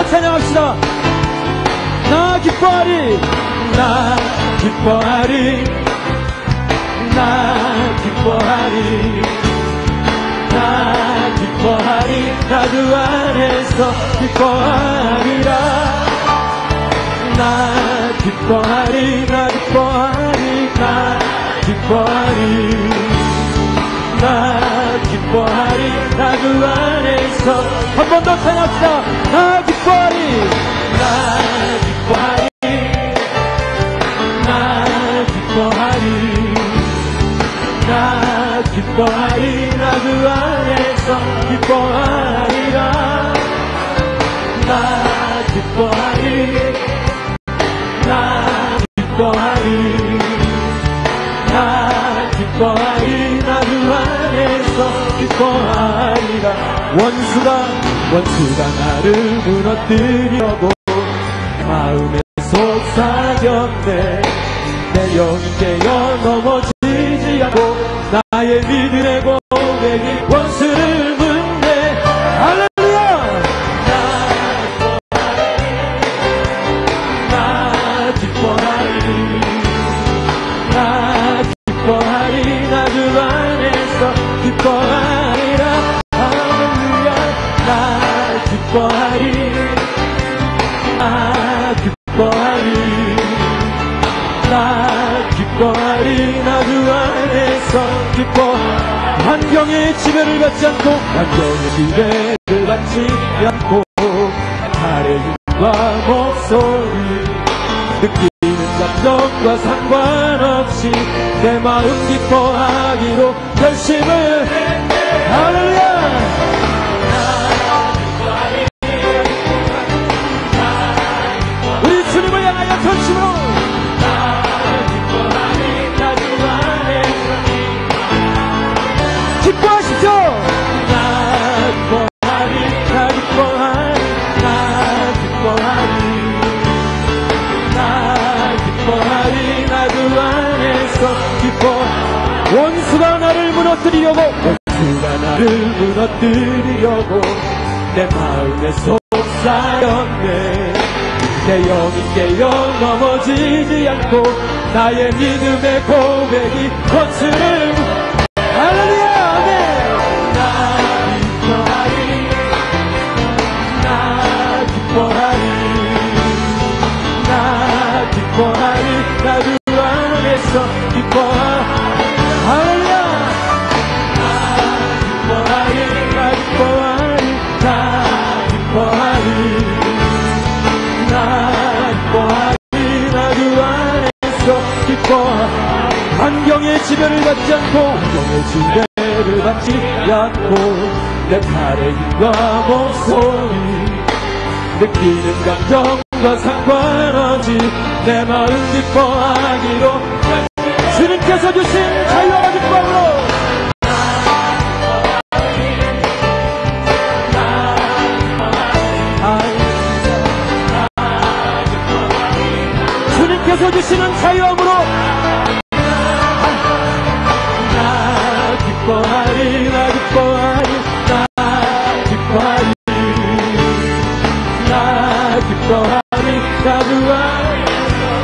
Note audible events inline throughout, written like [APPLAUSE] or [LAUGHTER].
일어나서 찬양합시다. 나 기뻐하리, 나 기뻐하리, 나 기뻐하리, 나 기뻐하리, 나주 안에서 기뻐하리라. 나 기뻐하리, 나 기뻐하리, 나 기뻐하리. 나 기뻐하리 나주 안에서 한 번 더 찬양합시다. 나 기뻐하리. 나 기뻐하리. 나 기뻐하리. 나 기뻐하리 나주 안에서 기뻐하리라 나 기뻐하리. 나 기뻐하리 기뻐하리라. 원수가 원수가 나를 무너뜨려고 마음에 속삭였네. 내 영이 깨어 넘어지 지배를 받지 않고 달의 힘과 목소리 느끼는 감정과 상관없이 내 마음 기뻐하기로 결심을 무너뜨리려고 내 마음에 속삭였네. 내 영이 깨어 넘어지지 않고 나의 믿음의 고백이 원수를 할렐루야 지배를 받지 않고 환경의 지배를 받지 않고 내 팔의 힘과 목소리 느끼는 감정과 상관없이 내 마음 기뻐하기로. 주님께서 주신 자유와 기쁨으로. 주님께서 주시는 자유함으로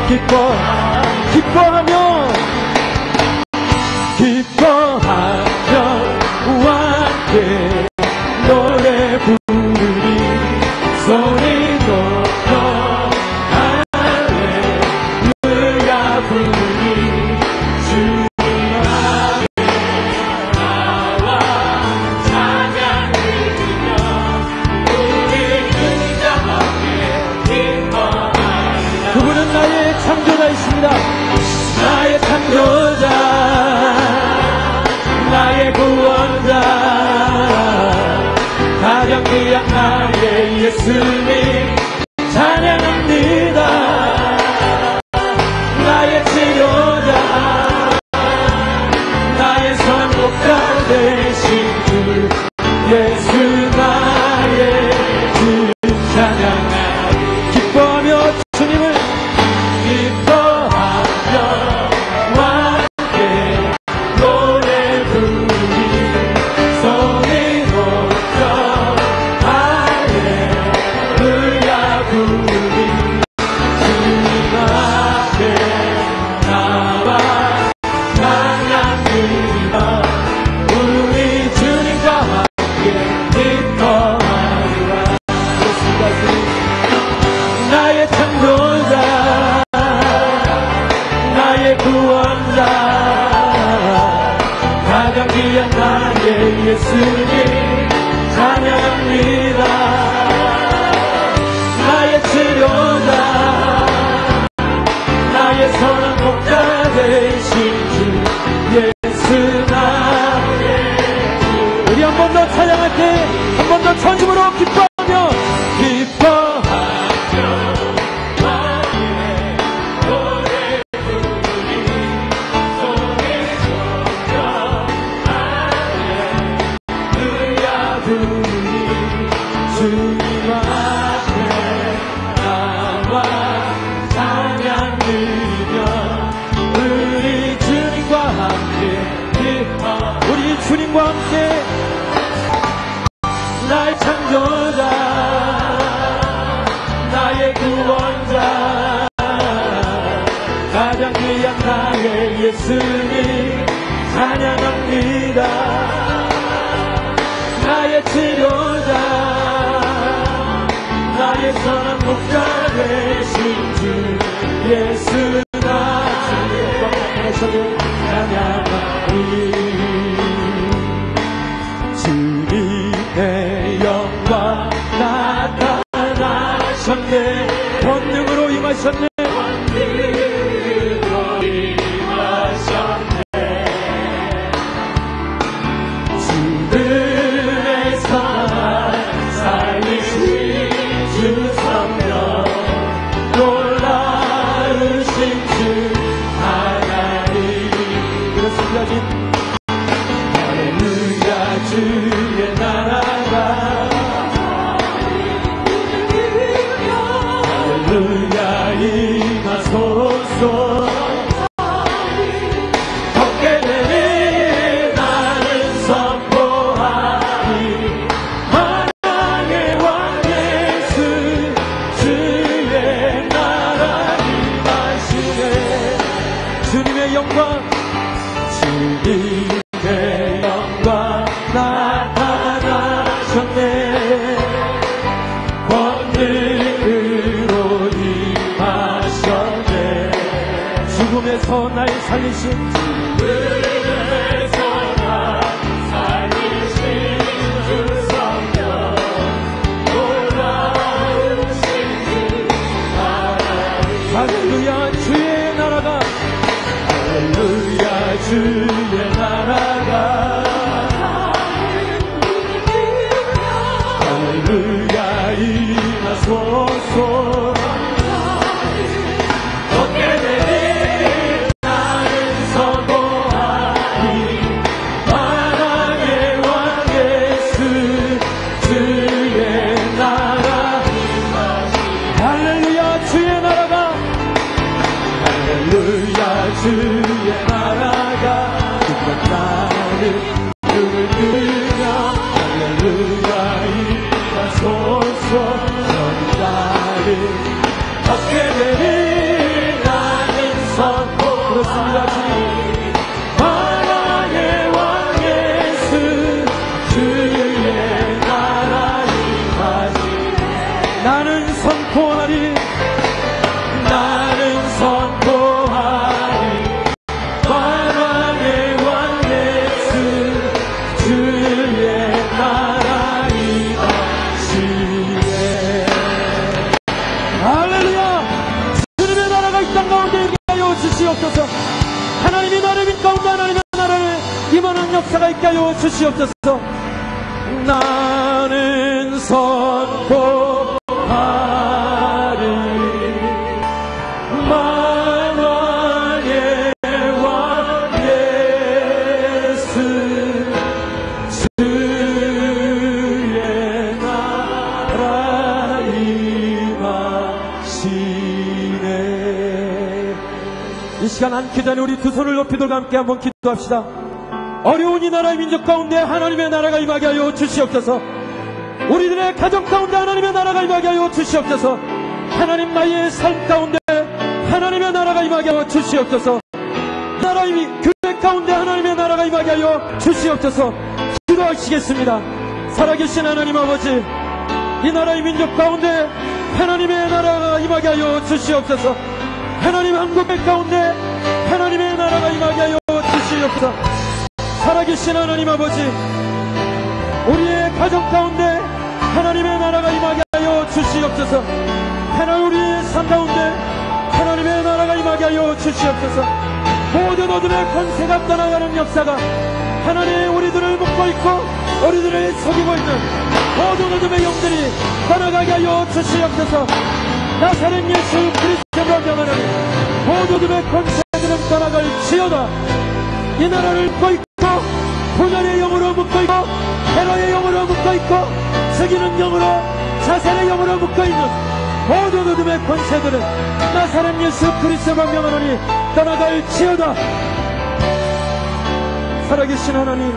기뻐 기뻐하며 Collisions 함께 한번 기도합시다. 어려운 이 나라의 민족 가운데 하나님의 나라가 임하게 하여 주시옵소서. 우리들의 가정 가운데 하나님의 나라가 임하게 하여 주시옵소서. 하나님 나의 삶 가운데 하나님의 나라가 임하게 하여 주시옵소서. 나라의 교회 가운데 하나님의 나라가 임하게 하여 주시옵소서. 기도하시겠습니다. 살아계신 하나님 아버지, 이 나라의 민족 가운데 하나님의 나라가 임하게 하여 주시옵소서. 하나님 한국의 가운데 하나님의 나라가 임하게 하여 주시옵소서. 살아계신 하나님 아버지 우리의 가정 가운데 하나님의 나라가 임하게 하여 주시옵소서. 하나 우리의 삶 가운데 하나님의 나라가 임하게 하여 주시옵소서. 모든 어둠의 권세가 떠나가는 역사가 하나님 우리들을 묶고 있고 우리들을 속이고 있는 모든 어둠의 영들이 떠나가게 하여 주시옵소서. 나사렛 예수 그리스도라 명하는 모든 어둠의 권세 떠나갈 지어다. 이 나라를 묶고 있고 분열의 영으로 묶고 있고 테러의 영으로 묶고 있고 죽이는 영으로 자살의 영으로 묶어 있는 모든 어둠의 권세들은 나사렛 예수 그리스도로 명하노니 떠나갈 지어다. 살아계신 하나님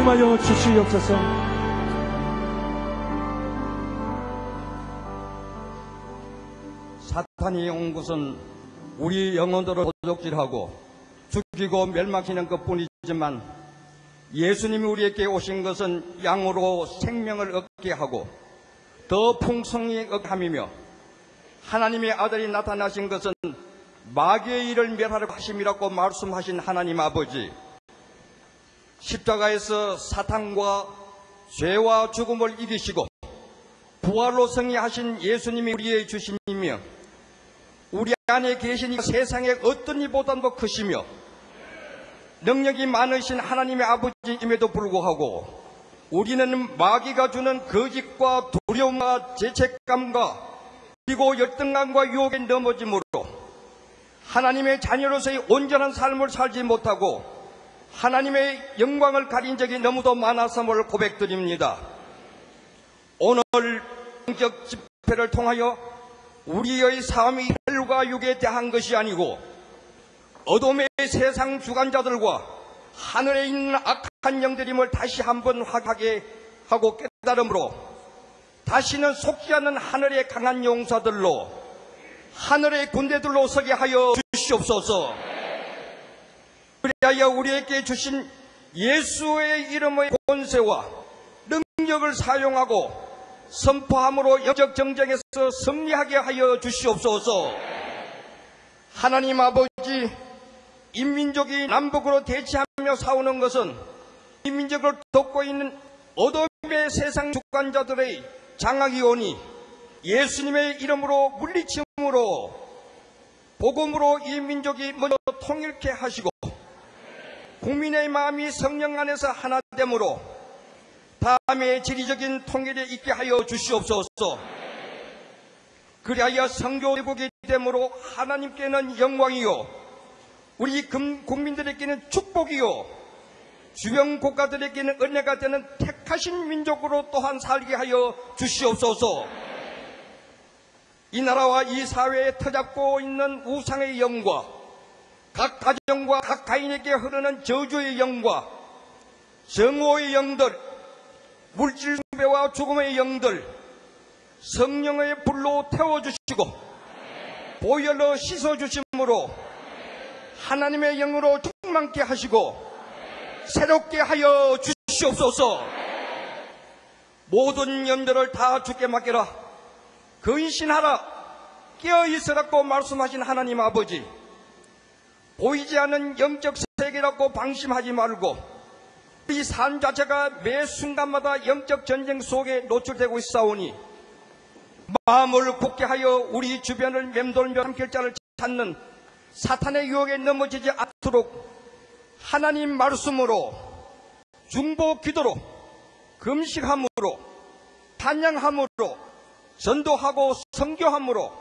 임하여 주시옵소서. 사탄이 온 것은 우리 영혼들을 도적질하고 죽이고 멸망시키는 것뿐이지만 예수님이 우리에게 오신 것은 양으로 생명을 얻게 하고 더 풍성히 얻게 함이며 하나님의 아들이 나타나신 것은 마귀의 일을 멸하려고 하심이라고 말씀하신 하나님 아버지. 십자가에서 사탄과 죄와 죽음을 이기시고 부활로 승리하신 예수님이 우리의 주신이며 안에 계시니 세상의 어떤 이보다도 크시며 능력이 많으신 하나님의 아버지임에도 불구하고 우리는 마귀가 주는 거짓과 두려움과 죄책감과 그리고 열등감과 유혹에 넘어짐으로 하나님의 자녀로서의 온전한 삶을 살지 못하고 하나님의 영광을 가린 적이 너무도 많았음을 고백드립니다. 오늘 영적 집회를 통하여 우리의 삶이 혈과 육에 대한 것이 아니고 어둠의 세상 주관자들과 하늘에 있는 악한 영들임을 다시 한번 확하게 하고 깨달음으로 다시는 속지 않는 하늘의 강한 용사들로 하늘의 군대들로 서게 하여 주시옵소서. 그리하여 우리에게 주신 예수의 이름의 권세와 능력을 사용하고 선포함으로 영적 정쟁에서 승리하게 하여 주시옵소서. 하나님 아버지, 인민족이 남북으로 대치하며 싸우는 것은 인민족을 돕고 있는 어둠의 세상 주관자들의 장악이 오니 예수님의 이름으로 물리침으로 복음으로 이 민족이 먼저 통일케 하시고 국민의 마음이 성령 안에서 하나됨으로 다음에 지리적인 통일에 있게 하여 주시옵소서. 그리하여 성교 대국이 되므로 하나님께는 영광이요 우리 금- 국민들에게는 축복이요 주변 국가들에게는 은혜가 되는 택하신 민족으로 또한 살게 하여 주시옵소서. 이 나라와 이 사회에 터잡고 있는 우상의 영과 각 가정과 각 가인에게 흐르는 저주의 영과 정오의 영들, 물질 숭배와 죽음의 영들, 성령의 불로 태워주시고 보혈로 씻어주심으로 하나님의 영으로 충만케 하시고 새롭게 하여 주시옵소서. 모든 염려를 다 주께 맡겨라. 근신하라. 깨어있으라고 말씀하신 하나님 아버지 보이지 않는 영적 세계라고 방심하지 말고 이삶 자체가 매 순간마다 영적 전쟁 속에 노출되고 있사오니 마음을 굳게 하여 우리 주변을 맴돌며 함길자를 찾는 사탄의 유혹에 넘어지지 않도록 하나님 말씀으로 중보 기도로 금식함으로 찬양함으로 전도하고 성교함으로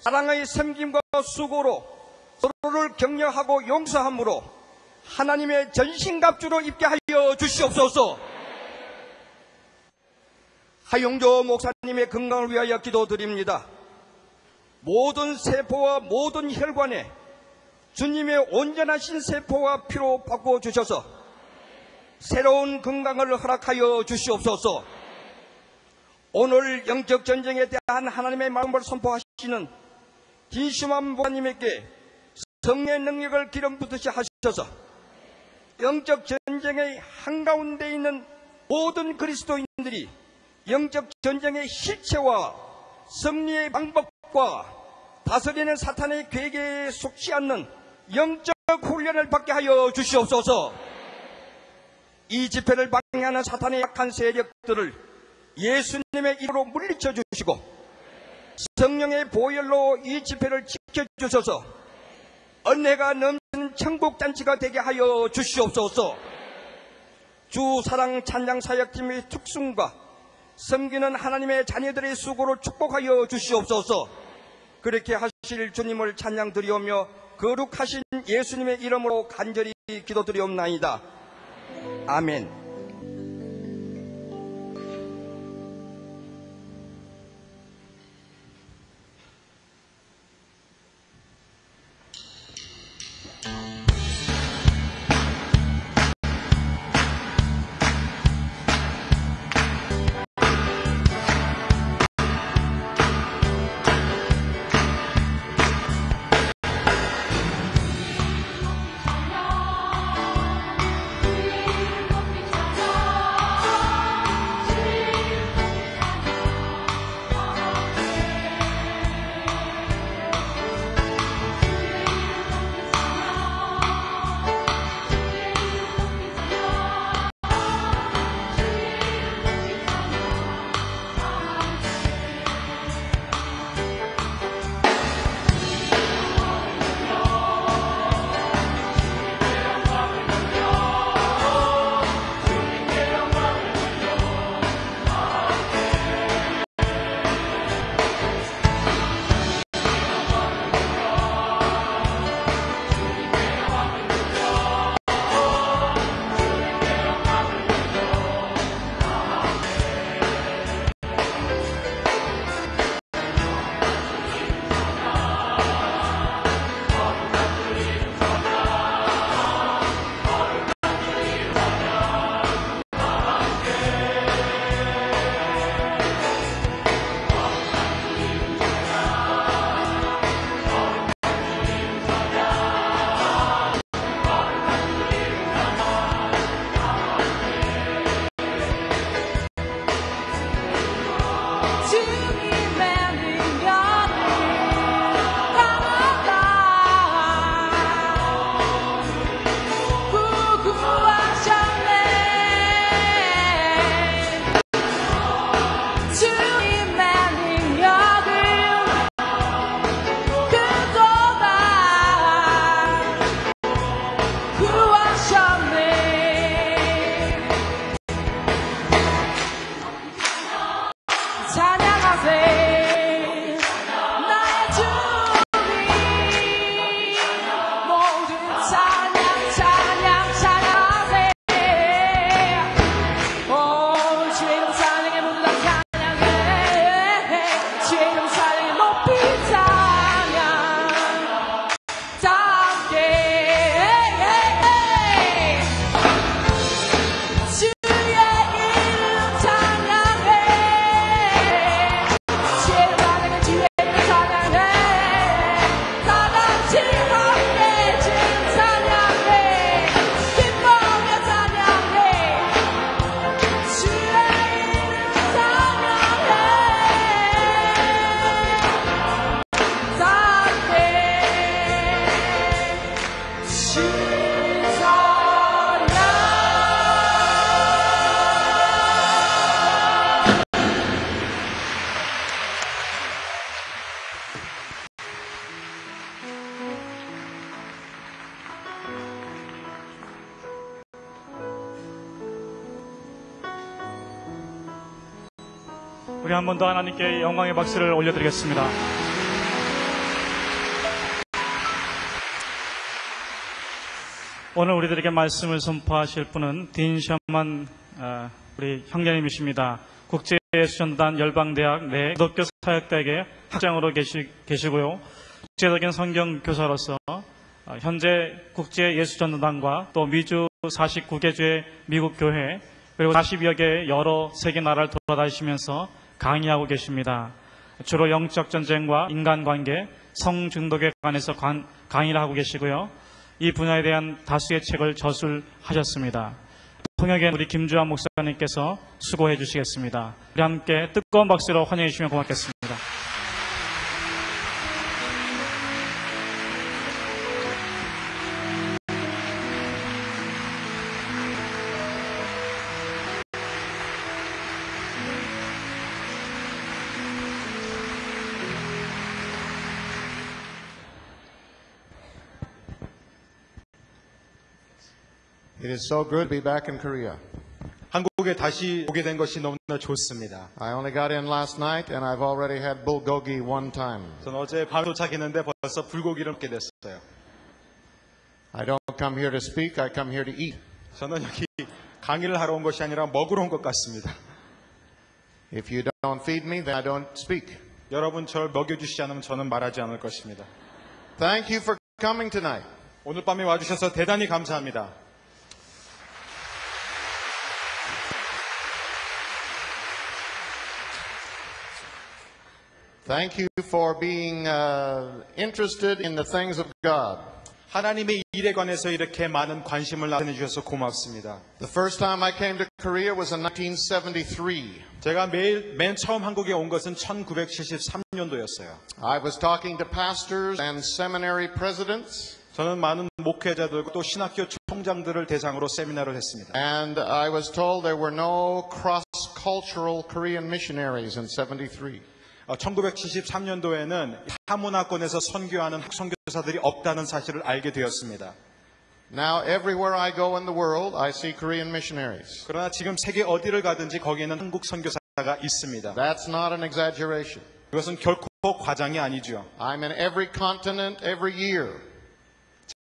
사랑의 섬김과 수고로 서로를 격려하고 용서함으로 하나님의 전신갑주로 입게 하여 주시옵소서. 하용조 목사님의 건강을 위하여 기도드립니다. 모든 세포와 모든 혈관에 주님의 온전하신 세포와 피로 바꿔 주셔서 새로운 건강을 허락하여 주시옵소서. 오늘 영적 전쟁에 대한 하나님의 마음을 선포하시는 디슈만 목사님에게 성의 능력을 기름 붓듯이 하셔서 영적 전쟁의 한가운데 있는 모든 그리스도인들이 영적 전쟁의 실체와 승리의 방법과 다스리는 사탄의 괴계에 속지 않는 영적 훈련을 받게 하여 주시옵소서. 이 집회를 방해하는 사탄의 약한 세력들을 예수님의 이름으로 물리쳐 주시고 성령의 보혈로 이 집회를 지켜 주셔서 은혜가 넘치는 천국 잔치가 되게 하여 주시옵소서. 주 사랑 찬양 사역팀의 특승과 섬기는 하나님의 자녀들의 수고를 축복하여 주시옵소서. 그렇게 하실 주님을 찬양 드리오며 거룩하신 예수님의 이름으로 간절히 기도드리옵나이다. 아멘. 한 번 더 하나님께 영광의 박수를 올려드리겠습니다. 오늘 우리들에게 말씀을 선포하실 분은 딘 셔만 어, 우리 형제님이십니다. 국제예수전단 열방대학 내 기독교 사역대학의 학장으로 계시, 계시고요. 국제적인 성경 교사로서 어, 현재 국제예수전단과 또 미주 49개 주의 미국 교회 그리고 40여 개의 여러 세계 나라를 돌아다니시면서 강의하고 계십니다. 주로 영적 전쟁과 인간관계, 성중독에 관해서 관- 강의를 하고 계시고요. 이 분야에 대한 다수의 책을 저술하셨습니다. 통역엔 우리 김주환 목사님께서 수고해 주시겠습니다. 우리 함께 뜨거운 박수로 환영해 주시면 고맙겠습니다. It is so good to be back in Korea. 한국에 다시 오게 된 것이 너무나 좋습니다. I only got in last night and I've already had bulgogi one time. 저는 어제 밤 도착했는데 벌써 불고기를 먹게 됐어요. I don't come here to speak, I come here to eat. 저는 여기 강의를 하러 온 것이 아니라 먹으러 온 것 같습니다. If you don't feed me, then I don't speak. 여러분 절 먹여주시지 않으면 저는 말하지 않을 것입니다. Thank you for coming tonight. 오늘 밤에 와주셔서 대단히 감사합니다. Thank you for being uh, interested in the things of God. 하나님의 일에 관해서 이렇게 많은 관심을 나눠주셔서 고맙습니다. The first time I came to Korea was in 1973. 제가 매일 맨 처음 한국에 온 것은 1973년도였어요. I was talking to pastors and seminary presidents, 저는 많은 목회자들과 또 신학교 총장들을 대상으로 세미나를 했습니다. and I was told there were no cross cultural Korean missionaries in 73. 1973년도에는 타문화권에서 선교하는 선교사들이 없다는 사실을 알게 되었습니다. Now, everywhere I go in the world, I see Korean missionaries. 그러나 지금 세계 어디를 가든지 거기에는 한국 선교사가 있습니다. That's not an exaggeration. 그것은 결코 과장이 아니죠. I'm in every continent every year,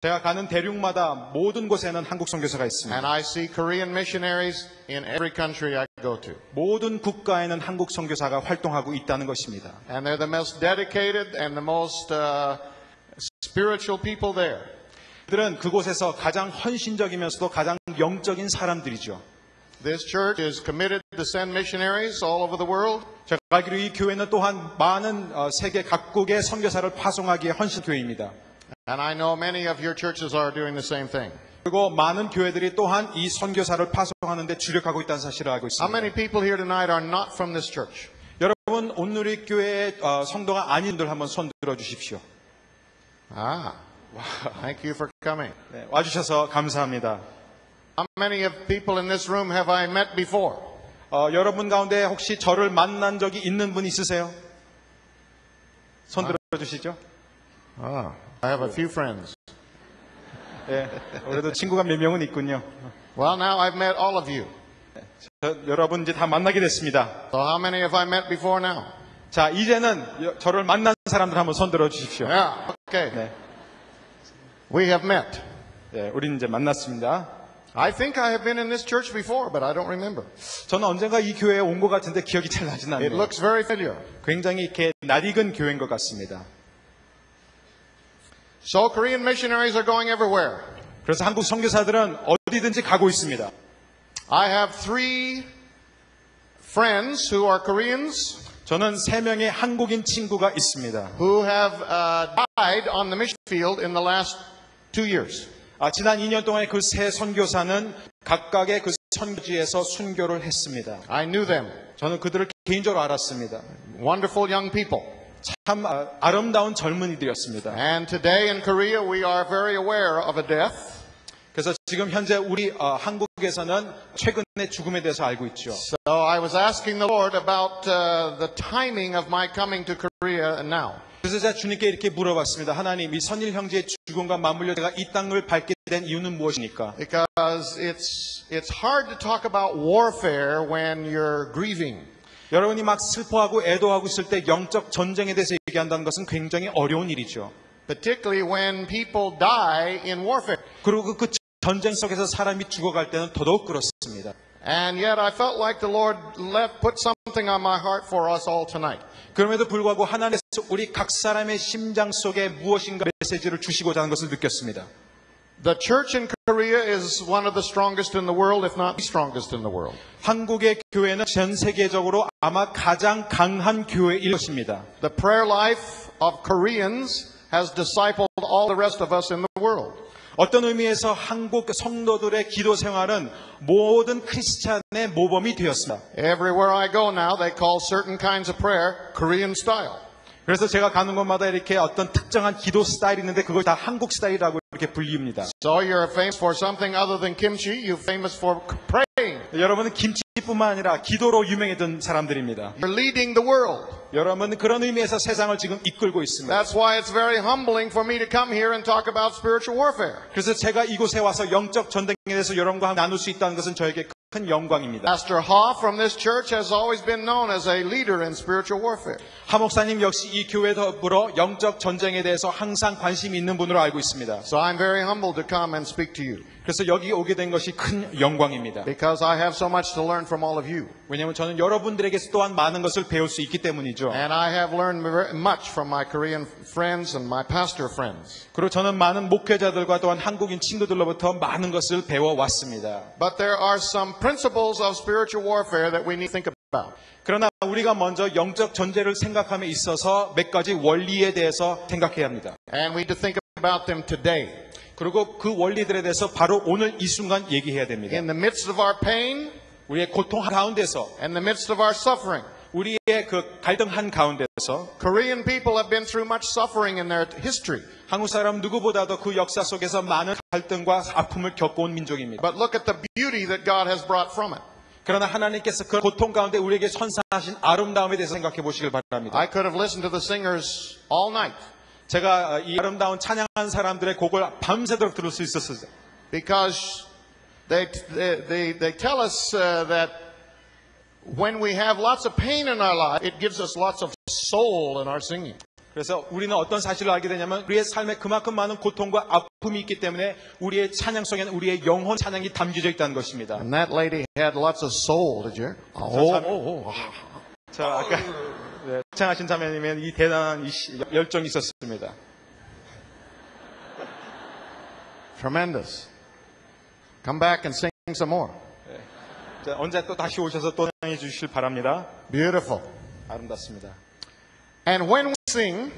제가 가는 대륙마다 모든 곳에는 한국 선교사가 and 있습니다. I see Korean missionaries in every country I go to. 모든 국가에는 한국 선교사가 활동하고 있다는 것입니다. And they're the most dedicated and the most uh, spiritual people there. 그들은 그곳에서 가장 헌신적이면서도 가장 영적인 사람들이죠. This church is committed to send missionaries all over the world. 제가 알기로 이 교회는 또한 많은 어, 세계 각국의 선교사를 파송하기에 헌신 교회입니다. And I know many of your churches are doing the same thing. 그리고 많은 교회들이 또한 이 선교사를 파송하는 데 주력하고 있다는 사실을 알고 How 있습니다. many people here tonight are not from this church? 여러분 온누리 교회의 어, 성도가 아닌 분들 한번 손 들어 주십시오. Ah, thank you for coming. 네, 와주셔서 감사합니다. How many of people in this room have I met before? 어, 여러분 가운데 혹시 저를 만난 적이 있는 분 있으세요? 손 들어 주시죠. Ah, I have a few friends. 네, 그래도 친구가 몇 명은 있군요. Well, now I've met all of you. 저, 여러분 이제 다 만나게 됐습니다. So how many have I met before now? 자, 이제는 여- 저를 만난 사람들 한번 손 들어 주십시오. Yeah, okay. 네, We have met. 네, 우리는 이제 만났습니다. I think I have been in this church before, but I don't remember. 저는 언젠가 이 교회에 온 것 같은데 기억이 잘 나진 It 않네요. looks very familiar. 굉장히 이렇게 낯익은 교회인 것 같습니다. So Korean missionaries are going everywhere. 그래서 한국 선교사들은 어디든지 가고 있습니다. I have three friends who are Koreans 저는 세 명의 한국인 친구가 있습니다. who have uh, died on the mission field in the last two years. 아, 지난 2년 동안에 그 세 선교사는 각각의 그 선교지에서 순교를 했습니다. I knew them. 저는 그들을 개인적으로 알았습니다. Wonderful young people. 참 아, 아름다운 젊은이들이었습니다. And today in Korea, we are very aware of a death. 그래서 지금 현재 우리 어, 한국에서는 최근의 죽음에 대해서 알고 있죠. So I was asking the Lord about uh, the timing of my coming to Korea now. 그래서 제가 주님께 이렇게 물어봤습니다. 하나님, 이 선일 형제의 죽음과 맞물려 제가 이 땅을 밟게 된 이유는 무엇입니까? Because it's, it's hard to talk about warfare when you're grieving. 여러분이 막 슬퍼하고 애도하고 있을 때 영적 전쟁에 대해서 얘기한다는 것은 굉장히 어려운 일이죠. particularly when people die in warfare. 그리고 그, 그 전쟁 속에서 사람이 죽어갈 때는 더더욱 그렇습니다. And yet I felt like the Lord left, put something on my heart for us all tonight. 그럼에도 불구하고 하나님께서 우리 각 사람의 심장 속에 무엇인가 메시지를 주시고자 하는 것을 느꼈습니다. The church in Korea is one of the strongest in the world, if not the strongest in the world. 한국의 교회는 전 세계적으로 아마 가장 강한 교회일 것입니다. The prayer life of Koreans has discipled all the rest of us in the world. 어떤 의미에서 한국 성도들의 기도 생활은 모든 크리스찬의 모범이 되었습니다. Everywhere I go now, they call certain kinds of prayer Korean style. 그래서 제가 가는 곳마다 이렇게 어떤 특정한 기도 스타일이 있는데 그걸 다 한국 스타일이라고 이렇게 불립니다. So you're famous for something other than kimchi. You're famous for praying. 여러분은 김치뿐만 아니라 기도로 유명했던 사람들입니다. You're leading the world. 여러분은 그런 의미에서 세상을 지금 이끌고 있습니다. That's why it's very humbling for me to come here and talk about spiritual warfare. 그래서 제가 이곳에 와서 영적 전쟁에 대해서 여러분과 나눌 수 있다는 것은 저에게 큰 영광입니다. Pastor Ha from this church has always been known as a leader in spiritual warfare. 하 목사님 역시 이 교회 더불어 영적 전쟁에 대해서 항상 관심이 있는 분으로 알고 있습니다. So I'm very humbled to come and speak to you 그래서 여기 오게 된 것이 큰 영광입니다. because I have so much to learn from all of you. 왜냐하면 저는 여러분들에게서 또한 많은 것을 배울 수 있기 때문이죠. And I have learned much from my Korean friends and my pastor friends. 그리고 저는 많은 목회자들과 또한 한국인 친구들로부터 많은 것을 배워 왔습니다. But there are some principles of spiritual warfare that we need to think about. 그러나 우리가 먼저 영적 전쟁을 생각함에 있어서 몇 가지 원리에 대해서 생각해야 합니다. And we need to think about them today. 그리고 그 원리들에 대해서 바로 오늘 이 순간 얘기해야 됩니다. In the midst of our pain 우리의 고통 가운데서 and the midst of our suffering. 우리의 그 갈등한 가운데서 Korean people have been through much suffering in their history. 한국 사람 누구보다도 그 역사 속에서 많은 갈등과 아픔을 겪어온 민족입니다. But look at the beauty that God has brought from it. 그러나 하나님께서 그 고통 가운데 우리에게 선사하신 아름다움에 대해서 생각해 보시길 바랍니다. I could have listened to the singers all night 제가 이 아름다운 찬양한 사람들의 곡을 밤새도록 들을 수 있었어요. because they, they, they, they tell us uh, that when we have lots of pain in our life, it gives us lots of soul in our singing. 그래서 우리는 어떤 사실을 알게 되냐면 우리의 삶에 그만큼 많은 고통과 아픔이 있기 때문에 우리의 찬양 속에는 우리의 영혼 찬양이 담겨져 있다는 것입니다. And that lady had lots of soul, did you? Oh, oh, oh. 자, 아까 네, 찬양하신 자매님은 이 대단한 이 열정이 있었습니다. Tremendous. Come back and sing some more. 자, 언제 또 다시 오셔서 또 찬양해 주실 바랍니다. Beautiful. 아름답습니다. And when sing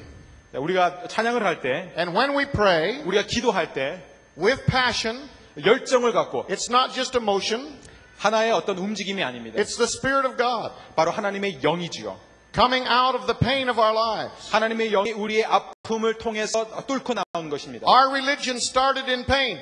자, 우리가 찬양을 할 때, and when we pray 우리가 기도할 때 with passion, 열정을 갖고 it's not just emotion, 하나의 어떤 움직임이 아닙니다. it's the Spirit of God 바로 하나님의 영이지요. coming out of the pain of our lives. 하나님의 영이 우리의 아픔을 통해서 뚫고 나온 것입니다. Our religion started in pain.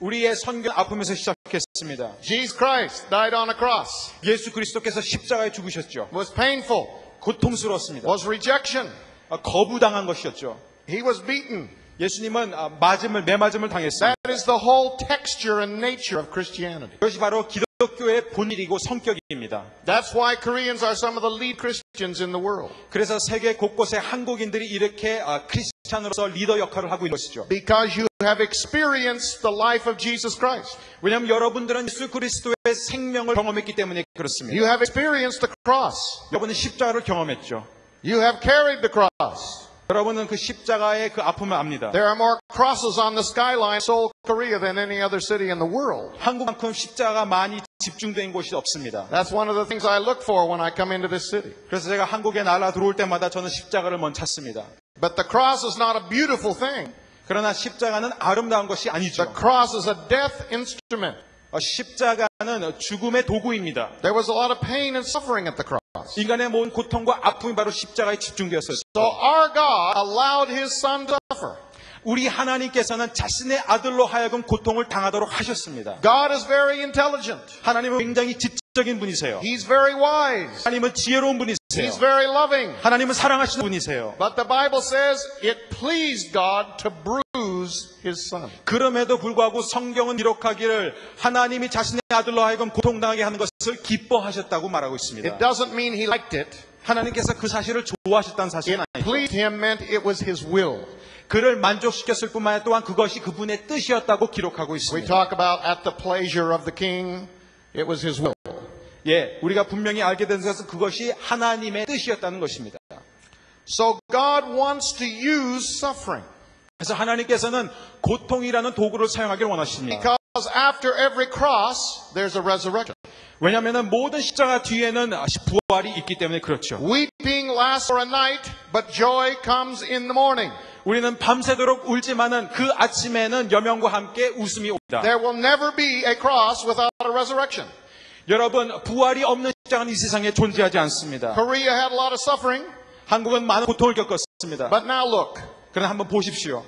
우리의 선교 아픔에서 시작했습니다. Jesus Christ died on a cross. 예수 그리스도께서 십자가에 죽으셨죠. Was painful. 고통스러웠습니다. Was rejection. 아, 거부당한 것이었죠. He was beaten. 예수님은 아, 맞음을 매맞음을 당했습니다. That is the whole texture and nature of Christianity. 그것이 바로 기독교의 본질이고 성격입니다. That's why Koreans are some of the lead Christians in the world. 그래서 세계 곳곳에 한국인들이 이렇게 아, 크리스찬으로서 리더 역할을 하고 있는 것이죠. Because you have experienced the life of Jesus Christ. 왜냐하면 여러분들은 예수 그리스도의 생명을 경험했기 때문에 그렇습니다. You have experienced the cross. 여러분은 십자가를 경험했죠. You have carried the cross. 여러분은 그 십자가의 그 아픔을 압니다. There are more crosses on the skyline in Seoul, Korea than any other city in the world. 한국만큼 십자가가 많이 집중된 곳이 없습니다. That's one of the things I look for when I come into this city. 그래서 제가 한국에 날아 들어올 때마다 저는 십자가를 먼저 찾습니다. But the cross is not a beautiful thing. 그러나 십자가는 아름다운 것이 The 아니죠. cross is a death instrument. 어, 십자가는 죽음의 도구입니다. There was a lot of pain and suffering at the cross. 인간의 모든 고통과 아픔이 바로 십자가에 집중되었어요. So our God allowed his son to suffer. 우리 하나님께서는 자신의 아들로 하여금 고통을 당하도록 하셨습니다. God is very intelligent. 하나님은 굉장히 지적인 분이세요. He's very wise. 하나님은 지혜로운 분이세요. He's very loving. 하나님은 사랑하시는 분이세요. But the Bible says it pleased God to bruise his son. 그럼에도 불구하고 성경은 기록하기를 하나님이 자신의 아들로 하여금 고통당하게 하는 것을 기뻐하셨다고 말하고 있습니다. It doesn't mean he liked it. 하나님께서 그 사실을 좋아하셨다는 사실은 아니죠. pleased him meant it was his will. 그를 만족시켰을 뿐만 아니라 또한 그것이 그분의 뜻이었다고 기록하고 We 있습니다. talk about at the pleasure of the king. It was his will. 예, 우리가 분명히 알게 된 것은 그것이 하나님의 뜻이었다는 것입니다. So God wants to use suffering. 그래서 하나님께서는 고통이라는 도구를 사용하기를 원하십니다. Because after every cross, there's a resurrection. 왜냐하면 모든 십자가 뒤에는 부활이 있기 때문에 그렇죠. Weeping lasts for a night, but joy comes in the morning. 우리는 밤새도록 울지만은 그 아침에는 여명과 함께 웃음이 옵니다. There will never be a cross without a resurrection. 여러분 부활이 없는 십자가는 이 세상에 존재하지 않습니다. Korea had a lot of suffering. 한국은 많은 고통을 겪었습니다. But now look 그러나 한번 보십시오.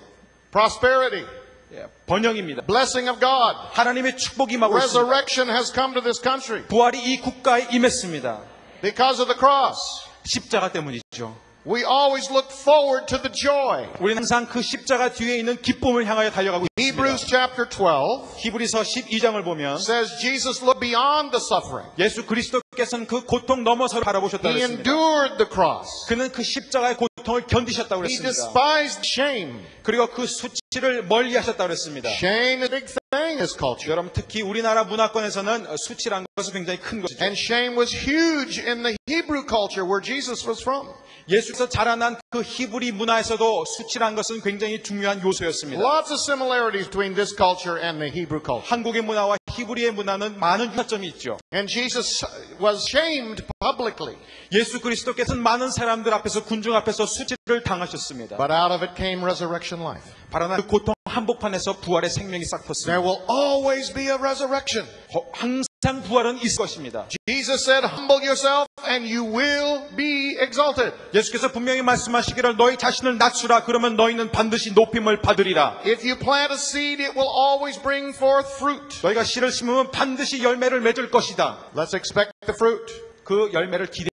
prosperity, 예, 번영입니다. blessing of God, 하나님의 축복이 임하고 있습니다. resurrection has come to this country 부활이 이 국가에 임했습니다. because of the cross. 십자가 때문이죠. We always look forward to the joy. 우리는 항상 그 십자가 뒤에 있는 기쁨을 향하여 달려가고 Hebrews 있습니다. chapter 12 히브리서 12장을 보면 says Jesus looked beyond the suffering. 예수 그리스도 께서는 그 고통 넘어서를 바라보셨다고 He 했습니다. endured the cross. 그는 그 십자가의 고통을 견디셨다고 He 그랬습니다. despised shame. 그리고 그 수치를 멀리 하셨다고 그랬습니다. Shame is a big thing in this culture. 여러분 특히 우리나라 문화권에서는 수치란 것은 굉장히 큰 것이죠. And shame was huge in the Hebrew culture where Jesus was from. 예수께서 자라난 그 히브리 문화에서도 수치란 것은 굉장히 중요한 요소였습니다. Lots of similarities between this culture and the Hebrew culture. 한국의 문화와 히브리의 문화는 많은 유사점이 있죠. And Jesus was shamed publicly. 예수 그리스도께서는 많은 사람들 앞에서 군중 앞에서 수치를 당하셨습니다. But out of it came resurrection life. 바로나 그 고통 한복판에서 부활의 생명이 싹 There 텄습니다. will always be a resurrection. 거- 항상 부활은 있을 것입니다. Jesus said, humble yourself and you will be exalted. 예수께서 분명히 말씀하시기를 너희 자신을 낮추라 그러면 너희는 반드시 높임을 받으리라. If you plant a seed, it will always bring forth fruit. 너희가 씨를 심으면 반드시 열매를 맺을 것이다. Let's expect the fruit. 그 열매를 바랍니다.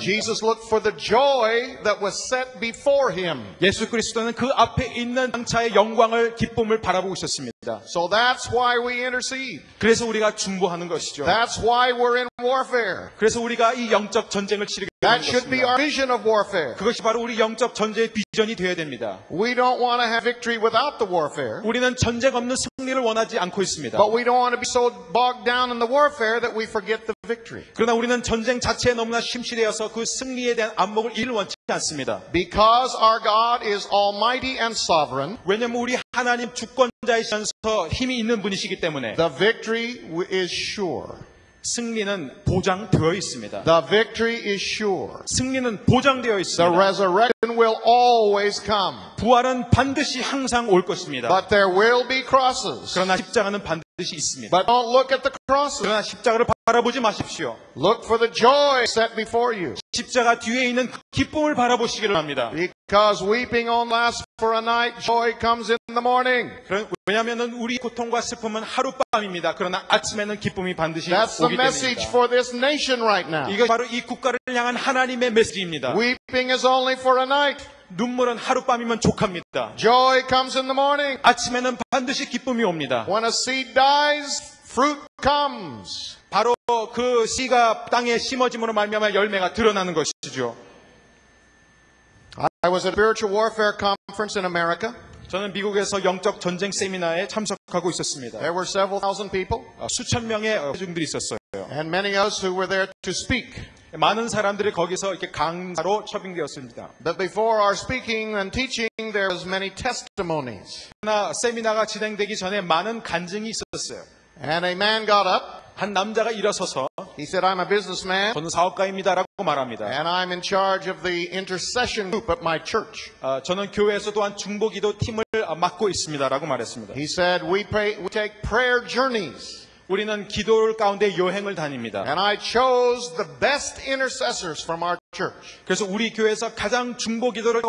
Jesus looked for the joy that was set before him. 예수 그리스도는 그 앞에 있는 장차의 영광을 기쁨을 바라보고 있었습니다. So that's why we intercede. 그래서 우리가 중보하는 것이죠. That's why we're in warfare. 그래서 우리가 이 영적 전쟁을 치르게 That should be our vision of warfare. 그것이 바로 우리 영적 전쟁의 비전이 되어야 됩니다. We don't want to have victory without the warfare, 우리는 전쟁 없는 승리를 원하지 않고 있습니다. but we don't want to be so bogged down in the warfare that we forget the victory. 그러나 우리는 전쟁 자체에 너무나 심취 되어서 그 승리에 대한 안목을 잃을 원치 않습니다. Because our God is almighty and sovereign, 왜냐하면 우리 하나님 주권자이시면서 힘이 있는 분이시기 때문에 the victory is sure. 승리는 보장되어 있습니다. The victory is sure. 승리는 보장되어 The 있습니다. resurrection will always come, 부활은 반드시 항상 올 것입니다. but there will be crosses. 그러나 십자가는 반드시 있습니다. But don't look at the crosses. 그러나 십자가를 바라보지 마십시오. Look for the joy set before you. 십자가 뒤에 있는 그 기쁨을 바라보시기를 합니다. Because weeping on lasts for a night, joy comes in the morning. 왜냐하면 우리 고통과 슬픔은 하룻밤입니다. 그러나 아침에는 기쁨이 반드시 That's the 오기 message 때문입니다. for this nation right now. 이것이 바로 이 국가를 향한 하나님의 메시지입니다. Weeping is only for a night. 눈물은 하룻밤이면 족합니다. Joy comes in the morning. 아침에는 반드시 기쁨이 옵니다. When a seed dies, fruit comes. 바로 그 씨가 땅에 심어짐으로 말미암아 열매가 드러나는 것이죠. I was at a spiritual warfare conference in America. 저는 미국에서 영적 전쟁 세미나에 참석하고 있었습니다. There were several thousand people 어, 수천 명의 어, 회중들이 있었어요. and many of us who were there to speak. 많은 사람들이 거기서 이렇게 강사로 초빙되었습니다. But before our speaking and teaching, there was many testimonies. 그러나 세미나가 진행되기 전에 많은 간증이 있었어요. And a man got up. 한 남자가 일어서서 He said, I'm a businessman 저는 사업가입니다라고 말합니다. and I'm in charge of the intercession group at my church. 어, 저는 교회에서 또한 중보기도 팀을 어, 맡고 있습니다라고 말했습니다. He said, we, pray, we take prayer journeys. 우리는 기도 가운데 여행을 다닙니다. And I chose the best intercessors from our church. 그래서 우리 교회에서 가장 중보 기도를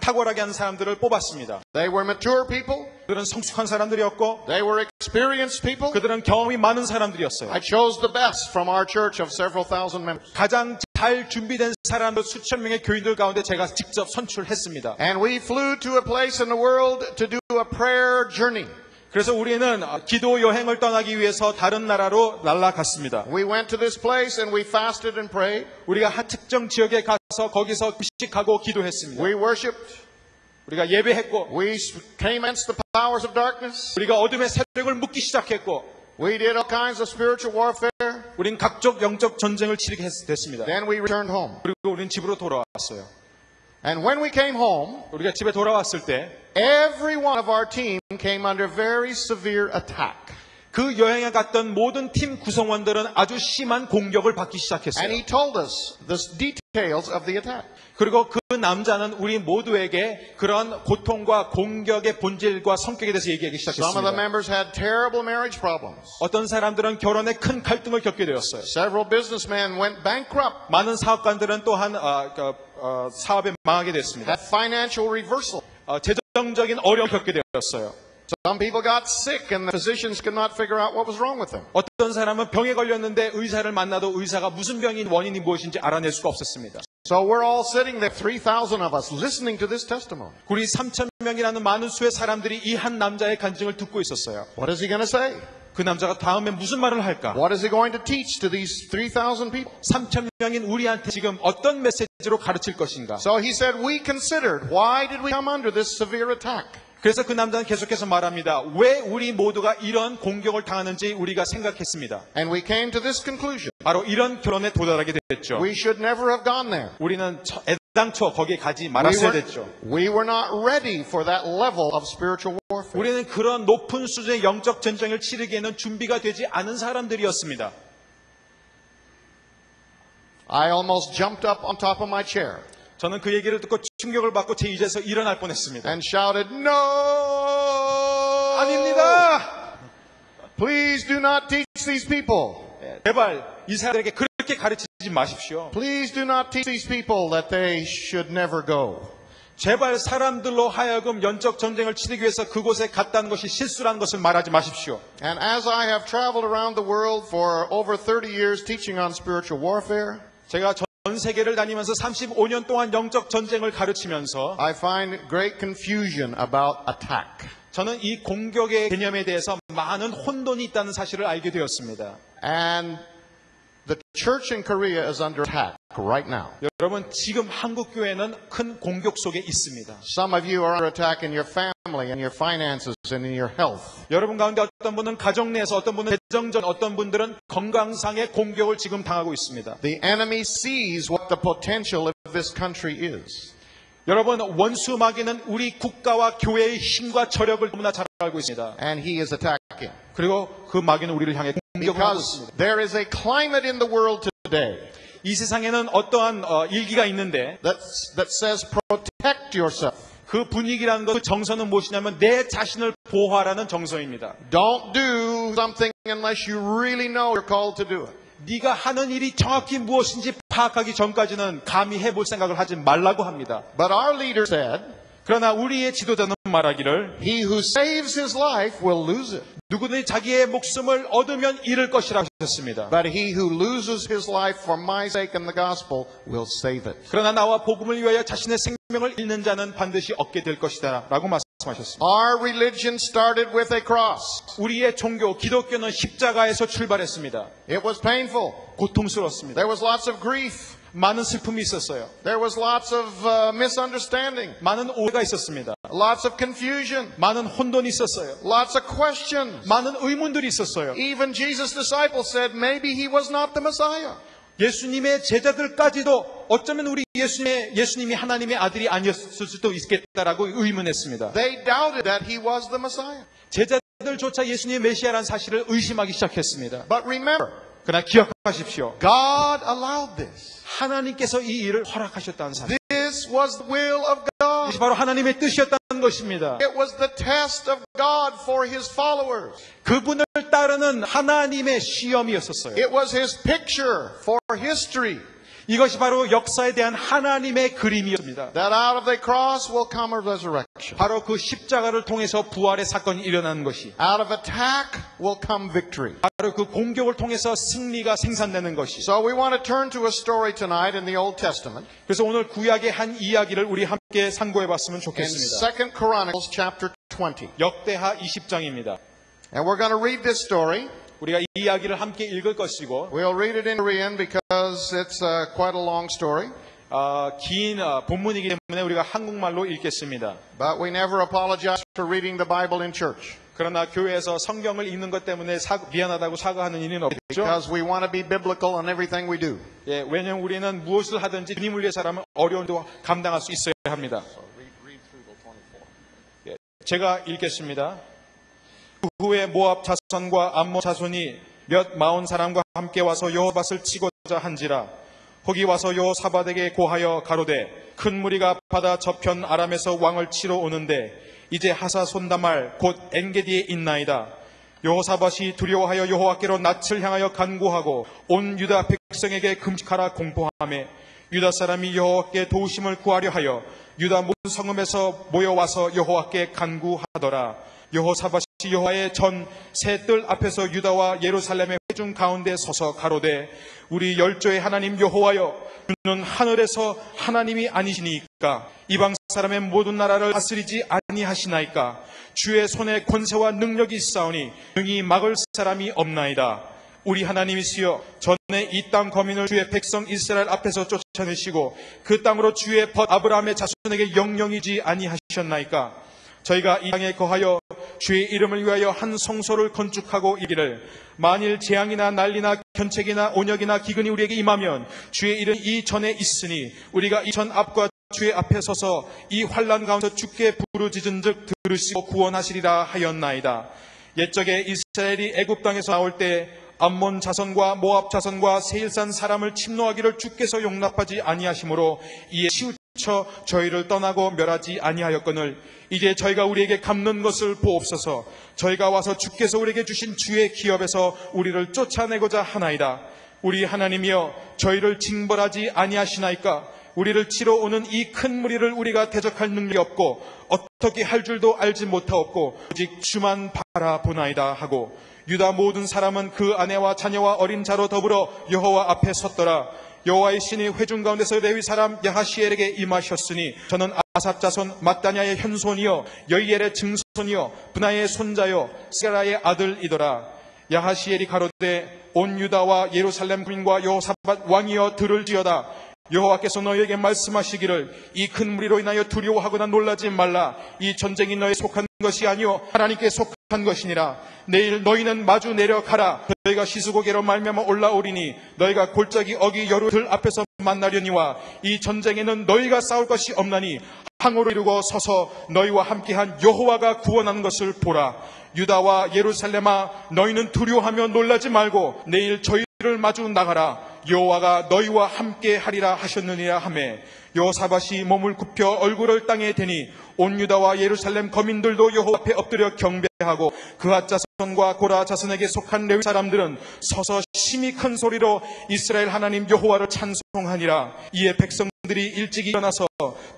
탁월하게 하는 사람들을 뽑았습니다. They were mature people. 그들은 성숙한 사람들이었고 They were experienced people. 그들은 경험이 많은 사람들이었어요. I chose the best from our church of several thousand members. 가장 잘 준비된 사람들 수천 명의 교인들 가운데 제가 직접 선출했습니다. And we flew to a place in the world to do a prayer journey. 그래서 우리는 어, 기도 여행을 떠나기 위해서 다른 나라로 날아갔습니다. We went to this place and we fasted and prayed. 우리가 한 특정 지역에 가서 거기서 금식하고 기도했습니다. We worshiped. 우리가 예배했고 We came against the powers of darkness. 우리가 어둠의 세력을 묶기 시작했고 We did all kinds of spiritual warfare. 우린 각종 영적 전쟁을 치르게 했- 됐습니다. Then we returned home. 그리고 우린 집으로 돌아왔어요. And when we came home, 우리가 집에 돌아왔을 때그 every one of our team came under very severe attack. 그 여행에 갔던 모든 팀 구성원들은 아주 심한 공격을 받기 And 시작했어요. he told us the details of the attack. 그리고 그 남자는 우리 모두에게 그런 고통과 공격의 본질과 성격에 대해서 얘기하기 시작했습니다. members had terrible marriage problems. 어떤 사람들은 결혼에 큰 갈등을 겪게 되었어요. Several businessmen went bankrupt, 많은 사업가들은 또한 어, 그, 어, 사업에 망하게 됐습니다. had financial reversal. 어, 재정적인 어려움 겪게 되었어요. Some people got sick and the physicians could not figure out what was wrong with them. 어떤 사람은 병에 걸렸는데 의사를 만나도 의사가 무슨 병인 원인이 무엇인지 알아낼 수가 없었습니다. So we're all sitting there, 3,000 of us, listening to this testimony. 우리 3천 명이라는 많은 수의 사람들이 이 한 남자의 간증을 듣고 있었어요. What is he going to say? 그 남자가 다음에 무슨 말을 할까? What is he going to teach to these 3,000 people? 3천 명인 우리한테 지금 어떤 메시지로 가르칠 것인가? So he said, we considered, why did we come under this severe attack? 그래서 그 남자는 계속해서 말합니다. 왜 우리 모두가 이런 공격을 당하는지 우리가 생각했습니다. And we came to this conclusion. 바로 이런 결론에 도달하게 됐죠. We should never have gone there. 우리는 처- 애 당초 거기에 가지 We 말았어야 were, 됐죠. we were not ready for that level of spiritual warfare. 우리는 그런 높은 수준의 영적 전쟁을 치르기에는 준비가 되지 않은 사람들이었습니다. I almost jumped up on top of my chair 저는 그 얘기를 듣고 충격을 받고 제 의자에서 일어날 뻔했습니다. and shouted, No! 아닙니다. Please do not teach these people. 제발 이 사람들에게 그렇게 가르치지 마십시오. Please do not teach these people that they should never go. 제발 사람들로 하여금 연적 전쟁을 치르기 위해서 그곳에 갔다는 것이 실수라는 것을 말하지 마십시오. And as I have traveled around the world for over 30 years teaching on spiritual warfare, 제가 전 세계를 다니면서 35년 동안 영적 전쟁을 가르치면서 I find great confusion about attack. 저는 이 공격의 개념에 대해서 많은 혼돈이 있다는 사실을 알게 되었습니다. And the church in Korea is under attack right now. 여러분 지금 한국 교회는 큰 공격 속에 있습니다. Some of you are under attack in your family and your finances and in your health. 여러분 가운데 어떤 분은 가정 내에서 어떤 분은 재정전 어떤 분들은 건강상의 공격을 지금 당하고 있습니다. The enemy sees what the potential of this country is. 여러분 원수 마귀는 우리 국가와 교회의 힘과 저력을 너무나 잘 알고 있습니다. And he is attacking. 그리고 그 마귀는 우리를 향해 Because there is a climate in the world today 이 세상에는 어떠한 어, 일기가 있는데 that, that says protect yourself. 그 분위기라는 것, 그 정서는 무엇이냐면 내 자신을 보호하라는 정서입니다. Don't do something unless you really know you're called to do it. 네가 하는 일이 정확히 무엇인지 파악하기 전까지는 감히 해볼 생각을 하지 말라고 합니다. But our leader said, 그러나 우리의 지도자는 말하기를 He who saves his life will lose it. 누구든지 자기의 목숨을 얻으면 잃을 것이라고 하셨습니다. But he who loses his life for my sake and the gospel will save it. 그러나 나와 복음을 위하여 자신의 생명을 잃는 자는 반드시 얻게 될 것이다 라고 말씀하셨습니다. Our religion started with a cross. 우리의 종교 기독교는 십자가에서 출발했습니다. It was painful. 고통스러웠습니다. There was lots of grief. 많은 슬픔이 있었어요. There was lots of uh, misunderstanding. 많은 오해가 있었습니다. Lots of confusion. 많은 혼돈이 있었어요. Lots of questions. 많은 의문들이 있었어요. Even Jesus' disciples said maybe he was not the Messiah. 예수님의 제자들까지도 어쩌면 우리 예수님의, 예수님이 하나님의 아들이 아니었을 수도 있겠다라고 의문했습니다. They doubted that he was the Messiah. 제자들조차 예수님의 메시아라는 사실을 의심하기 시작했습니다. But remember, 그러나 기억하십시오. God allowed this. 하나님께서 이 일을 허락하셨다는 사실. This was the will of God. 이것이 바로 하나님의 뜻이었다는 것입니다. It was the test of God for his followers. 그분을 따르는 하나님의 시험이었었어요. It was his picture for history 이것이 바로 역사에 대한 하나님의 그림이었습니다. that out of the cross will come a resurrection. 바로 그 십자가를 통해서 부활의 사건이 일어나는 것이 Out of attack will come victory. 바로 그 공격을 통해서 승리가 생산되는 것이 So we want to turn to a story tonight in the Old Testament 그래서 오늘 구약의 한 이야기를 우리 함께 상고해 봤으면 in 좋겠습니다. 2 Chronicles chapter 20. 역대하 20장입니다. And we're going to read this story. 우리가 이 이야기를 함께 읽을 것이고 We'll read it in Korean because it's uh, quite a long story. 어, 긴 어, 본문이기 때문에 우리가 한국말로 읽겠습니다. But we never apologize for reading the Bible in church 그러나 교회에서 성경을 읽는 것 때문에 사- 미안하다고 사과하는 일은 없죠. because we want to be biblical in everything we do. 예, 왜냐하면 우리는 무엇을 하든지 주님을 위해서라면 어려움도 감당할 수 있어야 합니다. 예, 제가 읽겠습니다. 그 후에 모압 자손과 암몬 자손이 몇 마흔 사람과 함께 와서 여호밭을 치고자 한지라 혹이 와서 여호사밧에게 고하여 가로되 큰 무리가 바다 저편 아람에서 왕을 치러 오는데 이제 하사 손다말 곧 엔게디에 있나이다. 여호사밧이 두려워하여 여호와께로 낯을 향하여 간구하고 온 유다 백성에게 금식하라 공포하며 유다 사람이 여호와께 도우심을 구하려 하여 유다 모든 성읍에서 모여와서 여호와께 간구하더라. 여호사밧이 여호와의 전 새뜰 앞에서 유다와 예루살렘의 회중 가운데 서서 가로되 우리 열조의 하나님 여호와여 주는 하늘에서 하나님이 아니시니까 이방 사람의 모든 나라를 다스리지 아니하시나이까 주의 손에 권세와 능력이 있사오니 능히 막을 사람이 없나이다. 우리 하나님이시여 전에 이 땅 거민을 주의 백성 이스라엘 앞에서 쫓아내시고 그 땅으로 주의 벗 아브라함의 자손에게 영영이지 아니하셨나이까 저희가 이 땅에 거하여 주의 이름을 위하여 한 성소를 건축하고 이기를 만일 재앙이나 난리나 견책이나 온역이나 기근이 우리에게 임하면 주의 이름 이 전에 있으니 우리가 이전 앞과 주의 앞에 서서 이 환란 가운데 주께 부르짖은 즉 들으시고 구원하시리라 하였나이다. 옛적에 이스라엘이 애굽 땅에서 나올 때 암몬 자손과 모압 자손과 세일산 사람을 침노하기를 주께서 용납하지 아니하심으로 이에 치우쳐 저희를 떠나고 멸하지 아니하였거늘 이제 저희가 우리에게 갚는 것을 보옵소서. 저희가 와서 주께서 우리에게 주신 주의 기업에서 우리를 쫓아내고자 하나이다. 우리 하나님이여 저희를 징벌하지 아니하시나이까? 우리를 치러 오는 이 큰 무리를 우리가 대적할 능력이 없고 어떻게 할 줄도 알지 못하옵고 오직 주만 바라보나이다 하고 유다 모든 사람은 그 아내와 자녀와 어린 자로 더불어 여호와 앞에 섰더라. 여호와의 신이 회중 가운데서 레위 사람 야하시엘에게 임하셨으니 저는 아삽 자손 mat다냐의 현손이요 여이엘의 증손이요 분하의 손자요 스가라의 아들이더라. 야하시엘이 가로되 온 유다와 예루살렘 군과 여호사밧 왕이여 들을지어다. 여호와께서 너희에게 말씀하시기를 이 큰 무리로 인하여 두려워하거나 놀라지 말라. 이 전쟁이 너희 속한 것이 아니요 하나님께 속한 것이니라. 내일 너희는 마주 내려가라. 너희가 시수고개로 말미암아 올라오리니 너희가 골짜기 어기 여루들 앞에서 만나려니와 이 전쟁에는 너희가 싸울 것이 없나니 항으로 이루고 서서 너희와 함께한 여호와가 구원하는 것을 보라. 유다와 예루살렘아 너희는 두려워하며 놀라지 말고 내일 저희를 마주 나가라. 여호와가 너희와 함께 하리라 하셨느니라 하매 여호사밧이 몸을 굽혀 얼굴을 땅에 대니 온 유다와 예루살렘 거민들도 여호와 앞에 엎드려 경배하고 그앗 자손과 고라 자손에게 속한 레위 사람들은 서서 심히 큰 소리로 이스라엘 하나님 여호와를 찬송하니라. 이에 백성들이 일찍 일어나서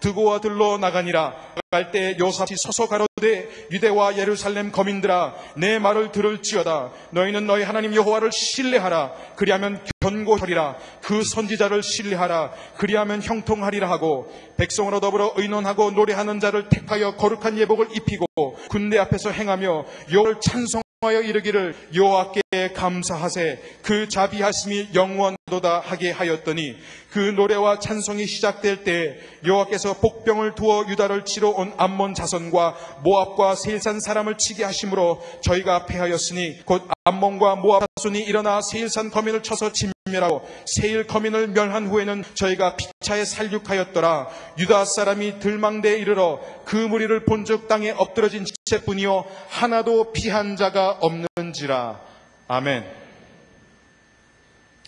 드고와 들로 나가니라. 갈 때 요사시 서서 가로되 유대와 예루살렘 거민들아 내 말을 들을지어다. 너희는 너희 하나님 여호와를 신뢰하라. 그리하면 견고하리라. 그 선지자를 신뢰하라. 그리하면 형통하리라 하고 백성으로 더불어 의논하고 노래하는 자를 택하여 거룩한 예복을 입히고 군대 앞에서 행하며 여호와를 찬송하여 이르기를 여호와께 감사하세. 그 자비하심이 영원도다 하게 하였더니 그 노래와 찬송이 시작될 때 여호와께서 복병을 두어 유다를 치러 온 암몬 자손과 모압과 세일산 사람을 치게 하심으로 저희가 패하였으니 곧 암몬과 모압 자손이 일어나 세일산 거민을 쳐서 진멸하고 세일 거민을 멸한 후에는 저희가 피차에 살육하였더라 유다 사람이 들망대에 이르러 그 무리를 본즉 땅에 엎드러진 지체뿐이요 하나도 피한 자가 없는지라 아멘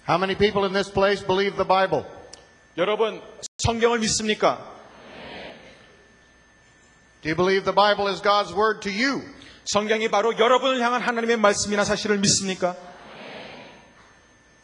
How many people in this place believe the Bible? 여러분 성경을 믿습니까? Do you believe the Bible is God's word to you? 성경이 바로 여러분을 향한 하나님의 말씀이나 사실을 믿습니까?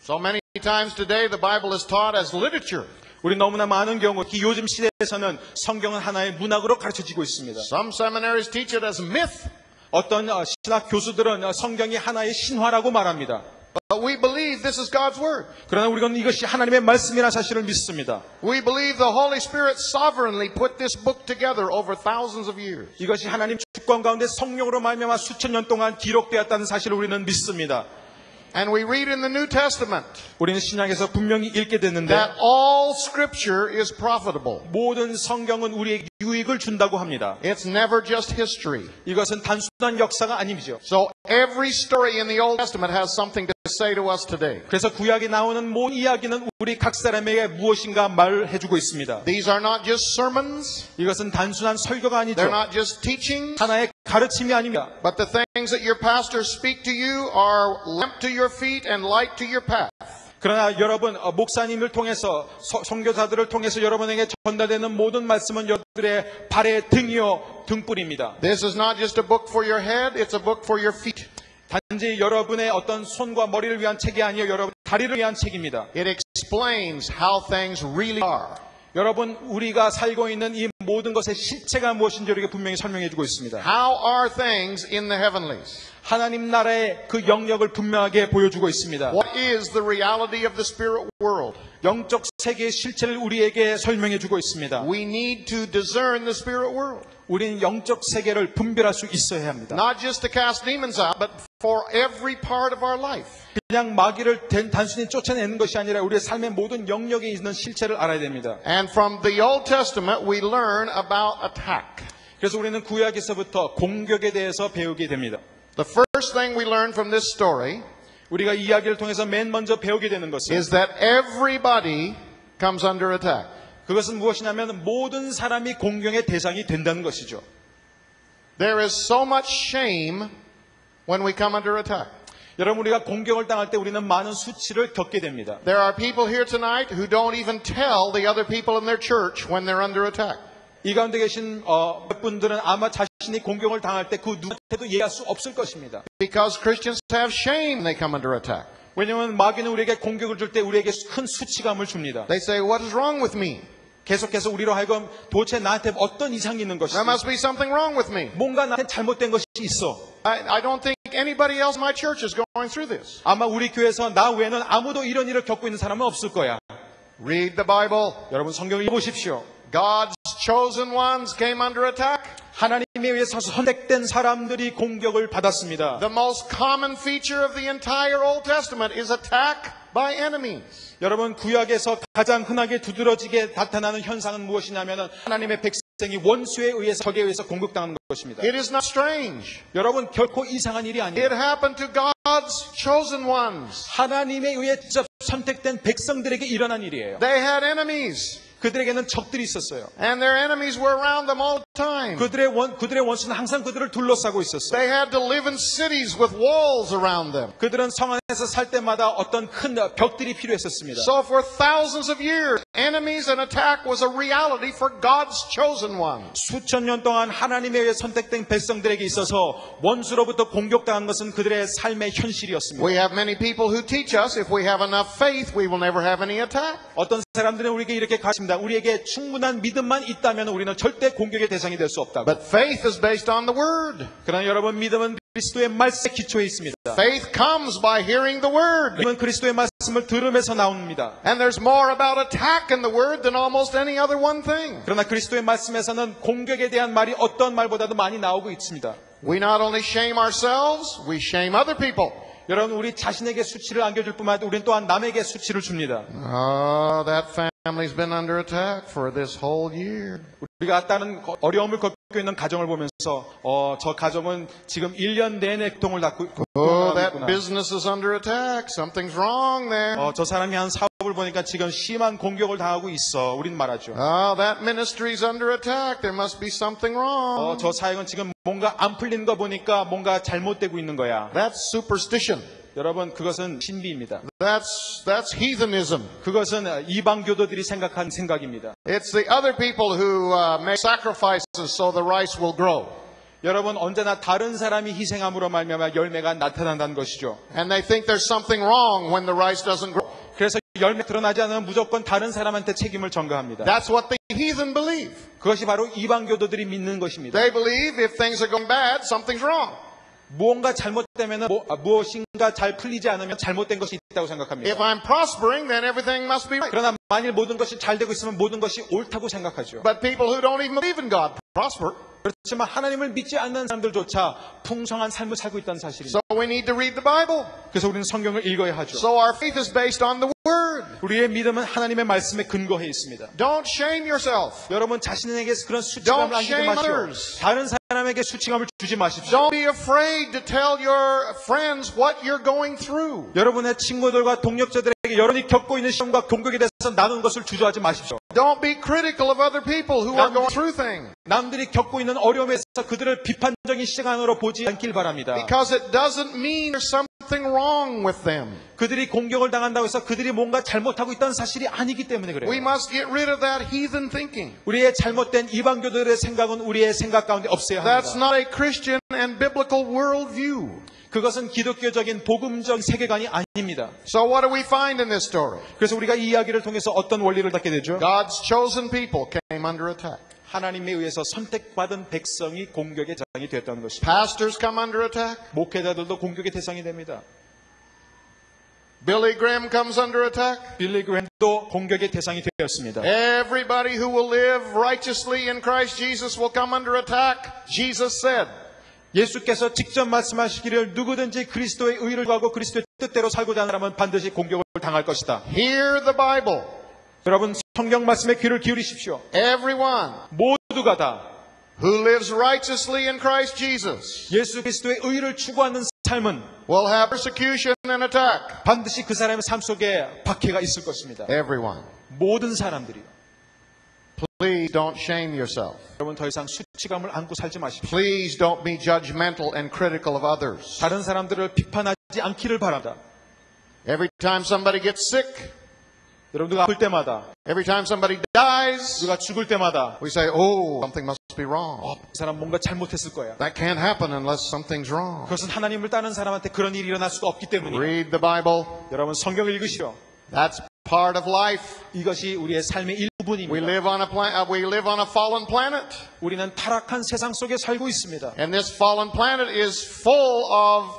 So many times today the Bible is taught as literature. 우리 너무나 많은 경우 특히 요즘 시대에서는 성경은 하나의 문학으로 가르쳐지고 있습니다. Some seminaries teach it as myth. 어떤 어, 신학 교수들은 어, 성경이 하나의 신화라고 말합니다. But we believe this is God's word. 그러나 우리는 이것이 하나님의 말씀이라 사실을 믿습니다. We believe the Holy Spirit sovereignly put this book together over thousands of years. 이것이 하나님 주권 가운데 성령으로 말미암아 수천 년 동안 기록되었다는 사실을 우리는 믿습니다. And we read in the New Testament 우리는 신약에서 분명히 읽게 됐는데 that all scripture is profitable. 모든 성경은 우리에게 유익을 준다고 합니다. It's never just history. 이것은 단순한 역사가 아니죠. So every story in the Old Testament has something to say to us today. 그래서 구약에 나오는 모든 이야기는 우리 각 사람에게 무엇인가 말해 주고 있습니다. These are not just sermons. 이것은 단순한 설교가 They're 아니죠. not just teachings. 하나의 가르침이 아닙니다. But the things that your pastors speak to you are lamp to your feet and light to your path. 그러나 여러분 어, 목사님을 통해서 서- 선교사들을 통해서 여러분에게 전달되는 모든 말씀은 여러분들의 발의 등이요 등불입니다. This is not just a book for your head, it's a book for your feet. 단지 여러분의 어떤 손과 머리를 위한 책이 아니요 여러분 다리를 위한 책입니다. It explains how things really are. 여러분 우리가 살고 있는 이 모든 것의 실체가 무엇인지 우리에게 분명히 설명해 주고 있습니다. How are things in the heavenlies? 하나님 나라의 그 영역을 분명하게 보여주고 있습니다. What is the reality of the spirit world? 영적 세계의 실체를 우리에게 설명해 주고 있습니다. We need to discern the spirit world. 우리는 영적 세계를 분별할 수 있어야 합니다. Not just to cast demons out, but for every part of our life. 그냥 마귀를 된- 단순히 쫓아내는 것이 아니라 우리의 삶의 모든 영역에 있는 실체를 알아야 됩니다. And from the Old Testament, we learn about attack. 그래서 우리는 구약에서부터 공격에 대해서 배우게 됩니다. The first thing we learn from this story 우리가 이 이야기를 통해서 맨 먼저 배우게 되는 것은 is that everybody comes under attack. 그것은 무엇이냐면 모든 사람이 공경의 대상이 된다는 것이죠. There is so much shame when we come under attack. 여러분 우리가 공격을 당할 때 우리는 많은 수치를 겪게 됩니다. There are people here tonight who don't even tell the other people in their church when they're under attack. 이 가운데 계신 어, 몇 분들은 아마 자신이 공격을 당할 때 그 누구한테도 얘기할 수 없을 것입니다. Because Christians have shame they come under attack. 왜냐하면 마귀는 우리에게 공격을 줄 때 우리에게 큰 수치감을 줍니다. They say, What is wrong with me? 계속해서 우리로 하여금 도대체 나한테 어떤 이상이 있는 것이지? There must be something wrong with me. 뭔가 나한테 잘못된 것이 있어. I, I don't think anybody else in my church is going through this. 아마 우리 교회에서 나 외에는 아무도 이런 일을 겪고 있는 사람은 없을 거야. Read the Bible. 여러분 성경을 읽어보십시오. God's chosen ones came under attack. 하나님에 의해서 선택된 사람들이 공격을 받았습니다. The most common feature of the entire Old Testament is attack by enemies. 여러분 구약에서 가장 흔하게 두드러지게 나타나는 현상은 무엇이냐면 하나님의 백성이 원수에 의해서 적에 의해서 공격당하는 것입니다. It is not strange. 여러분 결코 이상한 일이 아니에요. It happened to God's chosen ones. 하나님에 의해 직접 선택된 백성들에게 일어난 일이에요. They had enemies, 그들에게는 적들이 있었어요. and their enemies were around them all the time. 그들의 원 그들의 원수는 항상 그들을 둘러싸고 있었어요. They had to live in cities with walls around them. 그들은 성 안에서 살 때마다 어떤 큰 벽들이 필요했었습니다. So for thousands of years, enemies and attack was a reality for God's chosen ones. 수천 년 동안 하나님에 의해 선택된 백성들에게 있어서 원수로부터 공격당한 것은 그들의 삶의 현실이었습니다. We have many people who teach us if we have enough faith, we will never have any attack. 어떤 사람들은 우리에게 이렇게 가르칩니다. 우리에게 충분한 믿음만 있다면 우리는 절대 공격의 대상이 될 수 없다고. But faith is based on the Word. 그러나 여러분 믿음은 그리스도의 말씀에 기초해 있습니다. Faith comes by hearing the Word. 믿음은 그리스도의 말씀을 들으면서 나옵니다. And there's more about attack in the Word than almost any other one thing. 그러나 그리스도의 말씀에서는 공격에 대한 말이 어떤 말보다도 많이 나오고 있습니다. We not only shame ourselves, we shame other people. 여러분 우리 자신에게 수치를 안겨줄 뿐만 아니라 우리는 또한 남에게 수치를 줍니다. Oh, that family's been under attack for this whole year. 우리가 다른 거- 어려움을 겪고 있는 가정을 보면서 어, 저 가정은 지금 1년 내내 고통을 받고 Oh, that 있구나. business is under attack. Something's wrong there. 어, 저 사람이 한 사업을 보니까 지금 심한 공격을 당하고 있어. 우린 말하죠. Oh, that ministry's under attack. There must be something 어, wrong. 저 사역은 지금 뭔가 안 풀리는 거 보니까 뭔가 잘못되고 있는 거야. That's superstition. 여러분 그것은 신비입니다. That's, that's heathenism. 그것은 이방 교도들이 생각한 생각입니다. It's the other people who uh, make sacrifices so the rice will grow. 여러분 언제나 다른 사람이 희생함으로 말미암아 열매가 나타난다는 것이죠. And they think there's something wrong when the rice doesn't grow. 그래서 열매 드러나지 않으면 무조건 다른 사람한테 책임을 전가합니다. That's what the heathen believe. 그것이 바로 이방 교도들이 믿는 것입니다. They believe if things are going bad, something's wrong. 무언가 잘못되면 무엇인가 잘 풀리지 않으면 잘못된 것이 있다고 생각합니다. If I'm prospering, then everything must be right. 그러나 만일 모든 것이 잘 되고 있으면 모든 것이 옳다고 생각하죠. But people who don't even believe in God prosper. 그렇지만 하나님을 믿지 않는 사람들조차 풍성한 삶을 살고 있다는 사실입니다. So we need to read the Bible. 그래서 우리는 성경을 읽어야 하죠. So our faith is based on the. 우리의 믿음은 하나님의 말씀에 근거해 있습니다. Don't shame yourself. 여러분 자신에게 그런 수치감을 안기지 마시오. others. 다른 사람에게 수치감을 주지 마십시오. Don't be afraid to tell your friends what you're going through. 여러분의 친구들과 동력자들에게 여러분이 겪고 있는 시험과 공격에 대해서 나눈 것을 주저하지 마십시오. Don't be critical of other people who are going through things. 남들이 겪고 있는 어려움에서 그들을 비판적인 시간으로 보지 않길 바랍니다. Because it doesn't mean there's something wrong with them. 그들이 공격을 당한다고 해서 그들이 뭔가 잘못하고 있다는 사실이 아니기 때문에 그래요. We must get rid of that heathen thinking. 우리의 잘못된 이방교들의 생각은 우리의 생각 가운데 없어야 합니다. not a Christian and biblical worldview. 그것은 기독교적인 복음적 세계관이 아닙니다. So what do we find in this story? 그래서 우리가 이 이야기를 통해서 어떤 원리를 갖게 되죠? God's chosen people came under attack. 하나님에 의해서 선택받은 백성이 공격의 대상이 되었다는 것입니다. Pastors come under attack. 목회자들도 공격의 대상이 됩니다. Billy Graham comes under attack. 빌리 그램도 공격의 대상이 되었습니다. Everybody who will live righteously in Christ Jesus will come under attack. Jesus said. 예수께서 직접 말씀하시기를 누구든지 그리스도의 의를 구하고 그리스도의 뜻대로 살고자 하는 사람은 반드시 공격을 당할 것이다. Hear the Bible. 여러분 성경 말씀에 귀를 기울이십시오. Everyone 모두가 다 who lives righteously in Christ Jesus 예수 그리스도의 의를 추구하는 삶은 will have persecution and attack. 반드시 그 사람의 삶 속에 박해가 있을 것입니다. Everyone. 모든 사람들이요. Please don't shame yourself. 여러분 더 이상 수치감을 안고 살지 마십시오. Please don't be judgmental and critical of others. 다른 사람들을 비판하지 않기를 바란다. Every time somebody gets sick, 여러분 누가 아플 때마다 every time somebody dies, 누가 죽을 때마다 we say, oh, something must be wrong. 이 사람 뭔가 잘못했을 거야. That can't happen unless something's wrong. 그것은 하나님을 따는 사람한테 그런 일이 일어날 수가 없기 때문이에요. Read the Bible. 여러분 성경을 읽으시오. That's part of life. 이것이 우리의 삶의 We 일부분입니다. live on a pla- uh, we live on a fallen planet. 우리는 타락한 세상 속에 살고 있습니다. And this fallen planet is full of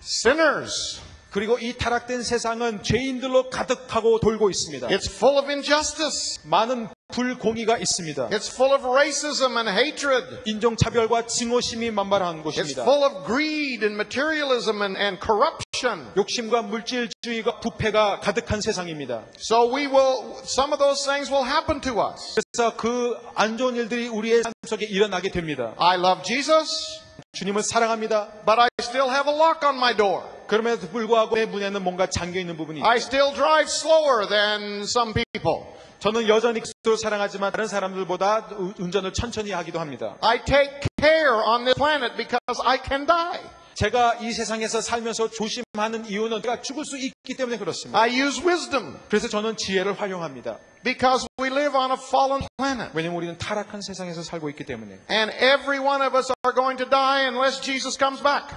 sinners. 그리고 이 타락된 세상은 죄인들로 가득하고 돌고 있습니다. It's full of injustice. 많은 불공의가 있습니다. It's full of racism and hatred. 인종차별과 증오심이 만발한 It's 곳입니다. full of greed and materialism and, and corruption. 욕심과 물질주의가 부패가 가득한 세상입니다. So we will, some of those things will happen to us. 그래서 그 안 좋은 일들이 우리의 삶 속에 일어나게 됩니다. I love Jesus, 주님을 사랑합니다. but I still have a lock on my door. 그럼에도 불구하고 내 문에는 뭔가 잠겨 있는 부분이. I still drive slower than some people. 저는 여전히 그리스도를 사랑하지만 다른 사람들보다 우- 운전을 천천히 하기도 합니다. I take care on this planet because I can die. 제가 이 세상에서 살면서 조심하는 이유는 제가 죽을 수 있기 때문에 그렇습니다. I use wisdom 그래서 저는 지혜를 활용합니다. because we live on a fallen planet. 왜냐면 우리는 타락한 세상에서 살고 있기 때문에. And every one of us are going to die unless Jesus comes back.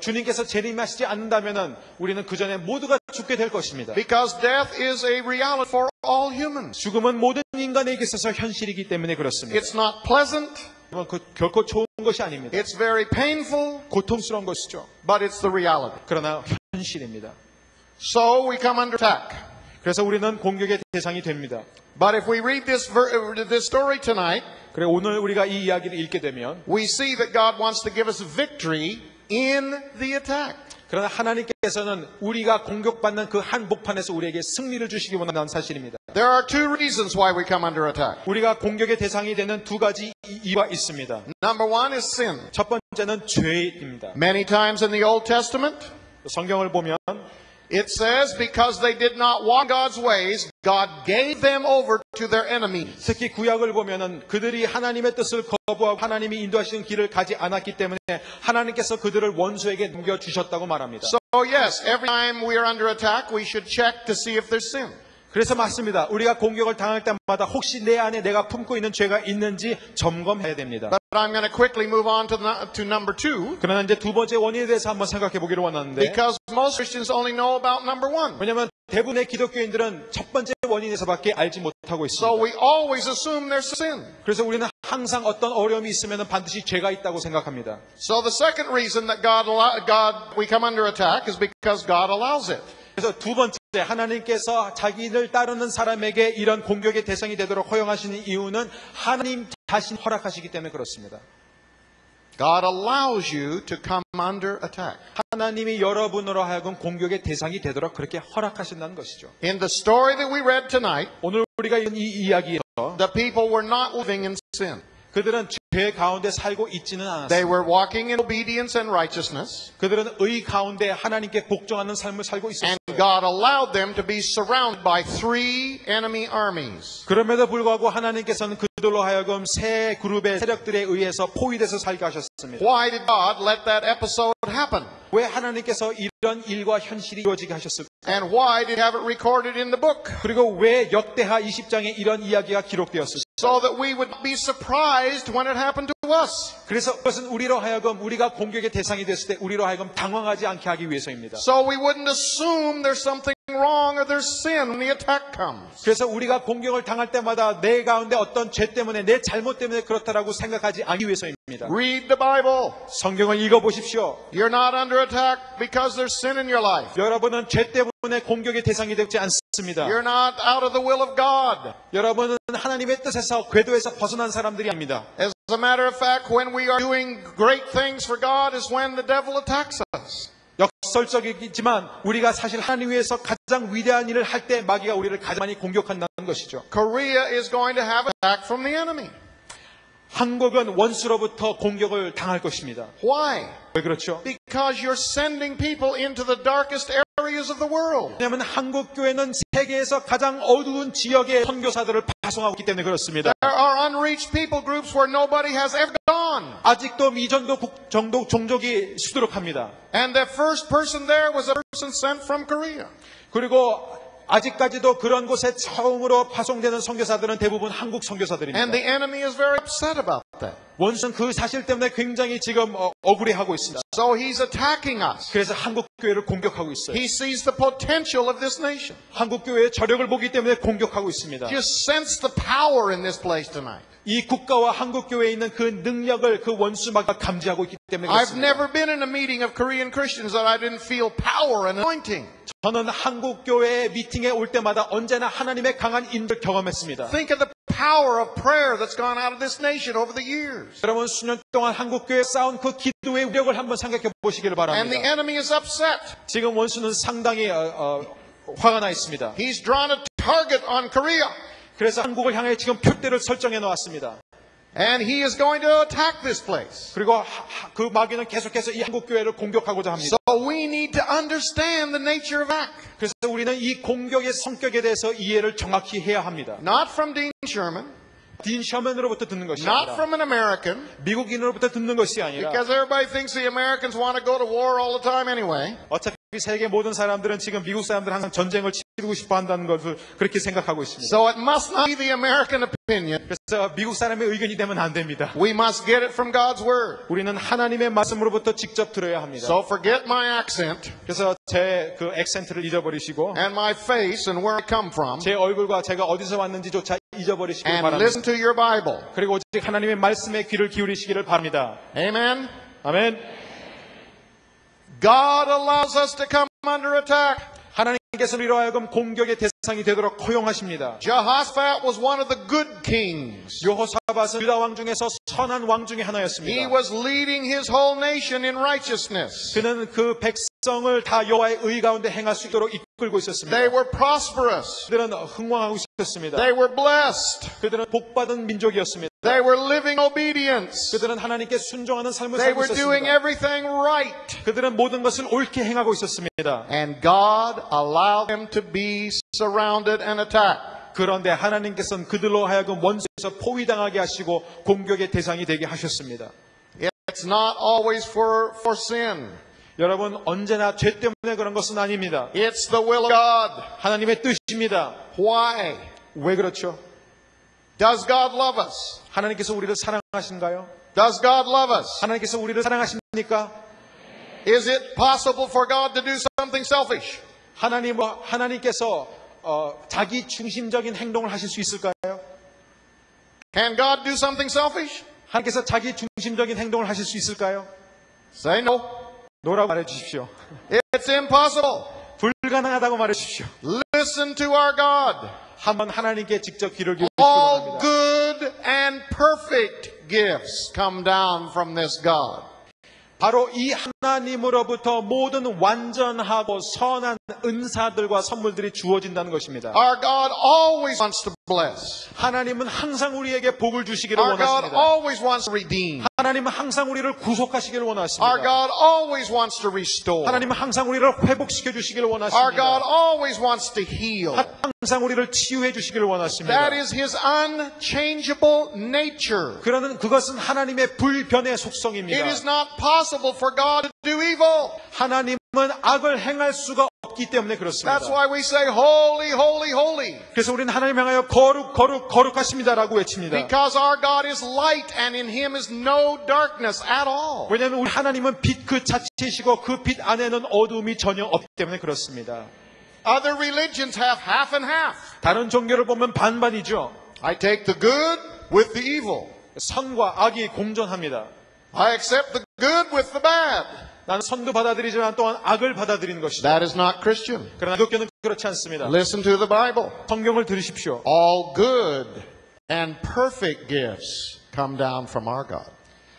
주님께서 재림하시지 않는다면 우리는 그 전에 모두가 죽게 될 것입니다. Because death is a reality for all humans. 죽음은 모든 인간에게 있어서 현실이기 때문에 그렇습니다. It's not pleasant, 그 결코 좋은 것이 아닙니다. it's very painful, 고통스러운 것이죠. but it's the reality. 그러나 현실입니다. So we come under attack. 그래서 우리는 공격의 대상이 됩니다. But if we read this, uh, this story tonight, 그래 오늘 우리가 이 이야기를 읽게 되면 we see that God wants to give us victory in the attack. 그러나 하나님께서는 우리가 공격받는 그 한복판에서 우리에게 승리를 주시기 원하는 사실입니다. There are two reasons why we come under attack. 우리가 공격의 대상이 되는 두 가지 이- 이유가 있습니다. Number one is sin. 첫 번째는 죄입니다. Many times in the Old Testament, 성경을 보면 it says, because they did not walk God's ways, God gave them over to their enemies. 특히 구약을 보면은 그들이 하나님의 뜻을 거부하고 하나님이 인도하시는 길을 가지 않았기 때문에 하나님께서 그들을 원수에게 넘겨 주셨다고 말합니다. So yes, every time we are under attack, we should check to see if there's sin. 그래서 맞습니다. 우리가 공격을 당할 때마다 혹시 내 안에 내가 품고 있는 죄가 있는지 점검해야 됩니다. But I'm going to quickly move on to, the, to number two, 그러나 이제 두 번째 원인에 대해서 한번 생각해 보기를 원하는데 because most Christians only know about number one. 왜냐하면 대부분의 기독교인들은 첫 번째 원인에서밖에 알지 못하고 So 있습니다. we always assume there's sin. 그래서 우리는 항상 어떤 어려움이 있으면 반드시 죄가 있다고 생각합니다. So the second reason that God, God, we come under attack is because God allows it. 그래서 두 번째 하나님께서 자기를 따르는 사람에게 이런 공격의 대상이 되도록 허용하시는 이유는 하나님 자신 허락하시기 때문에 그렇습니다. God allows you to come under attack. 하나님이 여러분으로 하여금 공격의 대상이 되도록 그렇게 허락하신다는 것이죠. In the story that we read tonight, 오늘 우리가 이 이야기에서 the people were not living in sin. 그들은 죄 가운데 살고 있지는 They 않았습니다. were walking in obedience and righteousness, 그들은 의 가운데 하나님께 복종하는 삶을 살고 있었습니다. and God allowed them to be surrounded by three enemy armies. 그럼에도 불구하고 하나님께서는 그들로 하여금 새 그룹의 세력들에 의해서 포위돼서 살게 하셨습니다. Why did God let that episode happen? 왜 하나님께서 이런 일과 현실이 이루어지게 하셨을까? And why did have it recorded in the book? 그리고 왜 역대하 20장에 이런 이야기가 기록되었을까? So that we would be surprised when it happened to us. 그래서 그것은 우리로 하여금 우리가 공격의 대상이 됐을 때 우리로 하여금 당황하지 않게 하기 위해서입니다. So we wouldn't assume there's something wrong or there's sin when the attack comes. 그래서 우리가 공격을 당할 때마다 내 가운데 어떤 죄 때문에 내 잘못 때문에 그렇다라고 생각하지 않기 위해서입니다. Read the Bible. 성경을 읽어 보십시오. You're not under attack because there's sin in your life. 여러분은 죄 때문에 공격의 대상이 되지 않습니다. You're not out of the will of God. 여러분은 하나님의 뜻에서 궤도에서 벗어난 사람들이 아닙니다. As a matter of fact, when we are doing great things for God is when the devil attacks us. 역설적이지만 우리가 사실 하나님 위해서 가장 위대한 일을 할 때 마귀가 우리를 가장 많이 공격한다는 것이죠. Korea is going to have attack from the enemy. 한국은 원수로부터 공격을 당할 것입니다. Why? 왜 그렇죠? Because you're sending people into the darkest areas of the world. 왜냐하면 한국 교회는 세계에서 가장 어두운 지역의 선교사들을 파송하고 있기 때문에 그렇습니다. There are unreached people groups where nobody has ever gone. 아직도 미전도 국- 정도 종족이 수두룩합니다. And the first person there was a person sent from Korea. 그리고 아직까지도 그런 곳에 처음으로 파송되는 선교사들은 대부분 한국 선교사들입니다. 원수는 그 사실 때문에 굉장히 지금 어, 억울해하고 있습니다. So he's attacking us. 그래서 한국 교회를 공격하고 있어요. He sees the potential of this nation. 한국 교회의 저력을 보기 때문에 공격하고 있습니다. Just sense the power in this place tonight. 이 국가와 한국 교회에 있는 그 능력을 그 원수마가 감지하고 있기 때문에 I've 그렇습니다. never been in a meeting of Korean Christians that I didn't feel power and anointing. 저는 한국 교회 미팅에 올 때마다 언제나 하나님의 강한 인도를 경험했습니다. Think of the power of prayer that's gone out of this nation over the years. 여러분 수년 동안 한국 교회 쌓은 그 기도의 위력을 한번 생각해 보시기를 And the 바랍니다. enemy is upset. 지금 원수는 상당히 어, 어, 화가 나 있습니다. He's drawn a target on Korea. 그래서 한국을 향해 지금 표대를 설정해 놓았습니다. And he is going to attack this place. 그리고 하- 하- 그 마귀는 계속해서 이 한국 교회를 공격하고자 합니다. So we need to understand the nature of act. 그래서 우리는 이 공격의 성격에 대해서 이해를 정확히 해야 합니다. Not from Dean Sherman, 딘 셔먼으로부터 듣는 것이 not 아니라 from an American, 미국인으로부터 듣는 것이 아니라 because everybody thinks the Americans want to go to war all the time anyway. 어차피 세계 모든 사람들은 지금 미국 사람들 항상 전쟁을 치르고 싶어 한다는 것을 그렇게 생각하고 있습니다. So it must not be the American opinion. 그래서 미국 사람의 의견이 되면 안 됩니다. We must get it from God's word. 우리는 하나님의 말씀으로부터 직접 들어야 합니다. So forget my accent 그래서 제 그 액센트를 잊어버리시고 and my face and where I come from 제 얼굴과 제가 어디서 왔는지조차 잊어버리시길 and 바랍니다. listen to your Bible. 그리고 오직 하나님의 말씀에 귀를 기울이시기를 바랍니다. Amen. 아멘. God allows us to come under attack. 하나님께서 우리로 하여금 공격의 대상이 되도록 허용하십니다. Jehoshaphat was one of the good kings. 여호사밧은 유다 왕 중에서 선한 왕 중에 He 하나였습니다. was leading his whole nation in righteousness. 그는 그 백성 을 다 여호와의 의 가운데 행할 수 있도록 이끌고 있었습니다. They were prosperous. 그들은 흥왕하고 있었습니다. They were blessed. 그들은 복받은 민족이었습니다. They were living obedience. 그들은 하나님께 순종하는 삶을 They 살고 were doing 있었습니다. everything right. 그들은 모든 것을 옳게 행하고 있었습니다. And God allowed them to be surrounded and attacked. 그런데 하나님께서는 그들로 하여금 원수에서 포위당하게 하시고 공격의 대상이 되게 하셨습니다. It's not always for, for sin. 여러분 언제나 죄 때문에 그런 것은 아닙니다. It's the will of God. 하나님의 뜻입니다. Why? 왜 그렇죠? Does God love us? 하나님께서 우리를 사랑하신가요? Does God love us? 하나님께서 우리를 사랑하십니까? Is it possible for God to do something selfish? 하나님 하나님께서 어, 자기 중심적인 행동을 하실 수 있을까요? Can God do something selfish? 하나님께서 자기 중심적인 행동을 하실 수 있을까요? Say no. 노라고 말해 주십시오. It's impossible. 불가능하다고 말해 주십시오. Listen to our God. 한번 하나님께 직접 귀를 기울이시기 All 바랍니다. good and perfect gifts come down from this God. 바로 이 하나님으로부터 모든 완전하고 선한 은사들과 선물들이 주어진다는 것입니다. Our God always wants to bless. 하나님은 항상 우리에게 복을 주시기를 Our God 원하십니다. always wants to redeem. 하나님은 항상 우리를 구속하시기를 Our 원하십니다. God always wants to restore. 하나님은 항상 우리를 회복시켜 주시기를 Our God 원하십니다. always wants to heal. 항상 우리를 치유해 주시기를 원하십니다. That is His unchangeable nature. 그러는 그것은 하나님의 불변의 It 속성입니다. is not possible for God to do evil. 하나님은 악을 행할 수가 없기 때문에 그렇습니다. That's why we say, Holy, holy, holy. 그래서 우리는 하나님 향하여 거룩 거룩 거룩하십니다라고 외칩니다. Because our God is light and in Him is no darkness at all. 왜냐하면 우리 하나님은 빛 그 자체이시고 그 빛 안에는 어두움이 전혀 없기 때문에 그렇습니다. Other religions have half and half. 다른 종교를 보면 반반이죠. I take the good with the evil. 선과 악이 공존합니다. I accept the good with the bad. 나는 선도 받아들이지만 또한 악을 받아들이는 것이죠. That is not Christian. 그러나 기독교는 그렇지 않습니다. Listen to the Bible. 성경을 들으십시오. All good and perfect gifts come down from our God.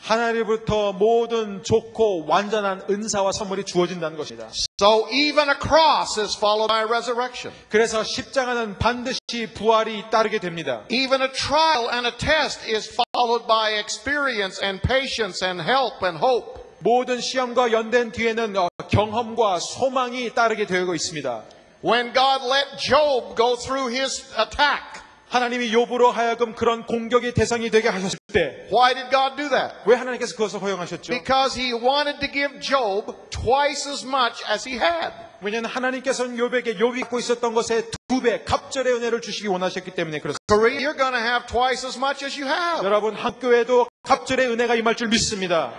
하나님부터 모든 좋고 완전한 은사와 선물이 주어진다는 것입니다. So even a cross is followed by resurrection. 그래서 십자가는 반드시 부활이 따르게 됩니다. Even a trial and a test is followed by experience and patience and help and hope. 모든 시험과 연된 뒤에는 어, 경험과 소망이 따르게 되고 있습니다. When God let Job go through his attack, 하나님이 욥으로 하여금 그런 공격의 대상이 되게 하셨을 때, why did God do that? 왜 하나님께서 그것을 허용하셨죠? Because he wanted to give Job twice as much as he had. 왜냐하면 하나님께서는 욥에게 욥이 갖고 있었던 것에 두 배 갑절의 은혜를 주시기 원하셨기 때문에 그렇습니다. Korea, you're going to have twice as much as you have. 여러분 학교에도 갑절의 은혜가 임할 줄 믿습니다.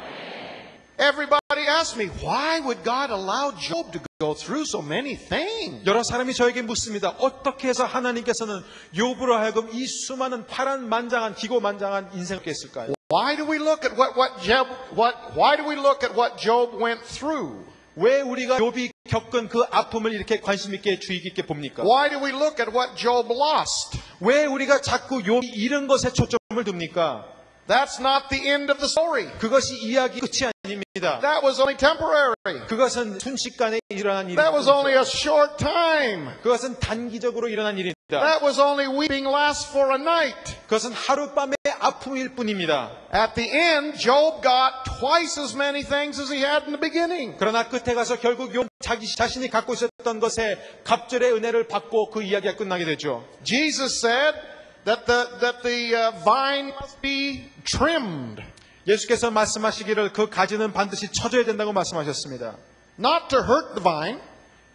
Everybody asks me, why would God allow Job to go through so many things? 여러 사람이 저에게 묻습니다. 어떻게 해서 하나님께서는 욥으로 하여금 이 수많은 파란만장한 기고만장한 인생을 했을까요? Why do we look at what, what Job, what, why do we look at what Job went through? 왜 우리가 욥이 겪은 그 아픔을 이렇게 관심 있게 주의 깊게 봅니까? Why do we look at what Job lost? 왜 우리가 자꾸 욥이 잃은 것에 초점을 둡니까? That's not the end of the story. 그것이 이야기 끝이 아닙니다. That was only temporary. 그것은 순식간에 일어난 That was only 일입니다. a short time. 그것은 단기적으로 일어난 일입니다. That was only weeping lasts for a night. 그것은 하룻밤의 아픔일 뿐입니다. At the end, Job got twice as many things as he had in the beginning. 그러나 끝에 가서 결국 욥 자기 자신이 갖고 있었던 것에 갑절의 은혜를 받고 그 이야기가 끝나게 되죠. Jesus said that the, that the uh, vine must be trimmed, 예수께서 말씀하시기를 그 가지는 반드시 쳐줘야 된다고 말씀하셨습니다. not to hurt the vine,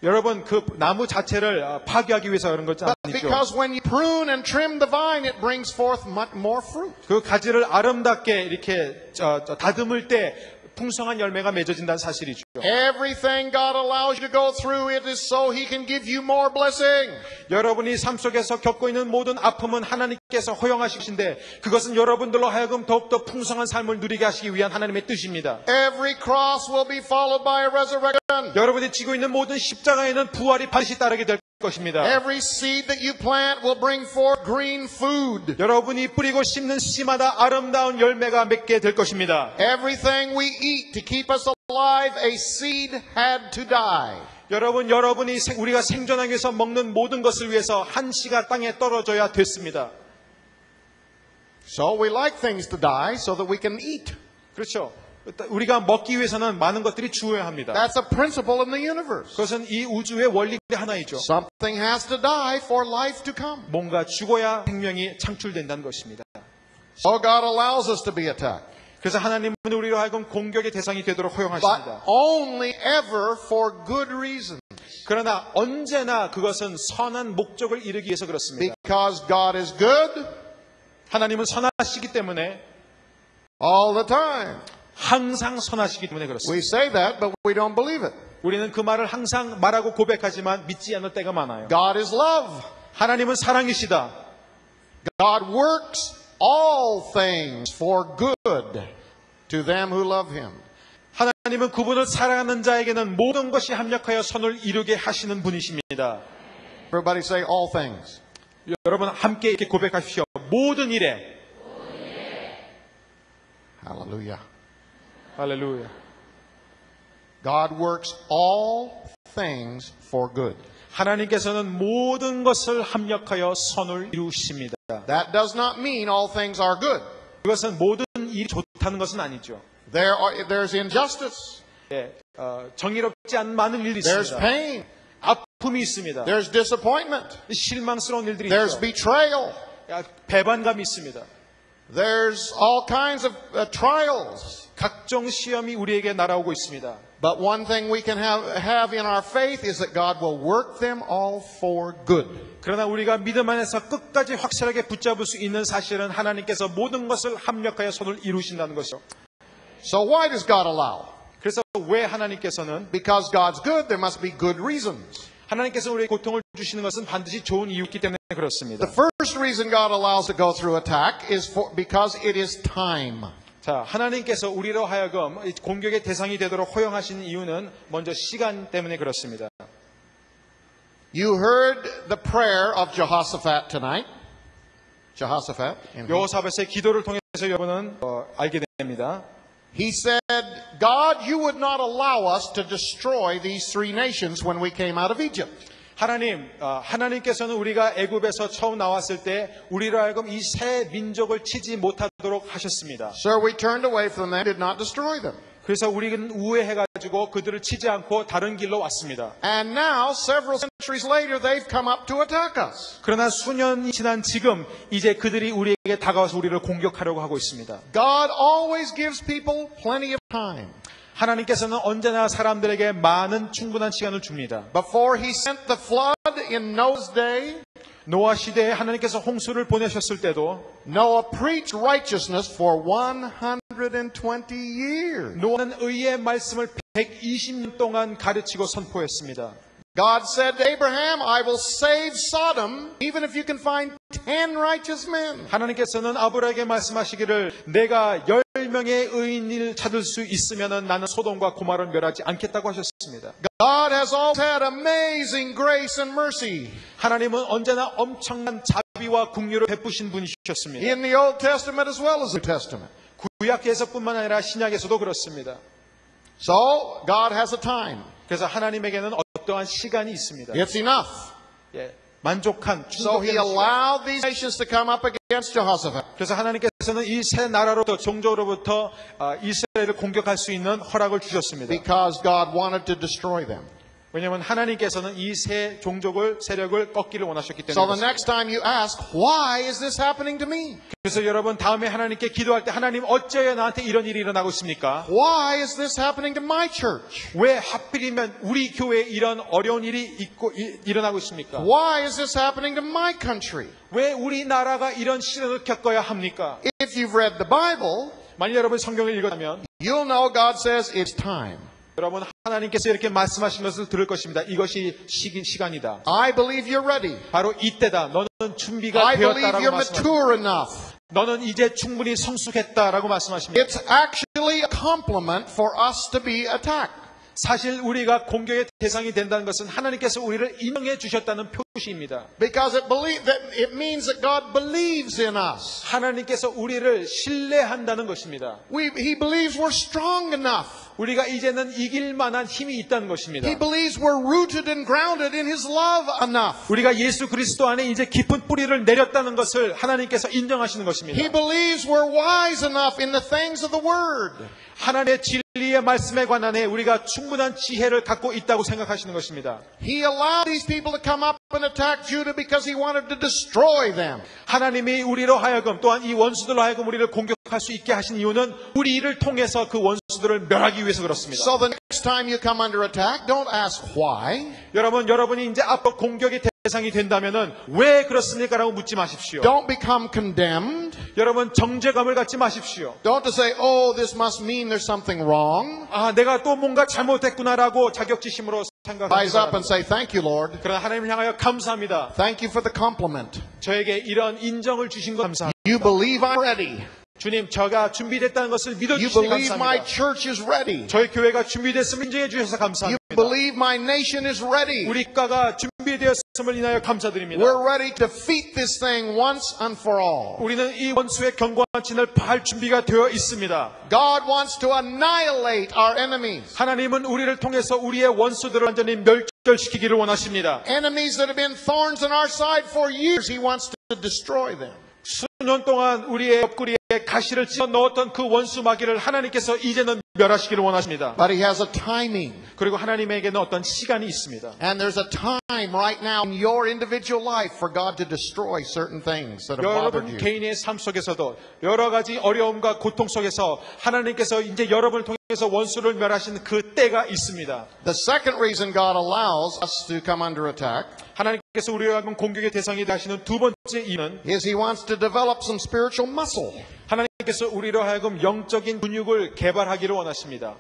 여러분 그 나무 자체를 어, 파괴하기 위해서 그런 것이 but 아니죠. because when you prune and trim the vine, it brings forth much more fruit. 그 가지를 아름답게 이렇게 저- 저 다듬을 때 풍성한 열매가 맺어진다는 사실이죠. Everything God allows you to go through, it is so He can give you more blessing. 여러분이 삶 속에서 겪고 있는 모든 아픔은 하나님께서 허용하시신데 그것은 여러분들로 하여금 더욱더 풍성한 삶을 누리게 하시기 위한 하나님의 뜻입니다. Every cross will be followed by a resurrection. 여러분이 지고 있는 모든 십자가에는 부활이 반드시 따르게 될 것입니다. Every seed that you plant will bring forth green food. 여러분이 뿌리고 심는 씨마다 아름다운 열매가 맺게 될 것입니다. Everything we eat to keep us alive, a seed had to die. 여러분, 여러분이 생- 우리가 생존하기 위해서 먹는 모든 것을 위해서 한 씨가 땅에 떨어져야 됐습니다. So we like things to die so that we can eat. 그렇죠. 우리가 먹기 위해서는 많은 것들이 주어야 합니다. That's a principle in the universe. 그것은 이 우주의 원리 하나이죠. Something has to die for life to come. 뭔가 죽어야 생명이 창출된다는 것입니다. So God allows us to be attacked. 그래서 하나님은 우리로 하여금 공격의 대상이 되도록 But 허용하십니다. only ever for good reason. 그러나 언제나 그것은 선한 목적을 이루기 위해서 그렇습니다. Because God is good 하나님은 선하시기 때문에 all the time. 항상 선하시기 때문에 그렇습니다. We say that, but we don't believe it. 우리는 그 말을 항상 말하고 고백하지만 믿지 않을 때가 많아요. God is love. 하나님은 사랑이시다. God works all things for good to them who love him. 하나님은 그분을 사랑하는 자에게는 모든 것이 합력하여 선을 이루게 하시는 분이십니다. Everybody say all things. 여러분 함께 이렇게 고백하십시오. 모든 일에 Hallelujah. 할렐루야. God works all things for good. 하나님께서는 모든 것을 합력하여 선을 이루십니다. That does not mean all things are good. 그것은 모든 일이 좋다는 것은 아니죠. There are, there's injustice. 예, 어, 정의롭지 않은 많은 There's 있습니다. pain. 아픔이 있습니다. There's disappointment. 실망스러운 일들이 There's 있죠. betrayal. 야, 배반감이 있습니다. There's all kinds of uh, trials. 각종 시험이 우리에게 날아오고 있습니다. But one thing we can have, have in our faith is that God will work them all for good. 그러나 우리가 믿음 안에서 끝까지 확실하게 붙잡을 수 있는 사실은 하나님께서 모든 것을 합력하여 손을 이루신다는 것이죠. So why does God allow? 그래서 왜 하나님께서는 Because God's good, there must be good reasons. 하나님께서 우리에게 고통을 주시는 것은 반드시 좋은 이유이기 때문에 그렇습니다. The first reason God allows to go through attack is for, because it is time. 자, 하나님께서 우리로 하여금 이 공격의 대상이 되도록 허용하신 이유는 먼저 시간 때문에 그렇습니다. You heard the prayer of Jehoshaphat tonight. Jehoshaphat. 여호사밧의 기도를 통해서 여러분은 어, 알게 됩니다. He said, God, you would not allow us to destroy these three nations when we came out of Egypt. 하나님, 어, 하나님께서는 우리가 애굽에서 처음 나왔을 때 우리로 하여금 이 세 민족을 치지 못하도록 하셨습니다. So we turned away from them, did not destroy them. 그래서 우리는 우회해가지고 그들을 치지 않고 다른 길로 왔습니다. And now, several centuries later, they've come up to attack us. 그러나 수년이 지난 지금 이제 그들이 우리에게 다가와서 우리를 공격하려고 하고 있습니다. God always gives people plenty of time. 하나님께서는 언제나 사람들에게 많은 충분한 시간을 줍니다. Before he sent the flood in Noah's day, 노아 시대에 하나님께서 홍수를 보내셨을 때도 Noah preached righteousness for 120 years. 노아는 의의 말씀을 120년 동안 가르치고 선포했습니다. God said to Abraham, I will save Sodom even if you can find 10 righteous men. 하나님께서는 아브라에게 말씀하시기를 내가 10명의 의인을 찾을 수 있으면 나는 소돔과 고마를 멸하지 않겠다고 하셨습니다. God has always had amazing grace and mercy. 하나님은 언제나 엄청난 자비와 국류를 베푸신 분이셨습니다. In the Old Testament as well as the New Testament. 구약에서뿐만 아니라 신약에서도 그렇습니다. So, God has a time. 그래서 하나님에게는 어떠한 시간이 있습니다. It's enough. 예, 만족한 So he 충분한 시간. allowed these nations to come up against Jehoshaphat. 그래서 하나님께서는 이 세 나라로부터 종족으로부터 아, 이스라엘을 공격할 수 있는 허락을 주셨습니다. Because God wanted to destroy them. 왜냐하면 하나님께서는 이 세 종족을 세력을 꺾기를 원하셨기 So the 때문에 그렇습니다. next time you ask, why is this happening to me? 그래서 여러분 다음에 하나님께 기도할 때 하나님 어째야 나한테 이런 일이 일어나고 있습니까? Why is this happening to my church? 왜 하필이면 우리 교회에 이런 어려운 일이 있고 이- 일어나고 있습니까? Why is this happening to my country? 왜 우리나라가 이런 시련을 겪어야 합니까? If you've read the Bible, 만약 여러분 성경을 읽었다면 you'll know God says it's time. 여러분 하나님께서 이렇게 말씀하신 것을 들을 것입니다. 이것이 시기, 시간이다. I believe you're ready. 바로 이때다. 너는 준비가 I 되었다라고 말씀하십니다. 너는 이제 충분히 성숙했다라고 말씀하십니다. It's actually a compliment for us to be attacked. 사실 우리가 공격의 대상이 된다는 것은 하나님께서 우리를 인정해 주셨다는 표시입니다. Because it believe that it means that God believes in us. 하나님께서 우리를 신뢰한다는 것입니다. We, he believes we're strong enough. 우리가 이제는 이길 만한 힘이 있다는 것입니다. He believes we're rooted and grounded in His love enough. 우리가 예수 그리스도 안에 이제 깊은 뿌리를 내렸다는 것을 하나님께서 인정하시는 He 것입니다. believes we're wise enough in the things of the Word. 하나님의 진리의 말씀에 관한해 우리가 충분한 지혜를 갖고 있다고 생각하시는 것입니다. He allowed these people to come up and attack Judah because He wanted to destroy them. 하나님이 우리로 하여금 또한 이 원수들로 하여금 우리를 공격할 수 있게 하신 이유는 우리를 통해서 그 원수들을 멸하기 위해서 그렇습니다. So the next time you come under attack, don't ask why. 여러분, 여러분이 이제 앞으로 공격의 대상이 된다면은 왜 그렇습니까? 라고 묻지 마십시오. Don't become condemned. 여러분, 정죄감을 갖지 마십시오. Don't say, oh, this must mean there's something wrong. 아, 내가 또 뭔가 잘못했구나라고 자격지심으로 생각하지 Rise up and say, thank you, Lord. 그러나 하나님을 향하여 감사합니다. Thank you for the compliment. 저에게 이런 인정을 주신 것 감사합니다. You believe I'm ready. 주님, 저가 준비됐다는 것을 믿어주시니 감사합니다. 저희 교회가 준비됐음을 인정해 주셔서 감사합니다. believe my nation is ready. 우리 준비되었음을 준비 되었음을 인하여 감사드립니다. We're ready to defeat this thing once and for all. 우리는 이 원수의 견고한 진을 파할 준비가 되어 있습니다. God wants to annihilate our enemies. 하나님은 우리를 통해서 우리의 원수들을 완전히 멸절시키기를 원하십니다. Enemies that have been thorns in our side for years, He wants to destroy them. 수년 동안 우리의 옆구리에 가시를 찌어 넣었던 그 원수 마귀를 하나님께서 이제는 멸하시기를 원하십니다. But He has a timing. 그리고 하나님에게는 어떤 시간이 있습니다. And there's a time right now in your individual life for God to destroy certain things that have bothered 여러분 you. 개인의 삶 속에서도 여러 가지 어려움과 고통 속에서 하나님께서 이제 여러분을 통해서 원수를 멸하신 그 때가 있습니다. The second reason God allows us to come under attack 하나님께서 우리와 공격의 대상이 되시는 두 번째 이유는 is He wants to develop some spiritual muscle. 하나님 께서 우리로 하여금 영적인 근육을 개발하기를 원하십니다.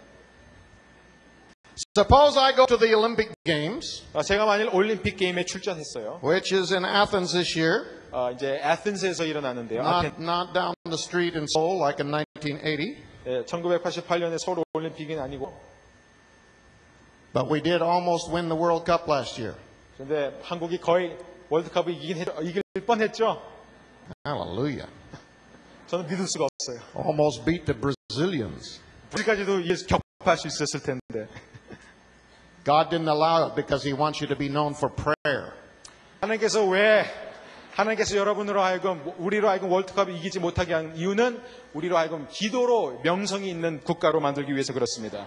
Suppose I go to the Olympic Games, 아, 제가 만일 올림픽 게임에 출전했어요. which is in Athens this year, 아, 이제 아텐스에서 일어나는데요. not, not down the street in Seoul like in 1980, 예, 1988년에 서울 올림픽은 아니고, but we did almost win the World Cup last year. 근데 한국이 거의 월드컵을 이긴 했- 이길 뻔했죠. Hallelujah. 저는 믿을 수가 Almost beat the Brazilians. 이게 격파할 수 있었을 텐데. God didn't allow it because He wants you to be known for prayer. 하나님께서 왜 하나님께서 여러분으로 하여금 우리로 하여금 월드컵을 이기지 못하게 한 이유는 우리로 하여금 기도로 명성이 있는 국가로 만들기 위해서 그렇습니다.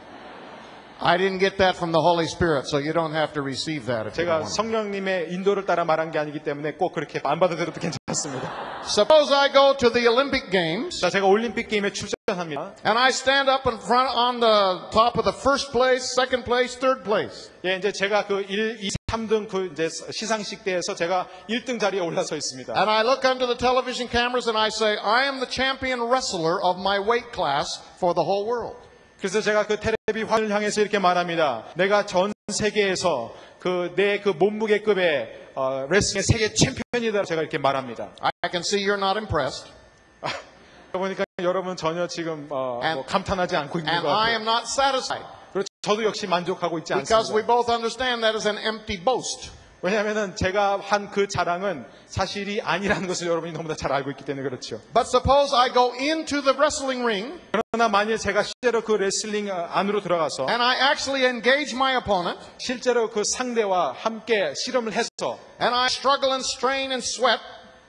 I didn't get that from the Holy Spirit, so you don't have to receive that if you 제가 don't want. 성령님의 인도를 따라 말한 게 아니기 때문에 꼭 그렇게 안 받아들여도 괜찮습니다. Suppose I go to the Olympic Games 자, 제가 올림픽 게임에 출전합니다. and I stand up in front on the top of the first place, second place, third place. 예, 이제 제가 그 1, 2, 3등 그 이제 시상식 대에서 제가 1등 자리에 올라서 있습니다. And I look under the television cameras and I say, I am the champion wrestler of my weight class for the whole world. 그래서 제가 그 테레비 화면을 향해서 이렇게 말합니다. 내가 전 세계에서 그 내 그 몸무게급의 어, 레슬링의 세계 챔피언이다. 제가 이렇게 말합니다. I I can see you're not impressed. [LAUGHS] 그러니까 여러분 전혀 지금 어, And- 뭐 감탄하지 않고 있는 것 I 같아요. am not satisfied 그리고 저도 역시 만족하고 있지 because we 않습니다. both understand that is an empty boast. 왜냐하면 제가 한 그 자랑은 사실이 아니라는 것을 여러분이 너무나 잘 알고 있기 때문에 그렇죠. But suppose I go into the wrestling ring 그러나 만일 제가 실제로 그 레슬링 안으로 들어가서 and I actually engage my opponent 실제로 그 상대와 함께 실험을 해서 and I struggle and strain and sweat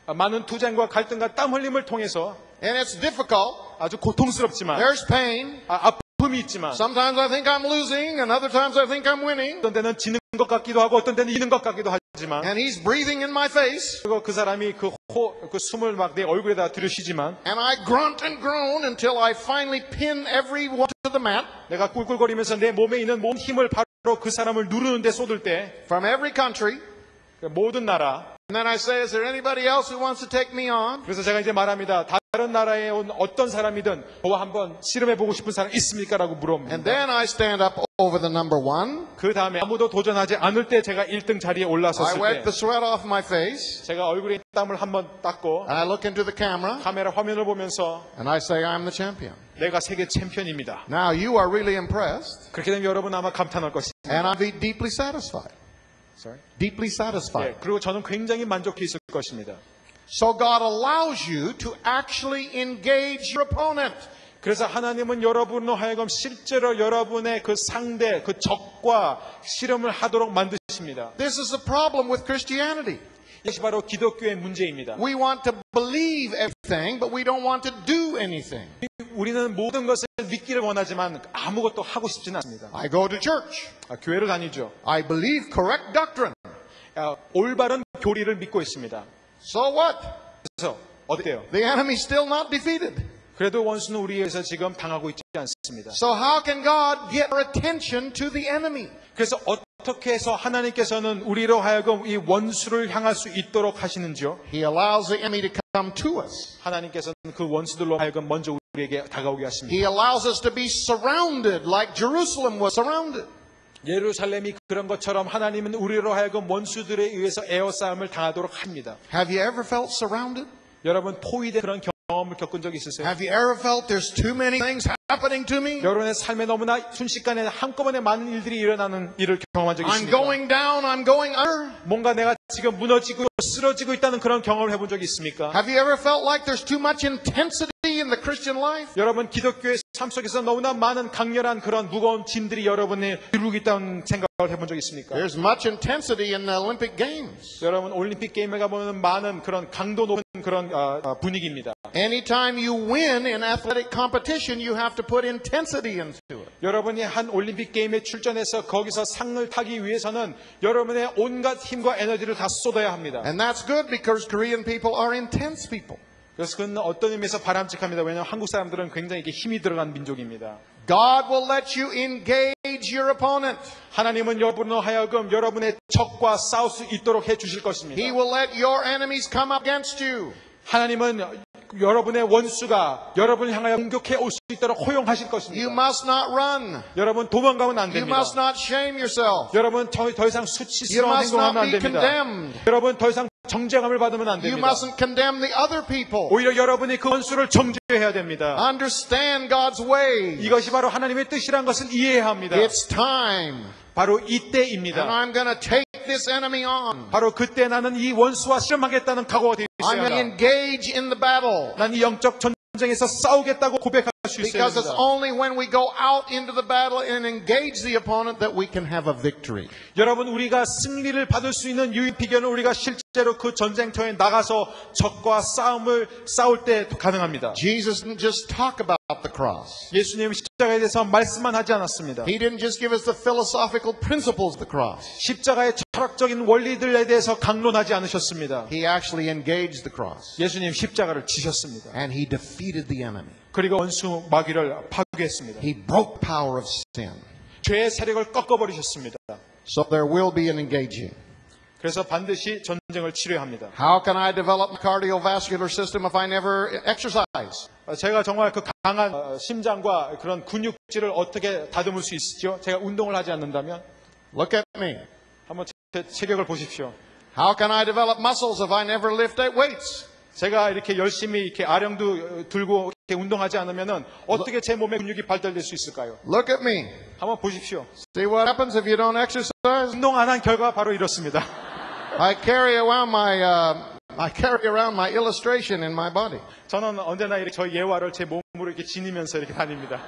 많은 투쟁과 갈등과 땀 흘림을 통해서 and it's difficult. 아주 고통스럽지만 There's pain. 아, 아픔이 있지만 Sometimes I think I'm losing and other times I think I'm winning. 어떤 때는 지는 것 같기도 하고 어떤 때는 이는 것 같기도 하지만 And he's breathing in my face 그리고 그 사람이 그, 호, 그 숨을 막 내 얼굴에다 들이쉬지만 and I grunt and groan until I finally pin everyone to the mat 내가 꿀꿀거리면서 내 몸에 있는 몸 힘을 바로 그 사람을 누르는데 쏟을 때 from every country. 그 모든 나라 And then I say, is there anybody else who wants to take me on? 그래서 제가 이제 말합니다 다른 나라에 온 어떤 사람이든 저와 한번 실험해 보고 싶은 사람 있습니까? 라고 And 물어봅니다 then I stand up over the number one. 그 다음에 아무도 도전하지 않을 때 제가 1등 자리에 올라섰을 wipe the 때 sweat off my face. 제가 얼굴에 땀을 한번 닦고 And I look into the camera 카메라 화면을 보면서 and I say, I'm the champion. 내가 세계 챔피언입니다 Now you are really impressed 그렇게 되면 여러분 아마 감탄할 것입니다 Sorry? Deeply satisfied. 예, 그리고 저는 굉장히 만족해 있을 것입니다. So God allows you to actually engage your opponent. 그래서 하나님은 여러분으로 하여금 실제로 여러분의 그 상대, 그 적과 실험을 하도록 만드십니다. This is the problem with Christianity. 이것이 바로 기독교의 문제입니다. We want to believe everything, but we don't want to do anything. 우리는 모든 것을 믿기를 원하지만 아무것도 하고 싶지는 않습니다. I go to church. 아, 교회를 다니죠. I believe correct doctrine. 아, 올바른 교리를 믿고 있습니다. So what? 그래서 어때요? The enemy's still not defeated. 그래도 원수는 우리에서 지금 당하고 있지 않습니다. So how can God get our attention to the enemy? 그래서 어떻게 해서 하나님께서는 우리로 하여금 이 원수를 향할 수 있도록 하시는지요? He allows the enemy to come to us. 하나님께서는 그 원수들로 하여금 먼저 우리에게 다가오게 하십니다. He allows us to be surrounded like Jerusalem was surrounded. 예루살렘이 그런 것처럼 하나님은 우리로 하여금 원수들에 의해서 에어싸움을 당하도록 합니다. Have you ever felt surrounded? 여러분 포위된 그런 경험을 겪은 적 있으세요? Have you ever felt there's too many things happening to me? 여러분의 삶에 너무나 순식간에 한꺼번에 많은 일들이 일어나는 일을 경험한 적이 I'm 있습니까? going down, I'm going under. 뭔가 내가 지금 무너지고 쓰러지고 있다는 그런 경험을 해본 적이 있습니까? Have you ever felt like there's too much intensity in the Christian life? 여러분 기독교의 삶 속에서 너무나 많은 강렬한 그런 무거운 짐들이 여러분의 들고 있다는 생각을 해본 적이 있습니까? There's much intensity in the Olympic Games. 여러분 올림픽 게임에 가보면 많은 그런 강도 높은 그런 아, 아, 분위기입니다. Anytime you win in athletic competition, you have to put intensity into it. 여러분이 한 올림픽 게임에 출전해서 거기서 상을 타기 위해서는 여러분의 온갖 힘과 에너지를 다 쏟아야 합니다. And that's good because Korean people are intense people. 그래서 그건 어떤 의미에서 바람직합니다. 왜냐하면 한국 사람들은 굉장히 이게 힘이 들어간 민족입니다. God will let you engage your opponent. 하나님은 여러분으로 하여금 여러분의 적과 싸울 수 있도록 해 주실 것입니다. He will let your enemies come up against you. 하나님은 여러분의 원수가 여러분을 향하여 공격해 올 수 있도록 허용하실 You 것입니다. must not run. 여러분 도망가면 안 You 됩니다. must not shame yourself. 여러분 더, 더 이상 You 수치스러운 행동하면 안 됩니다. condemned. 여러분 더 이상 정죄감을 받으면 안 You 됩니다. mustn't condemn the other people. 오히려 여러분이 그 원수를 정죄해야 됩니다. Understand God's way. 이것이 바로 하나님의 뜻이란 것을 이해해야 합니다. It's time. 바로 And 이때입니다. I'm going to take this enemy on. 바로 그때 나는 이 원수와 실험하겠다는 각오가 되어 I'm 있어야 going to 합니다. engage in the battle. 난이 영적 전쟁에서 싸우겠다고 고백할 수 있어야 Because it's 됩니다. only when we go out into the battle and engage the opponent that we can have a victory. 여러분 우리가 승리를 받을 수 있는 유일 비결은 우리가 실제로 그 전쟁터에 나가서 적과 싸움을 싸울 때 가능합니다. Jesus didn't just talk about the cross. 예수님 십자가에 대해서 말씀만 하지 않았습니다. He didn't just give us the philosophical principles of the cross. 십자가의 철학적인 원리들에 대해서 강론하지 않으셨습니다. He actually engaged the cross. 예수님 십자가를 지셨습니다. And he defeated the enemy. 그리고 원수 마귀를 파괴했습니다. He broke power of sin. 죄의 세력을 꺾어버리셨습니다. So there will be an engaging. 그래서 반드시 전쟁을 치러야 합니다. How can I develop my cardiovascular system if I never exercise? 어, 제가 정말 그 강한 어, 심장과 그런 근육질을 어떻게 다듬을 수 있죠? 제가 운동을 하지 않는다면 Look at me. 한번 제 체격을 보십시오. How can I develop muscles if I never lift weights? 제가 이렇게 열심히 이렇게 아령도 어, 들고 이렇게 운동하지 않으면은 어떻게 제 몸의 근육이 발달될 수 있을까요? Look at me. 한번 보십시오. See what happens if you don't exercise? 운동 안 한 결과 바로 이렇습니다. I carry around my uh, I carry around my illustration in my body. 저는 언제나 이렇게 저 예화를 제 몸으로 이렇게 지니면서 이렇게 다닙니다.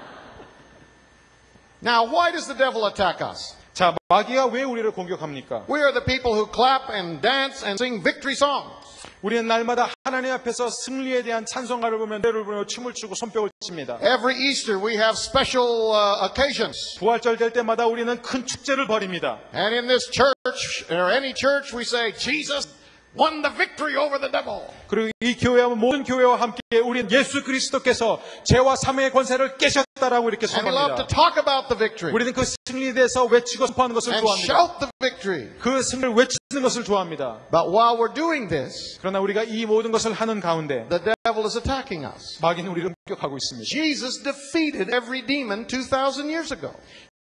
Now, why does the devil attack us? 자, 마귀가 왜 우리를 공격합니까? We are the people who clap and dance and sing victory songs. 우리는 날마다 하나님 앞에서 승리에 대한 찬송가를 보면 노래를 부르며 춤을 추고 손뼉을 칩니다. Every Easter we have special uh, occasions. 부활절 될 때마다 우리는 큰 축제를 벌입니다. And in this church, or any church, we say, Jesus won the victory over the devil. 그리고 이 교회와 모든 교회와 함께 우리는 예수 그리스도께서 죄와 사망의 권세를 깨셨다라고 이렇게 And we love to 선포합니다. talk about the victory 우리는 그 승리에 대해서 외치고 선포하는 것을 좋아합니다. shout the victory. 그 승리를 외치는 것을 좋아합니다. But while we're doing this, 그러나 우리가 이 모든 것을 하는 가운데 the devil is attacking us. 마귀는 우리를 공격하고 있습니다. Jesus defeated every demon 2,000 years ago.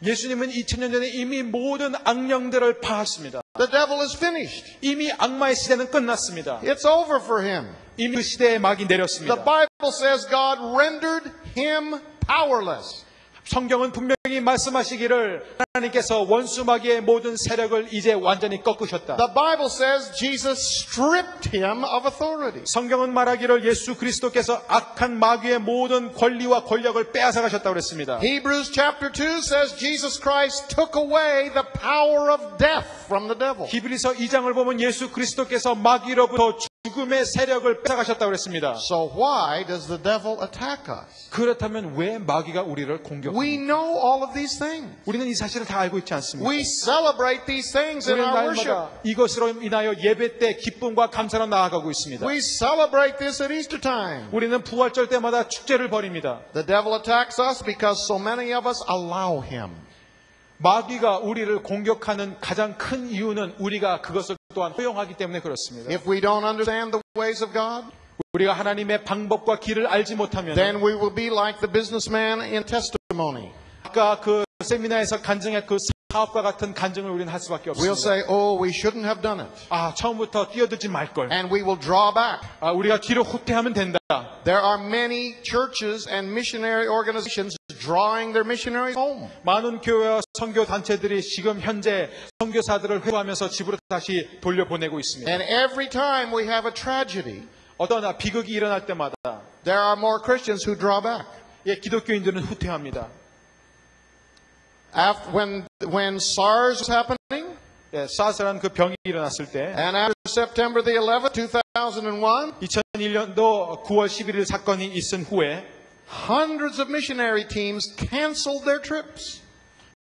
예수님은 2000년 전에 이미 모든 악령들을 파하셨습니다. The devil is finished. 이미 악마의 시대는 끝났습니다. It's over for him. 이미 그 시대에 막이 The 내렸습니다. Bible says God rendered him powerless. 성경은 분명히 말씀하시기를 하나님께서 원수 마귀의 모든 세력을 이제 완전히 꺾으셨다. The Bible says Jesus stripped him of authority. 성경은 말하기를 예수 그리스도께서 악한 마귀의 모든 권리와 권력을 빼앗아 가셨다고 그랬습니다. Hebrews chapter 2 says Jesus Christ took away the power of death from the devil. 히브리서 2장을 보면 예수 그리스도께서 마귀로부터 죽음의 세력을 빼앗아 가셨다고 그랬습니다. So why does the devil attack us? 그렇다면 왜 마귀가 우리를 공격합니까? We know all of these things. 우리는 이 사실을 다 알고 있지 않습니까? We celebrate these things in our worship. 이것으로 인하여 예배 때 기쁨과 감사로 나아가고 있습니다. We celebrate this at Easter time. 우리는 부활절 때마다 축제를 벌입니다. The devil attacks us because so many of us allow him. 마귀가 우리를 공격하는 가장 큰 이유는 우리가 그것을 또한 허용하기 때문에 그렇습니다. If we don't understand the ways of God, 우리가 하나님의 방법과 길을 알지 못하면 then we will be like the businessman in testimony. 아까 그 세미나에서 간증한 그 사업과 같은 간증을 우리는 할 수밖에 We'll 없습니다. say, oh, we shouldn't have done it. 아, 처음부터 뛰어들지 말 걸. And we will draw back. 아, 우리가 뒤로 후퇴하면 된다. There are many churches and missionary organizations drawing their missionaries home. 많은 교회와 선교 단체들이 지금 현재 선교사들을 회부하면서 집으로 다시 돌려보내고 있습니다. And every time we have a tragedy, 어떤 비극이 일어날 때마다 there are more Christians who draw back. 예, 기독교인들은 후퇴합니다. After, when, when SARS was happening, 예, 사스라는 그 병이 일어났을 때 and after September the 11th, 2001, 2001년도 9월 11일 사건이 있은 후에 hundreds of missionary teams canceled their trips.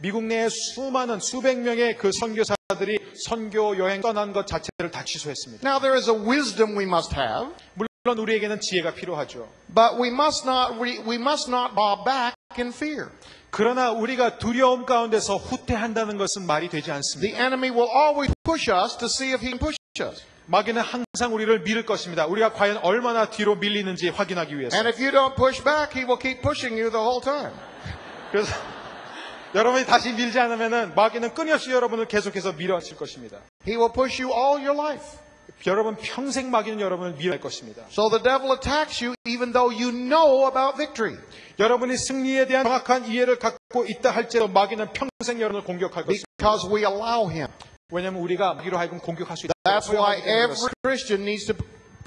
미국 내에 수많은 수백 명의 그 선교사들이 선교 여행 떠난 것 자체를 다 취소했습니다. Now there is a wisdom we must have, 물론 우리에게는 지혜가 필요하죠. but we must not, we, we must not draw back in fear. 그러나 우리가 두려움 가운데서 후퇴한다는 것은 말이 되지 않습니다. The enemy will always push us to see if he can push us. 마귀는 항상 우리를 밀을 것입니다. 우리가 과연 얼마나 뒤로 밀리는지 확인하기 위해서. And if you don't push back, he will keep pushing you the whole time. 그래서 여러분이 다시 밀지 않으면은 마귀는 끊임없이 여러분을 계속해서 밀어칠 것입니다. He will push you all your life. 여러분 평생 마귀는 여러분을 밀어할 것입니다. So the devil attacks you even though you know about victory. 여러분이 승리에 대한 정확한 이해를 갖고 있다 할지라도 마귀는 평생 여러분을 공격할 것입니다. Because we allow him. 왜냐하면 우리가 마귀로 하여금 공격할 수 있다. That's why every Christian needs to,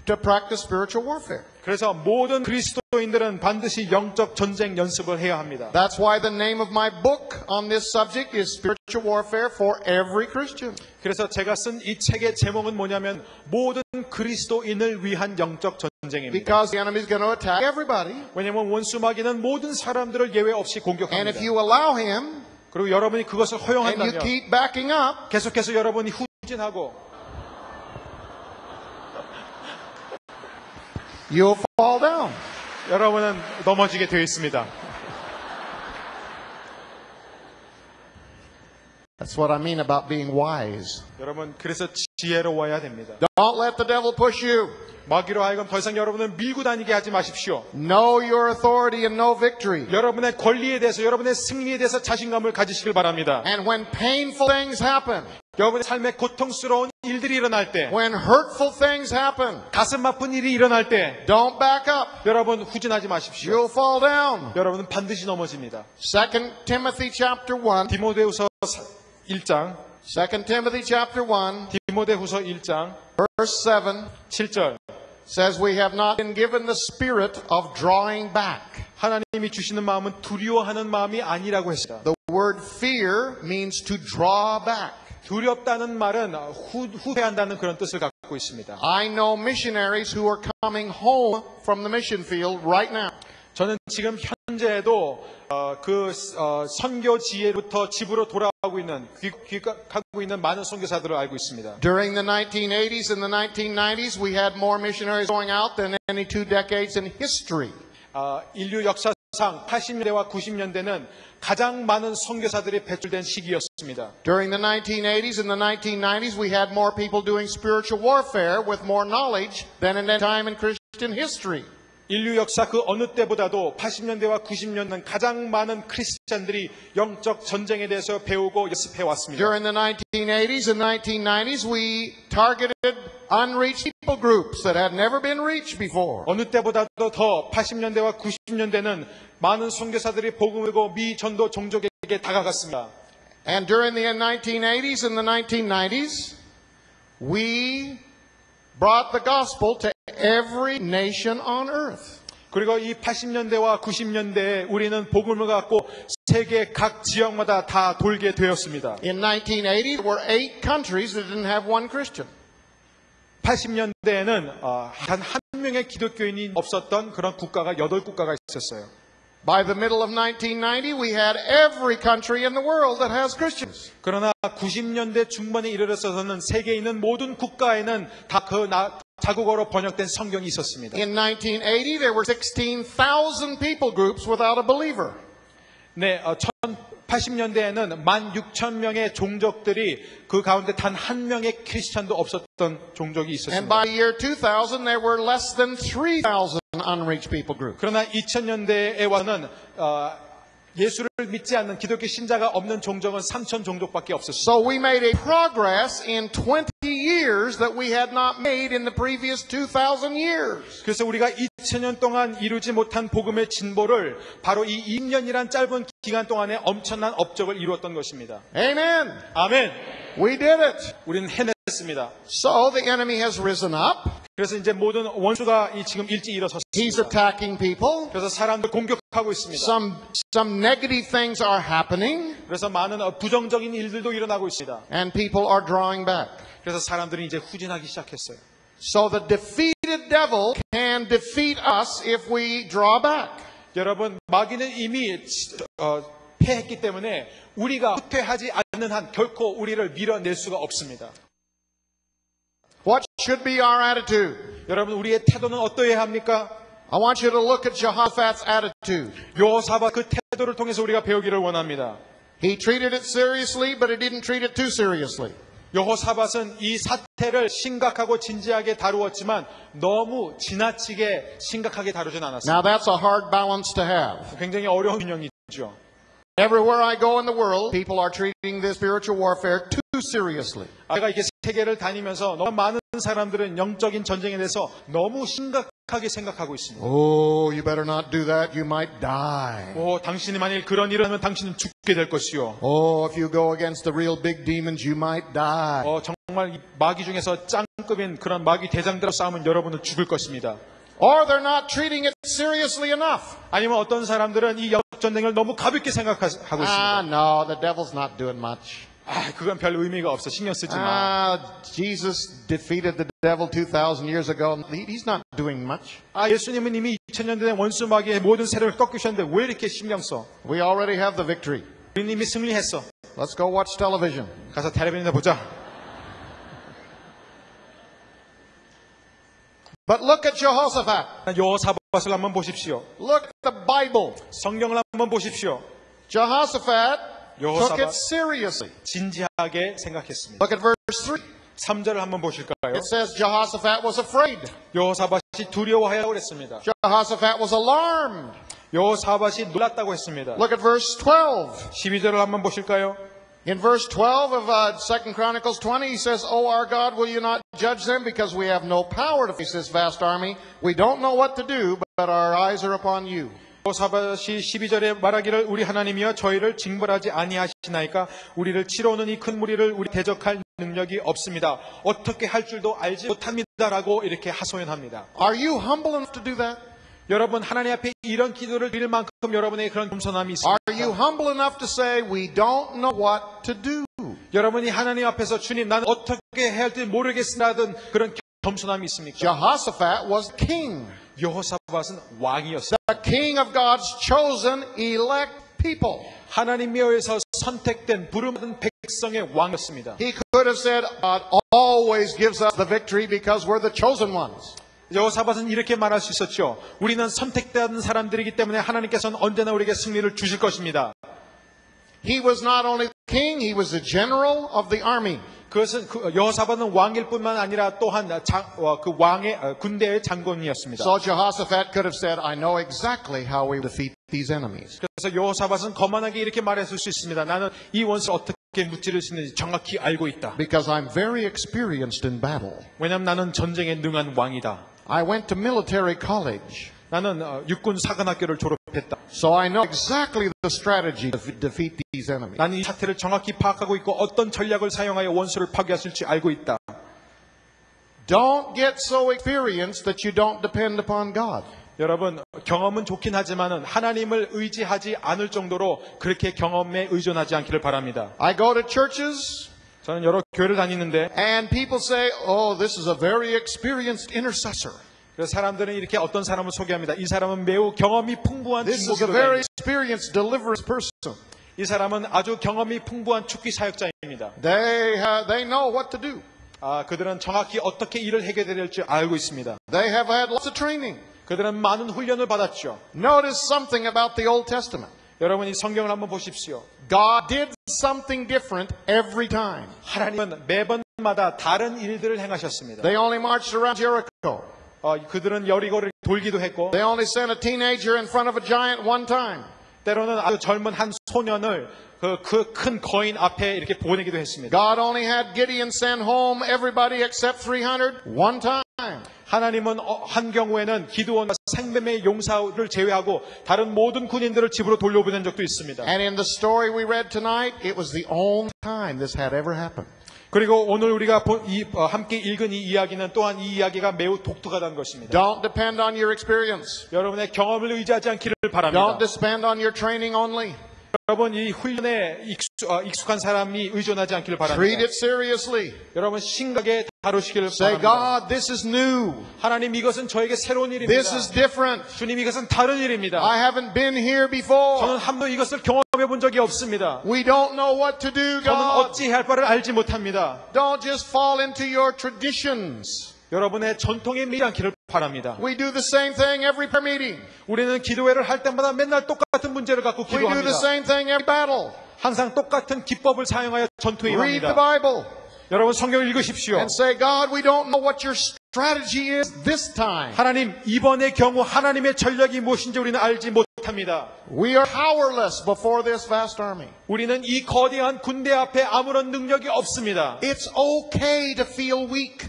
to practice spiritual warfare. 그래서 모든 그리스도인들은 반드시 영적 전쟁 연습을 해야 합니다. That's why the name of my book on this subject is Spiritual Warfare for Every Christian. 그래서 제가 쓴 이 책의 제목은 뭐냐면 모든 그리스도인을 위한 영적 전쟁입니다. Because the enemy is going to attack everybody. 왜냐하면 원수 마귀는 모든 사람들을 예외 없이 And 공격합니다. if you allow him 그리고 여러분이 그것을 and you 허용한다면 keep backing up, 계속해서 여러분이 후진하고 you'll fall down. 여러분은 넘어지게 되어 있습니다. That's what I mean about being wise. 여러분 그래서 지혜로워야 됩니다. Don't let the devil push you. 마귀로 하여금 더 이상 여러분을 밀고 다니게 하지 마십시오. Know your authority and know victory. 여러분의 권리에 대해서 여러분의 승리에 대해서 자신감을 가지시길 바랍니다. And when painful things happen, 여러분의 삶에 고통스러운 일들이 일어날 때, when hurtful things happen, 가슴 아픈 일이 일어날 때, don't back up. 여러분 후진하지 마십시오. You'll fall down. 여러분은 반드시 넘어집니다. 2 Timothy chapter 1. 디모데후서 1장, 2 Timothy chapter 1, 디모데후서 1장 verse 7 7절. says, We have not been given the spirit of drawing back. 하나님이 주시는 마음은 두려워하는 마음이 아니라고 했습니다. The word fear means to draw back. 두렵다는 말은 후, 후회한다는 그런 뜻을 갖고 있습니다. I know missionaries who are coming home from the mission field right now. 저는 지금 현재에도 어, 그 어, 선교지에부터 집으로 돌아가고 있는 귀, 귀가하고 있는 많은 선교사들을 알고 있습니다. During the 1980s and the 1990s, we had more missionaries going out than any two decades in history. 아, 인류 역사 상 80년대와 90년대는 가장 많은 선교사들이 배출된 시기였습니다. During the 1980s and the 1990s, we had more people doing spiritual warfare with more knowledge than in any time in Christian history. 인류 역사 그 어느 때보다도 80년대와 90년대는 가장 많은 크리스찬들이 영적 전쟁에 대해서 배우고 연습해 왔습니다. During the 1980s and 1990s, we targeted unreached people groups that had never been reached before. 어느 때보다도 더 80년대와 90년대는 많은 선교사들이 복음을 고미 전도 종족에게 다가갔습니다. And during the 1980s and the 1990s, we brought the gospel to every nation on earth. 그리고 이 80년대와 90년대에 우리는 복음을 갖고 세계 각 지역마다 다 돌게 되었습니다. In 1980, there were eight countries that didn't have one Christian. 80년대에는 어, 단한 명의 기독교인이 없었던 그런 국가가 8국가가 있었어요. By the middle of 1990, we had every country in the world that has Christians. 그러나 90년대 중반에 이르러서는 세계에 있는 모든 국가에는 다그 자국어로 번역된 성경이 있었습니다. In 1980, there were 16,000 people groups without a believer. 네, 어, 80년대에는 16,000명의 종족들이 그 가운데 단 한 명의 크리스찬도 없었던 종족이 And 있었습니다. by year 2000, there were less than 3,000 unreached people groups. 그러나 2000년대에 와는 어, 예수를 믿지 않는 기독교 신자가 없는 종족은 3천 종족밖에 없었습니다. So we made a progress in 20 years that we had not made in the previous 2,000 years. 그래서 우리가 2000년 동안 이루지 못한 복음의 진보를 바로 이 2년이란 짧은 기간 동안에 엄청난 업적을 이루었던 것입니다. Amen. 아멘. We did it. 우리는 해냈습니다. So the enemy has risen up. 그래서 이제 모든 원수가 이 지금 일찍 He's 일어섰습니다. attacking people. 그래서 사람들 공격하고 있습니다. Some, some negative things are happening 그래서 많은 어, 부정적인 일들도 일어나고 있습니다. and people are drawing back. 그래서 사람들이 이제 후진하기 시작했어요. So the defeated devil can defeat us if we draw back. 여러분 마귀는 이미 어, 패했기 때문에 우리가 후퇴하지 않는 한 결코 우리를 밀어낼 수가 없습니다. What should be our attitude? 여러분 우리의 태도는 어떠해야 합니까? I want you to look at Jehoshaphat's attitude. 요사바 그 태도를 통해서 우리가 배우기를 원합니다. He treated it seriously, but he didn't treat it too seriously. 여호사밧은 이 사태를 심각하고 진지하게 다루었지만 너무 지나치게 심각하게 다루진 않았습니다. Now that's a hard balance to have. 굉장히 어려운 균형이죠. Everywhere I go in the world, people are treating this spiritual warfare too seriously. 제가 이렇게 세계를 다니면서 너무 많은 사람들은 영적인 전쟁에 대해서 너무 심각하게 생각하고 있습니다. Oh, you better not do that. You might die. 오, 당신이 만일 그런 일을 하면 당신은 죽게 될 것이요. Oh, if you go against the real big demons, you might die. 어, 정말 이 마귀 중에서 짱급인 그런 마귀 대장들과 싸우면 여러분은 죽을 것입니다. Or they're not treating it seriously enough. 아니면 어떤 사람들은 이 역전쟁을 너무 가볍게 생각하고 Ah, 있습니다. no, the devil's not doing much. 아, 그건 별 의미가 없어. 신경 쓰지 마. Ah, Jesus defeated the devil 2,000 years ago. He- He's not doing much. 아, 예수님은 이미 2000년 전에 원수 마귀의 모든 세력을 꺾으셨는데 왜 이렇게 신경 써? We already have the victory. 우리는 이미 승리했어. Let's go watch television. 가서 텔레비전이나 보자. But look at Jehoshaphat. 여호사밧을 한번 보십시오. Look at the Bible. 성경을 한번 보십시오. Jehoshaphat took it seriously. 진지하게 생각했습니다. Look at verse 3. 3절을 한번 보실까요? It says Jehoshaphat was afraid. 여호사밧이 두려워하라고 그랬습니다. Jehoshaphat was alarmed. 여호사밧이 놀랐다고 했습니다. Look at verse 12. 12절을 한번 보실까요? In verse 12 of uh, 2 Chronicles 20, he says, Oh, our God, will you not judge them? Because we have no power to face this vast army. We don't know what to do, but our eyes are upon you. 여호사밧이 12절에 말하기를 우리 하나님이여 저희를 징벌하지 아니하시나이까 우리를 치러오는 이 큰 무리를 우리 대적할 능력이 없습니다. 어떻게 할 줄도 알지 못합니다라고 이렇게 하소연합니다. Are you humble enough to do that? 여러분 하나님 앞에 이런 기도를 드릴 만큼 여러분의 그런 겸손함이 있습니다. Are you humble enough to say, We don't know what to do? 여러분이 하나님 앞에서 주님 나는 어떻게 해야 할지 모르겠으라든 그런 겸손함이 있습니까? Jehoshaphat was king, 여호사밧은 왕이었어요. the king of God's chosen elect people. 하나님에 의해서 선택된 부름받은 백성의 왕이었습니다. He could have said, God always gives us the victory because we're the chosen ones. 여호사밧은 이렇게 말할 수 있었죠. 우리는 선택된 사람들이기 때문에 하나님께서는 언제나 우리에게 승리를 주실 것입니다. He was not only king, he was the general of the army. 그것은 그 여호사밧은 왕일 뿐만 아니라 또한 장, 어, 그 왕의 어, 군대의 장군이었습니다. So Jehoshaphat could have said, I know exactly how we defeat these enemies. 그래서 여호사밧은 거만하게 이렇게 말했을 수 있습니다. 나는 이 원수를 어떻게 무찌를 수 있는지 정확히 알고 있다. Because I'm very experienced in battle. 왜냐하면 나는 전쟁에 능한 왕이다. I went to military college. 나는 어, 육군 사관학교를 졸업했다. So I know exactly the strategy to defeat these enemies. 나는 이 사태를 정확히 파악하고 있고 어떤 전략을 사용하여 원수를 파괴하실지 알고 있다. Don't get so experienced that you don't depend upon God. 여러분 경험은 좋긴 하지만은 하나님을 의지하지 않을 정도로 그렇게 경험에 의존하지 않기를 바랍니다. I go to churches 저는 여러 교회를 다니는데 and people say, oh, this is a very experienced intercessor. 그래서 사람들은 이렇게 어떤 사람을 소개합니다. 이 사람은 매우 경험이 풍부한 This is a very 중보기도자입니다. experienced deliverance person. 이 사람은 아주 경험이 풍부한 축기 사역자입니다. They, ha- they know what to do. 아, 그들은 정확히 어떻게 일을 해결해야 될지 알고 있습니다. They have had lots of training. 그들은 많은 훈련을 받았죠. Notice something about the Old Testament. 여러분 이 성경을 한번 보십시오. God did something different every time. 하나님은 매번마다 다른 일들을 행하셨습니다. They only marched around Jericho. 어, 그들은 여리고를 돌기도 했고 They only sent a teenager in front of a giant one time. 때로는 아주 젊은 한 소년을 그큰 거인 앞에 이렇게 보내기도 했습니다. God only had Gideon send home everybody except 300 one time. 하나님은 어, 한 경우에는 기드온과 생뱀의 용사를 제외하고 다른 모든 군인들을 집으로 돌려보낸 적도 있습니다. And in the story we read tonight, it was the only time this had ever happened. 그리고 오늘 우리가 어, 함께 읽은 이 이야기는 또한 이 이야기가 매우 독특하다는 것입니다. Don't depend on your experience. 여러분의 경험을 의지하지 않기를 Don't 바랍니다. depend on your training only. 여러분 이 훈련에 익숙, 어, 익숙 한 사람이 의존하지 않기를 Treat 바랍니다. it seriously. 여러분 심각하게 다루시기를 Say, 바랍니다. God, this is new. 하나님 이것은 저에게 새로운 일입니다. This is different. 주님 이것은 다른 일입니다. I haven't been here before. 저는 한 번도 이것을 경험해 본 적이 없습니다. We don't know what to do, 저는 God. 어찌 할 바를 알지 못합니다. Don't just fall into your traditions. 여러분의 전통에 밀지 않기를 바랍니다. We do the same thing every prayer meeting. 우리는 기도회를 할 때마다 맨날 똑같은 문제를 갖고 We do the 기도합니다. same thing every battle. 항상 똑같은 기법을 사용하여 전투에 Read the. Bible 여러분 성경을 읽으십시오. and say, God, we don't know what your strategy is this time. 하나님 이번의 경우 하나님의 전략이 무엇인지 우리는 알지 못합니다. We are powerless before this vast army. 우리는 이 거대한 군대 앞에 아무런 능력이 없습니다. It's okay to feel weak.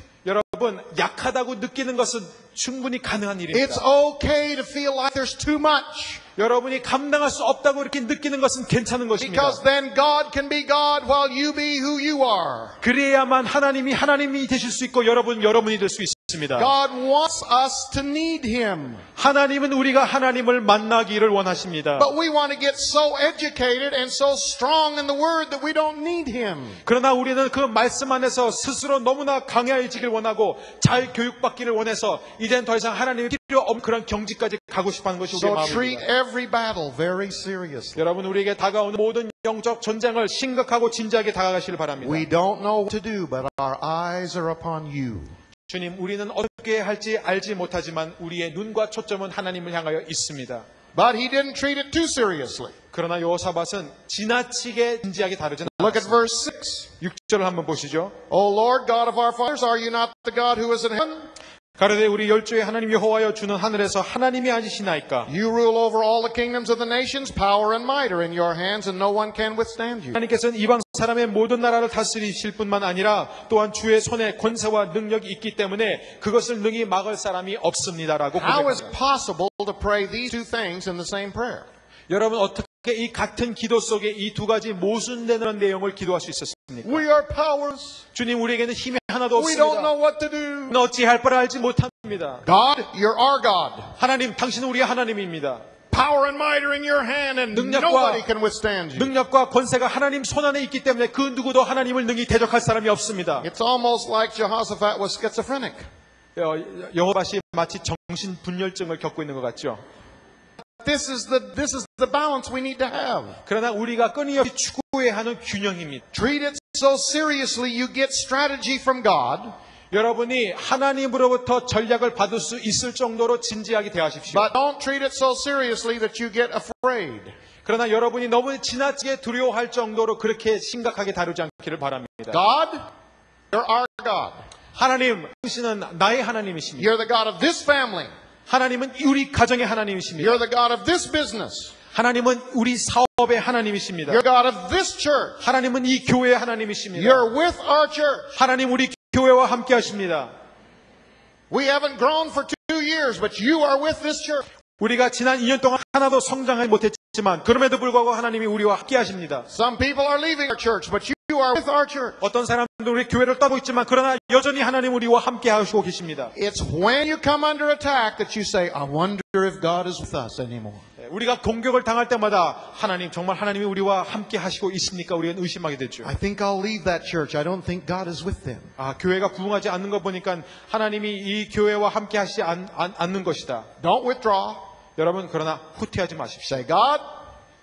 여러분 약하다고 느끼는 것은 충분히 가능한 일입니다. It's okay to feel like there's too much. 여러분이 감당할 수 없다고 이렇게 느끼는 것은 괜찮은 것입니다. Because then God can be God while you be who you are. 그래야만 하나님이 하나님이 되실 수 있고 여러분 여러분이 될 수 있습니다. God wants us to need Him. 하나님은 우리가 하나님을 만나기를 원하십니다. But we want to get so educated and so strong in the Word that we don't need Him. 그러나 우리는 그 말씀 안에서 스스로 너무나 강해지길 원하고 잘 교육받기를 원해서 이젠 더 이상 하나님이 필요 없는 그런 경지까지 가고 싶어하는 것이 우리의 So treat 마음입니다. every battle very seriously. 여러분 우리에게 다가오는 모든 영적 전쟁을 심각하고 진지하게 다가가시길 바랍니다. We don't know what to do, but our eyes are upon you. 주님, 우리는 어떻게 할지 알지 못하지만 우리의 눈과 초점은 하나님을 향하여 있습니다. But he didn't treat it too seriously. 그러나 요사밭은 지나치게 진지하게 다루지는 Look at verse 6. 6절을 한번 보시죠. O Lord God of our fathers, are you not the God who is in heaven? 가로되 우리 열조의 하나님 여호와여 주는 하늘에서 하나님이 아니시나이까 You rule over all the kingdoms of the nations. Power and might are in your hands, and no one can withstand you. 하나님께서는 이방 사람의 모든 나라를 다스리실 뿐만 아니라 또한 주의 손에 권세와 능력이 있기 때문에 그것을 능히 막을 사람이 없습니다라고 How is 고백합니다. possible to pray these two things in the same prayer? 여러분 어떻게 이 같은 기도 속에 이 두 가지 모순되는 내용을 기도할 수 있었습니까? We are powerless. 주님 우리에게는 힘이 하나도 We don't know 없습니다. what to do. 우리는 어찌 할 바를 알지 못합니다. God, you're our God. 하나님 당신은 우리의 하나님입니다. Power and might are in your hand, and 능력과- nobody can withstand you. 능력과 권세가 하나님 손 안에 있기 때문에 그 누구도 하나님을 능히 대적할 사람이 없습니다. It's almost like Jehoshaphat was schizophrenic. 여- 여호바시 마치 정신 분열증을 겪고 있는 것 같죠. This is the this is the balance we need to have. 그러나 우리가 끊임없이 추구해야 하는 균형입니다. Treat it so seriously you get strategy from God, 여러분이 하나님으로부터 전략을 받을 수 있을 정도로 진지하게 대하십시오. but don't treat it so seriously that you get afraid. 그러나 여러분이 너무 지나치게 두려워할 정도로 그렇게 심각하게 다루지 않기를 바랍니다. God, you're our God. 하나님, 당신은 나의 하나님이십니다. You're the God of this family. 하나님은 우리 가정의 하나님이십니다. You're the God of this business. 하나님은 우리 사업의 하나님이십니다. You're God of this church. 하나님은 이 교회의 하나님이십니다. You're with our church. 하나님 우리 교회와 함께 하십니다. We haven't grown for two years, but you are with this church. 우리가 지난 2년 동안 하나도 성장하지 못했지만 그럼에도 불구하고 하나님이 우리와 함께 하십니다. Some people are leaving our church, but you 어떤 사람들 우리 교회를 떠고 있지만 그러나 여전히 하나님 우리와 함께 하시고 계십니다. It's when you come under attack that you say, I wonder if God is with us anymore. 네, 우리가 공격을 당할 때마다 하나님 정말 하나님이 우리와 함께 하시고 있습니까? 우리는 의심하게 되죠. I think I'll leave that church. I don't think God is with them. 아 교회가 부흥하지 않는 거 보니까 하나님이 이 교회와 함께 하시지 않, 않, 않는 것이다. Don't withdraw. 여러분 그러나 후퇴하지 마십시오. Say, God,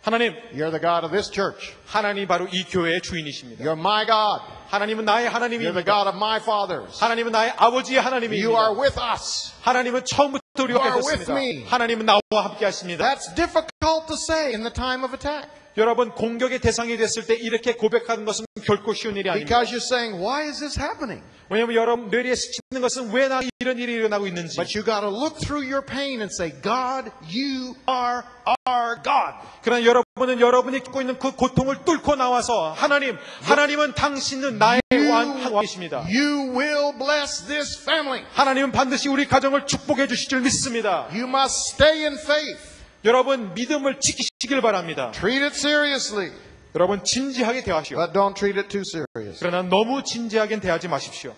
하나님 you're the God of this church. 하나님이 바로 이 교회의 주인이십니다. You're my God. 하나님은 나의 You're the 하나님입니다. God of my fathers. 하나님은 나의 아버지의 You are 하나님입니다. with us. 하나님은 처음부터 우리와 You are with 계셨습니다. me. 하나님은 나와 함께 하십니다. That's difficult to say in the time of attack. 여러분 공격의 대상이 됐을 때 이렇게 고백하는 것은 결코 쉬운 일이 아닙니다. Because you're saying, why is this happening? 왜냐하면 여러분 뇌리에 스치는 것은 왜 나 이런 일이 일어나고 있는지 But you got to look through your pain and say, God, you are our God. 그러나 여러분은 여러분이 겪고 있는 그 고통을 뚫고 나와서 하나님, 하나님은 당신은 나의 왕, 왕이십니다. You will bless this family. 하나님은 반드시 우리 가정을 축복해 주실 줄 믿습니다. You must stay in faith. 여러분 믿음을 지키시길 바랍니다. Treat it seriously, 여러분 진지하게 대하시오. but don't treat it too serious. 그러나 너무 진지하게 대하지 마십시오.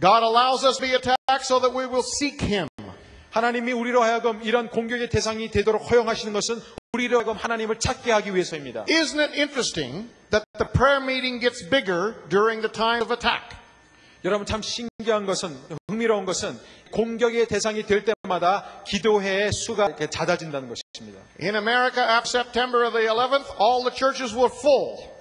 God allows us to be attacked so that we will seek Him. 하나님이 우리로 하여금 이런 공격의 대상이 되도록 허용하시는 것은 우리로 하여금 하나님을 찾게 하기 위해서입니다. Isn't it interesting that the prayer meeting gets bigger during the time of attack? 여러분 참 신기한 것은 흥미로운 것은 공격의 대상이 될 때마다 기도회의 수가 이렇게 잦아진다는 것입니다. In America, after September the 11th, all the churches were full.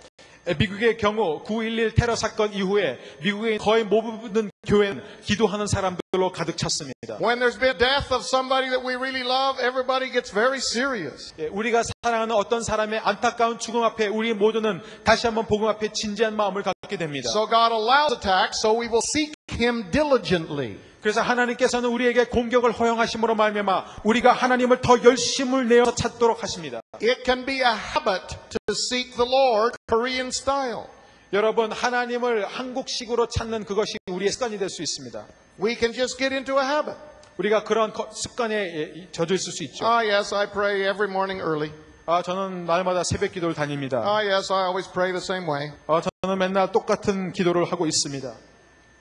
미국의 경우 9.11 테러 사건 이후에 미국의 거의 모든 교회는 기도하는 사람들로 가득 찼습니다. When there's been death of somebody that we really love, everybody gets very serious. 예, 우리가 사랑하는 어떤 사람의 안타까운 죽음 앞에 우리 모두는 다시 한번 복음 앞에 진지한 마음을 갖게 됩니다. So God allows attack so we will seek Him diligently. 그래서 하나님께서는 우리에게 공격을 허용하심으로 말미암아 우리가 하나님을 더 열심을 내어 찾도록 하십니다. It can be a habit to seek the Lord Korean style. 여러분 하나님을 한국식으로 찾는 그것이 우리의 습관이 될 수 있습니다. We can just get into a habit. 우리가 그런 거- 습관에 예, 젖어 있을 수 있죠. Ah, yes, I pray every morning early. 아, 저는 날마다 새벽 기도를 다닙니다. Ah, yes, I always pray the same way. 아, 저는 맨날 똑같은 기도를 하고 있습니다.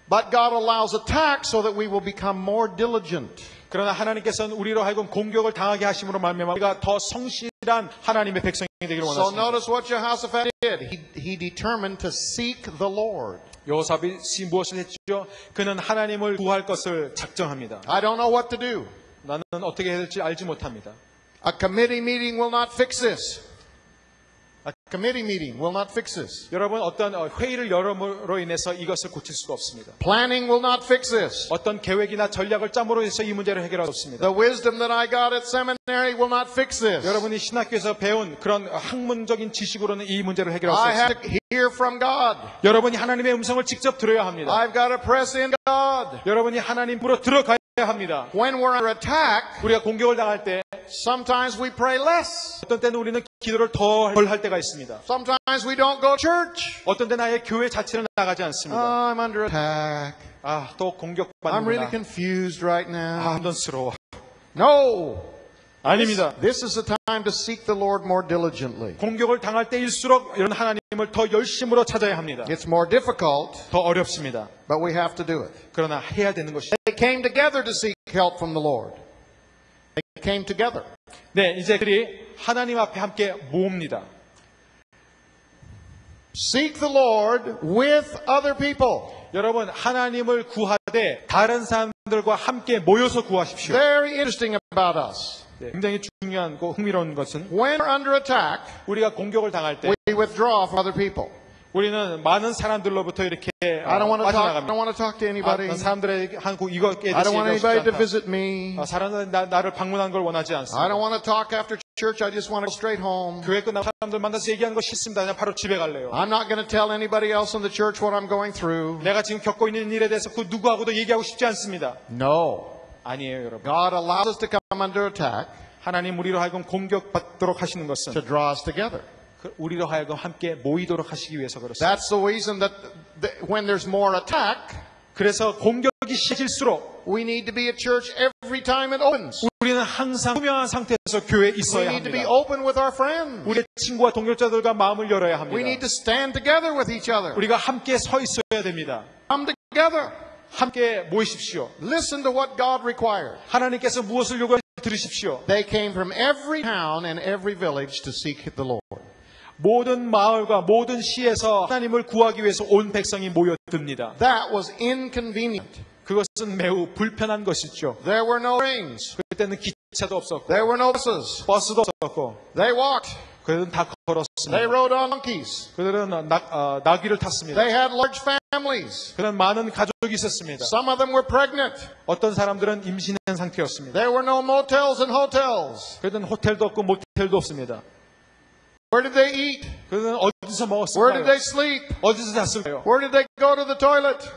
But God allows attack so that we will become more diligent. 그러나 하나님께서는 우리로 하여금 공격을 당하게 하심으로 말미암아 우리가 더 성실한 하나님의 백성이 되기를 So 원하십니다. notice what Jehoshaphat did. He, he determined to seek the Lord. 여호사빗이 무엇을 했죠? 그는 하나님을 구할 것을 작정합니다. I don't know what to do. 나는 어떻게 해야 될지 알지 못합니다. A committee meeting will not fix this. A committee meeting will not fix this. 여러분 어떤 어, 회의를 열음으로 인해서 이것을 고칠 수가 없습니다. Planning will not fix this. 어떤 계획이나 전략을 짬으로 해서 이 문제를 해결할 수 없습니다. The wisdom that I got at seminary will not fix this. 여러분이 신학교에서 배운 그런 학문적인 지식으로는 이 문제를 해결할 수 I 없습니다. have to hear from God. 여러분이 하나님의 음성을 직접 들어야 합니다. I've got to press in God. 여러분이 하나님으로 들어가야 합니다. When we're under attack, 우리가 공격을 당할 때 sometimes we pray less. 어떤 때는 우리는 기도를 더덜할 때가 있습니다. Sometimes we don't go to church. 어떤 때는 아예 교회 자체를 나가지 않습니다. Oh, I'm under attack. 아, 또 I'm really 공격받는구나. confused right 아, now. 한번스러워. No. 아닙니다. This is the time to seek the Lord more diligently. 공격을 당할 때일수록 이런 하나님을 더 열심으로 찾아야 합니다. It's more difficult, 더 어렵습니다. but we have to do it. 그러나 해야 되는 것이. They came together to seek help from the Lord. They came together. 네, 이제 그들이 하나님 앞에 함께 모읍니다. Seek the Lord with other people. 여러분, 하나님을 구하되 다른 사람들과 함께 모여서 구하십시오. Very interesting about us. 네, 굉장히 중요한 거 흥미로운 것은 When we're under attack, 우리가 공격을 당할 때 we withdraw from other people. 우리는 많은 사람들로부터 이렇게 I don't want to talk. I 빠져나갑니다. don't want to talk to 아, anybody. 사람들에게 한국 이거에 I 대해서 don't want 얘기하고 싶지 anybody to 않다. visit me. 아, 사람들은 나, 나를 방문한 걸 원하지 않습니다. don't want to talk after church. I just want to go straight home. 교회 끝나고 사람들 만나서 얘기하는 거 싫습니다. 그냥 바로 집에 갈래요. I'm not going to tell anybody else in the church what I'm going through. 내가 지금 겪고 있는 일에 대해서 그 누구하고도 얘기하고 싶지 않습니다. No. 아니에요, 여러분. God allows us to come under attack 하나님 우리로 하여금 공격받도록 하시는 to 것은 draw us together. 그 우리로 하여금 함께 모이도록 하시기 위해서 그렇습니다. That's the reason that, that when there's more attack, 그래서 공격이 심해질수록 we need to be at church every time it opens. 우리는 항상 투명한 상태에서 교회에 We 있어야 need to be 합니다. open with our friends. 우리의 친구와 동역자들과 마음을 열어야 We need 합니다. to stand together with each other. 우리가 함께 서 있어야 됩니다. Come together. 함께 모이십시오. Listen to what God required. 하나님께서 무엇을 요구하는지 들으십시오. They came from every town and every village to seek the Lord. 모든 마을과 모든 시에서 하나님을 구하기 위해서 온 백성이 모여듭니다. That was inconvenient. 그것은 매우 불편한 것이죠. There were no trains. 그때는 기차도 없었고 There were no buses. 버스도 없었고 They walked. 그들은 다 They 걸었습니다. rode on donkeys. 그들은 낙, 어, 나귀를 탔습니다. They had large families. 그들은 많은 가족이 있었습니다. Some of them were pregnant. 어떤 사람들은 임신한 상태였습니다. There were no motels and hotels. 그들은 호텔도 없고 모텔도 없습니다. Where did they eat? 그들은 어디서 Where did 먹었을까요? they sleep? 어디서 잤을까요? Where did they go to the toilet?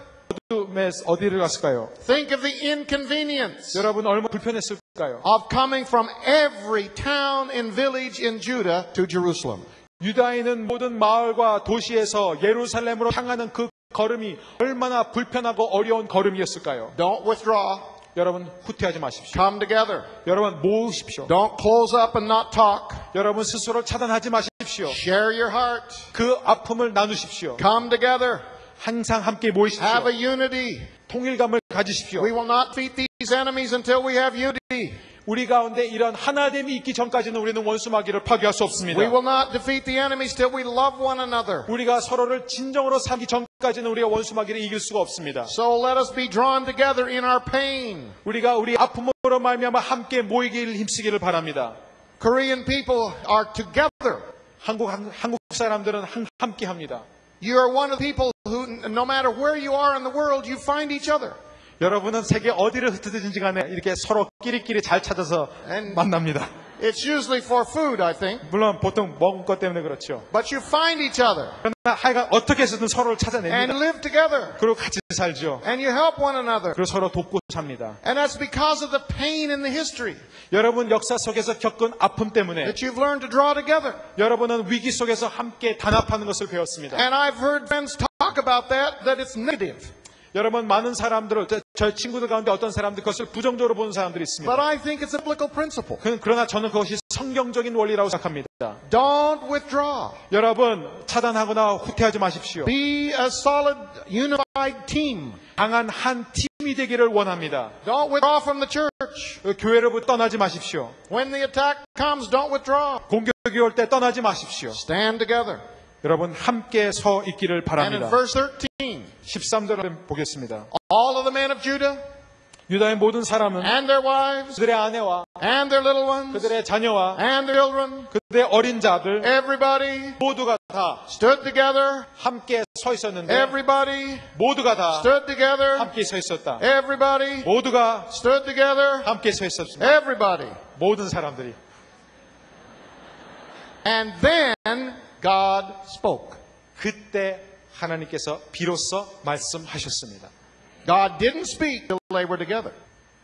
어디를 갔을까요? Think of the inconvenience. 여러분 얼마나 불편했을까요? Of coming from every town and village in Judah to Jerusalem. 유다인은 모든 마을과 도시에서 예루살렘으로 향하는 그 걸음이 얼마나 불편하고 어려운 걸음이었을까요? Don't withdraw. 여러분 후퇴하지 마십시오. Come together. 여러분 모으십시오. Don't close up and not talk. 여러분 스스로 차단하지 마십시오. Share your heart. 그 아픔을 나누십시오. Come together. 항상 함께 Have 모이십시오. a unity. 통일감을 가지십시오. We will not defeat these enemies until we have unity. 우리 가운데 이런 하나됨이 있기 전까지는 우리는 원수마귀를 파괴할 수 없습니다. We will not defeat the enemies till we love one another. 우리가 서로를 진정으로 삼기 전까지는 우리가 원수마귀를 이길 수가 없습니다. So let us be drawn together in our pain. 우리가 우리 아픔으로 말미암아 함께 모이기를 힘쓰기를 바랍니다. Korean people are together. 한국 한- 한국 사람들은 한- 함께 합니다. You are one of the people who, no matter where you are in the world, you find each other. 여러분은 세계 어디를 흩어지든지 간에 이렇게 서로 끼리끼리 잘 찾아서 And- 만납니다. It's usually for food, I think, 물론 보통 먹은 것 때문에 그렇죠. but you find each other 그러나 하여간 어떻게 해서든 서로를 and 찾아냅니다. live together 그리고 같이 살죠. and you help one another. 그리고 서로 돕고 삽니다. And that's because of the pain in the history 여러분 역사 속에서 겪은 아픔 때문에 that you've learned to draw together. 여러분은 위기 속에서 함께 단합하는 것을 배웠습니다. And I've heard friends talk about that, that it's negative. 여러분 많은 사람들을 저, 저 친구들 가운데 어떤 사람들 그것을 부정적으로 보는 사람들이 But 있습니다. I think it's a biblical principle. 그- 그러나 저는 그것이 성경적인 원리라고 생각합니다. Don't withdraw. 여러분 차단하거나 후퇴하지 마십시오. Be a solid, unified team. 강한 한 팀이 되기를 원합니다. Don't withdraw from the church. 그 교회로부터 떠나지 마십시오. When the attack comes, don't withdraw. 공격이 올 때 떠나지 마십시오. Stand together. 여러분 함께 서 있기를 And in 바랍니다. verse 13, 13절을 보겠습니다. all of the men of Judah 유다의 모든 사람은 and their wives 그들의 아내와 and their little ones 그들의 자녀와 and their children, 그들의 어린 자들 everybody 모두가 다 stood together. 함께 서 있었는데 Everybody 모두가 다 stood together. 함께 서 있었다. Everybody 모두가 stood together. 함께 서 있었습니다. Everybody. 모든 사람들이 And then God spoke. 그때 하나님께서 비로소 말씀하셨습니다. God didn't speak till they were together.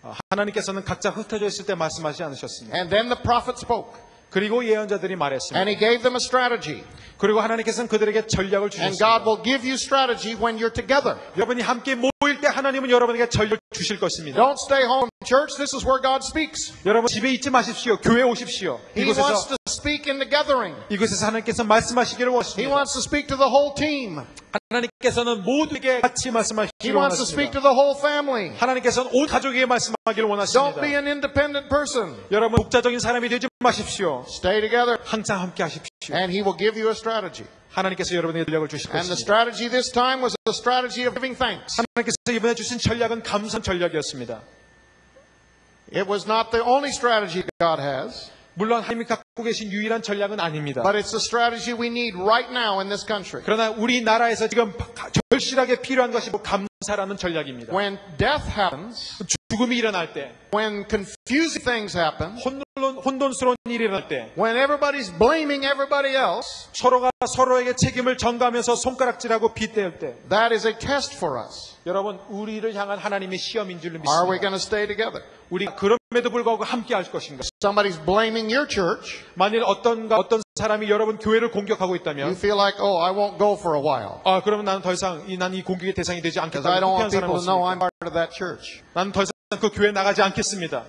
어, 하나님께서는 각자 흩어져 있을 때 말씀하지 않으셨습니다. And then the prophet spoke. 그리고 예언자들이 And 말했습니다. he gave them a strategy. 그리고 하나님께서는 그들에게 전략을 And God 주셨습니다. will give you strategy when you're together. 여러분이 함께 모일 때 하나님은 여러분에게 전략을 주실 것입니다. Don't stay home, church. This is where God speaks. 여러분 집에 있지 마십시오. 교회 오십시오. He wants to speak in the gathering. 이곳에서 하나님께서 말씀하시기를 He 원하십니다. wants to speak to the whole team. 하나님께서는 모두에게 같이 He 말씀하시기를 wants to speak to 원하십니다. the whole family. 하나님께서는 온 가족에게 말씀하기를 Don't 원하십니다. be an independent person. 여러분 독자적인 사람이 되지 마십시오. Stay together. 항상 함께 하십시오. And he will give you a strategy. 하나님께서 여러분에게 전략을 주실 And the 것입니다. strategy this time was a strategy of giving thanks. 하나님께서 이번에 주신 전략은 감사 전략이었습니다. It was not the only strategy God has, 물론 하나님이 갖고 계신 유일한 전략은 아닙니다. but it's the strategy we need right now in this country. 그러나 우리나라에서 지금 절실하게 필요한 것이 뭐 감사라는 전략입니다. When death happens, 죽음이 일어날 때, when confusing things happen, 혼돈, 혼돈스러운 일이 일어날 때, when everybody's blaming everybody else, 서로가 서로에게 책임을 전가하면서 손가락질하고 빗대을 때, that is a test for us. 여러분 우리를 향한 하나님의 시험인 줄 Are we 믿습니다. going to stay together? 우리가 그럼 에도 불구하고 함께 할 것인가? Somebody's blaming your church. 만일 어떤가 어떤 사람이 여러분 교회를 공격하고 You 있다면, feel like, oh, I won't go for a while. 아 그러면 나는 더 이상 난이 공격의 대상이 되지 Because I 않겠다. don't want people to know I'm part of that church. 나는 더 이상 그 교회 나가지 않겠습니다.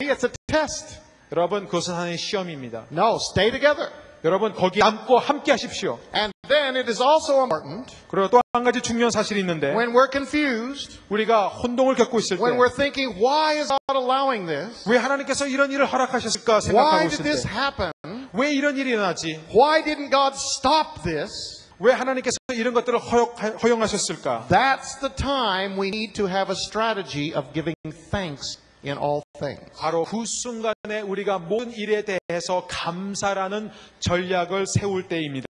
It's a test. 여러분 그것은 하나의 시험입니다. No, stay together. 여러분 거기 남고 함께 하십시오. And then it is also important 그리고 또 한 가지 중요한 사실이 있는데 when we're confused, 우리가 혼동을 겪고 있을 때 when we're thinking, why is God allowing this? 왜 하나님께서 이런 일을 허락하셨을까 Why 생각하고 did 있을 this 때 happen? 왜 이런 일이 일어나지? Why didn't God stop this? 왜 하나님께서 이런 것들을 허용, 허용하셨을까? That's the time we need to have a strategy of giving thanks in all things. 바로 그 순간에 우리가 모든 일에 대해서 감사라는 전략을 세울 때입니다.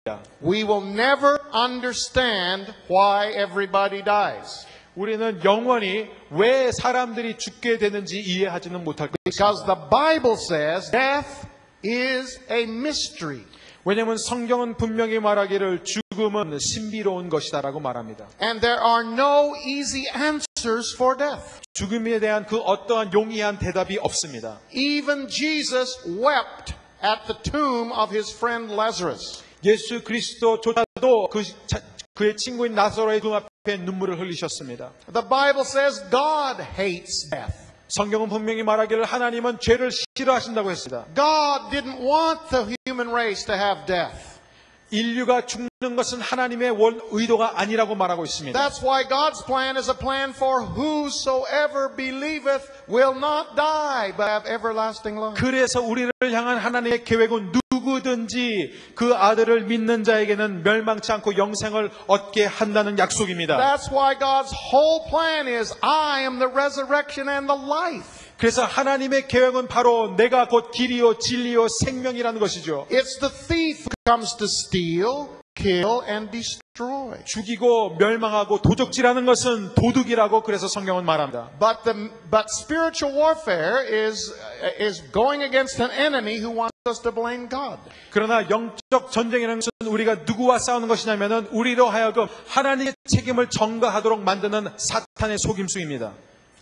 We will never understand why everybody dies. 우리는 영원히 왜 사람들이 죽게 되는지 이해하지는 못할 것입니다. Because the Bible says death is a mystery. 왜냐하면 성경은 분명히 말하기를 죽음은 신비로운 것이다라고 말합니다. And there are no easy answers for death. 죽음에 대한 그 어떠한 용이한 대답이 없습니다. Even Jesus wept at the tomb of his friend Lazarus. 예수 그리스도조차도 그 자- 그의 친구인 나사로의 그 앞에 눈물을 흘리셨습니다. The Bible says God hates death. 성경은 분명히 말하기를 하나님은 죄를 싫어하신다고 했습니다. God didn't want the human race to have death. 인류가 죽는 것은 하나님의 원 의도가 아니라고 말하고 있습니다. That's why God's plan is a plan for whosoever believeth will not die but have everlasting life. 그래서 우리를 향한 하나님의 계획은 누구든지 그 아들을 믿는 자에게는 멸망치 않고 영생을 얻게 한다는 약속입니다. That's why God's whole plan is I am the resurrection and the life. 그래서 하나님의 계획은 바로 내가 곧 길이요 진리요 생명이라는 것이죠. It's the thief who comes to steal, kill, and destroy. 죽이고 멸망하고 도적질하는 것은 도둑이라고 그래서 성경은 말합니다. But the but spiritual warfare is is going against an enemy who wants us to blame God. 그러나 영적 전쟁이라는 것은 우리가 누구와 싸우는 것이냐면은 우리로 하여금 하나님의 책임을 전가하도록 만드는 사탄의 속임수입니다.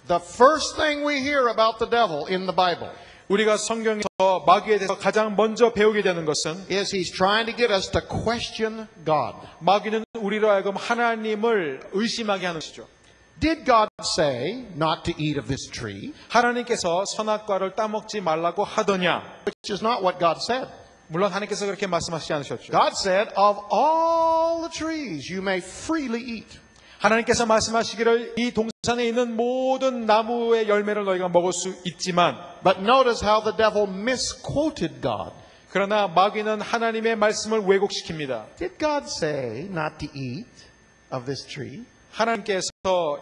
The first thing we hear about the devil in the Bible 우리가 성경에서 마귀에 대해서 가장 먼저 배우게 되는 것은 is he's trying to get us to question God. 마귀는 우리로 하여금 하나님을 의심하게 하는 것이죠. Did God say not to eat of this tree? 하나님께서 선악과를 따먹지 말라고 하더냐? Which is not what God said. 물론 하나님께서 그렇게 말씀하시지 않으셨죠. God said, Of all the trees you may freely eat. 하나님께서 말씀하시기를 이 동산에 있는 모든 나무의 열매를 너희가 먹을 수 있지만 But notice how the devil misquoted God. 그러나 마귀는 하나님의 말씀을 왜곡시킵니다. Did God say not to eat of this tree? 하나님께서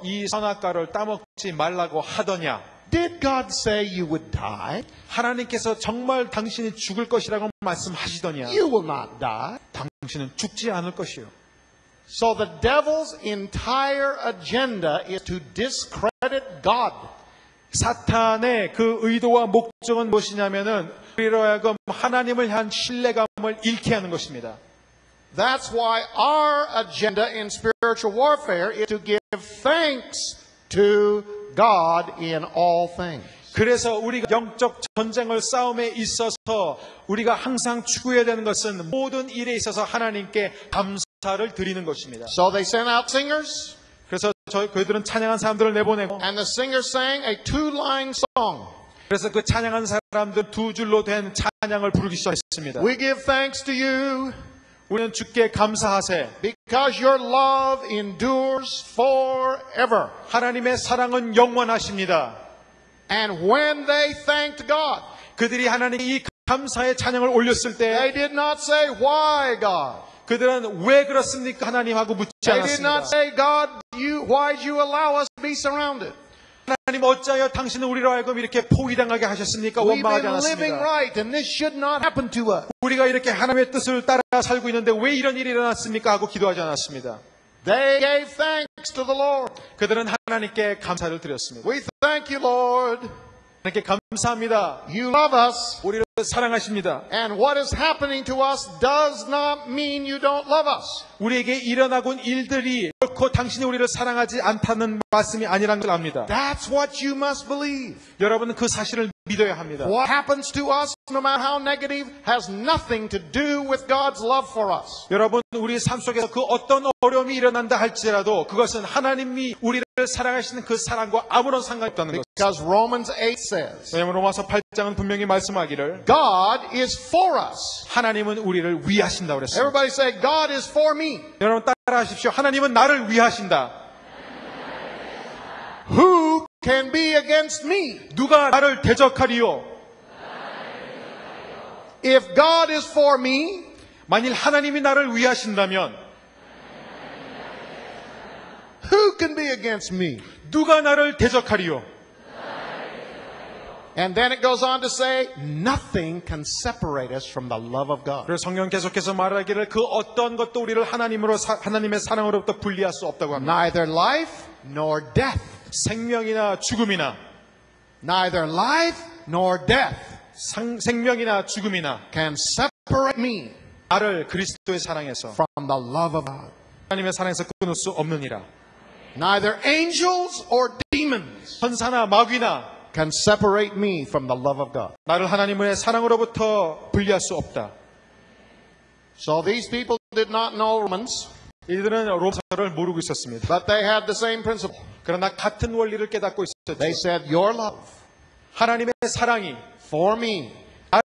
이 선악과를 따먹지 말라고 하더냐? Did God say you would die? 하나님께서 정말 당신이 죽을 것이라고 말씀하시더냐? You will not die. 당신은 죽지 않을 것이요. So the devil's entire agenda is to discredit God. 사탄의 그 의도와 목적은 무엇이냐면은 우리로 하여금 하나님을 향한 신뢰감을 잃게 하는 것입니다. That's why our agenda in spiritual warfare is to give thanks to God in all things. 그래서 우리가 영적 전쟁을 싸움에 있어서 우리가 항상 추구해야 되는 것은 모든 일에 있어서 하나님께 감사 를 드리는 것입니다. So they sent out singers, 그래서 저희 그들은 찬양한 사람들을 내보내고 and the singers sang a two-line song. 그래서 그 찬양한 사람들 두 줄로 된 찬양을 부르기 시작했습니다. We give thanks to you 우리는 주께 감사하세. because your love endures forever. 하나님의 사랑은 영원하십니다. And when they thanked God, 그들이 하나님께 이 감사의 찬양을 올렸을 they 때 did not say, Why, God? 그들은 왜 그렇습니까 하나님하고 묻지 않았습니다. 하나님 어찌하여 당신은 우리로 하여금 이렇게 포위당하게 하셨습니까? 원망하지 않았습니다. right, and this should not happen to us. 우리가 이렇게 하나님의 뜻을 따라 살고 있는데 왜 이런 일이 일어났습니까? 하고 기도하지 않았습니다. They gave thanks to the Lord. 그들은 하나님께 감사를 드렸습니다. We thank you, Lord. 하나님께 감 사합니다. You love us. 우리를 사랑하십니다. And what is happening to us does not mean you don't love us. 우리에게 일어나고 온 일들이 결코 당신이 우리를 사랑하지 않다는 말씀이 아니란 걸 압니다. That's what you must believe. 여러분은 그 사실을 믿어야 합니다. What happens to us, no matter how negative, has nothing to do with God's love for us. 여러분, 우리 삶 속에서 그 어떤 어려움이 일어난다 할지라도 그것은 하나님이 우리를 사랑하시는 그 사랑과 아무런 상관이 없다는 것. Because Romans 8 says, 왜냐하면 로마서 8장은 분명히 말씀하기를 God is for us. 하나님은 우리를 위하신다고 그랬습니다. Everybody say, God is for me. 여러분 따라하십시오. 하나님은 나를 위하신다. Who can be against me? 누가 나를 대적하리요? If God is for me, 만일 하나님이 나를 위하신다면 who can be against me? 누가 나를 대적하리요? And then it goes on to say, nothing can separate us from the love of God. 그래서 성경 계속해서 말하기를 그 어떤 것도 우리를 하나님으로 사- 하나님의 사랑으로부터 분리할 수 없다고 합니다. Neither life nor death. 생명이나 죽음이나 Neither life nor death 상- 생명이나 죽음이나 can separate me 나를 그리스도의 사랑에서 from the love of God. 하나님의 사랑에서 끊을 수 없느니라. Neither angels or demons 천사나 마귀나 can separate me from the love of God. 나를 하나님의 사랑으로부터 분리할 수 없다. So these people did not know Romans, 이들은 로마서를 모르고 있었습니다. but they had the same principle. 그러나 같은 원리를 깨닫고 They 있었죠. said, Your love 하나님의 사랑이 for me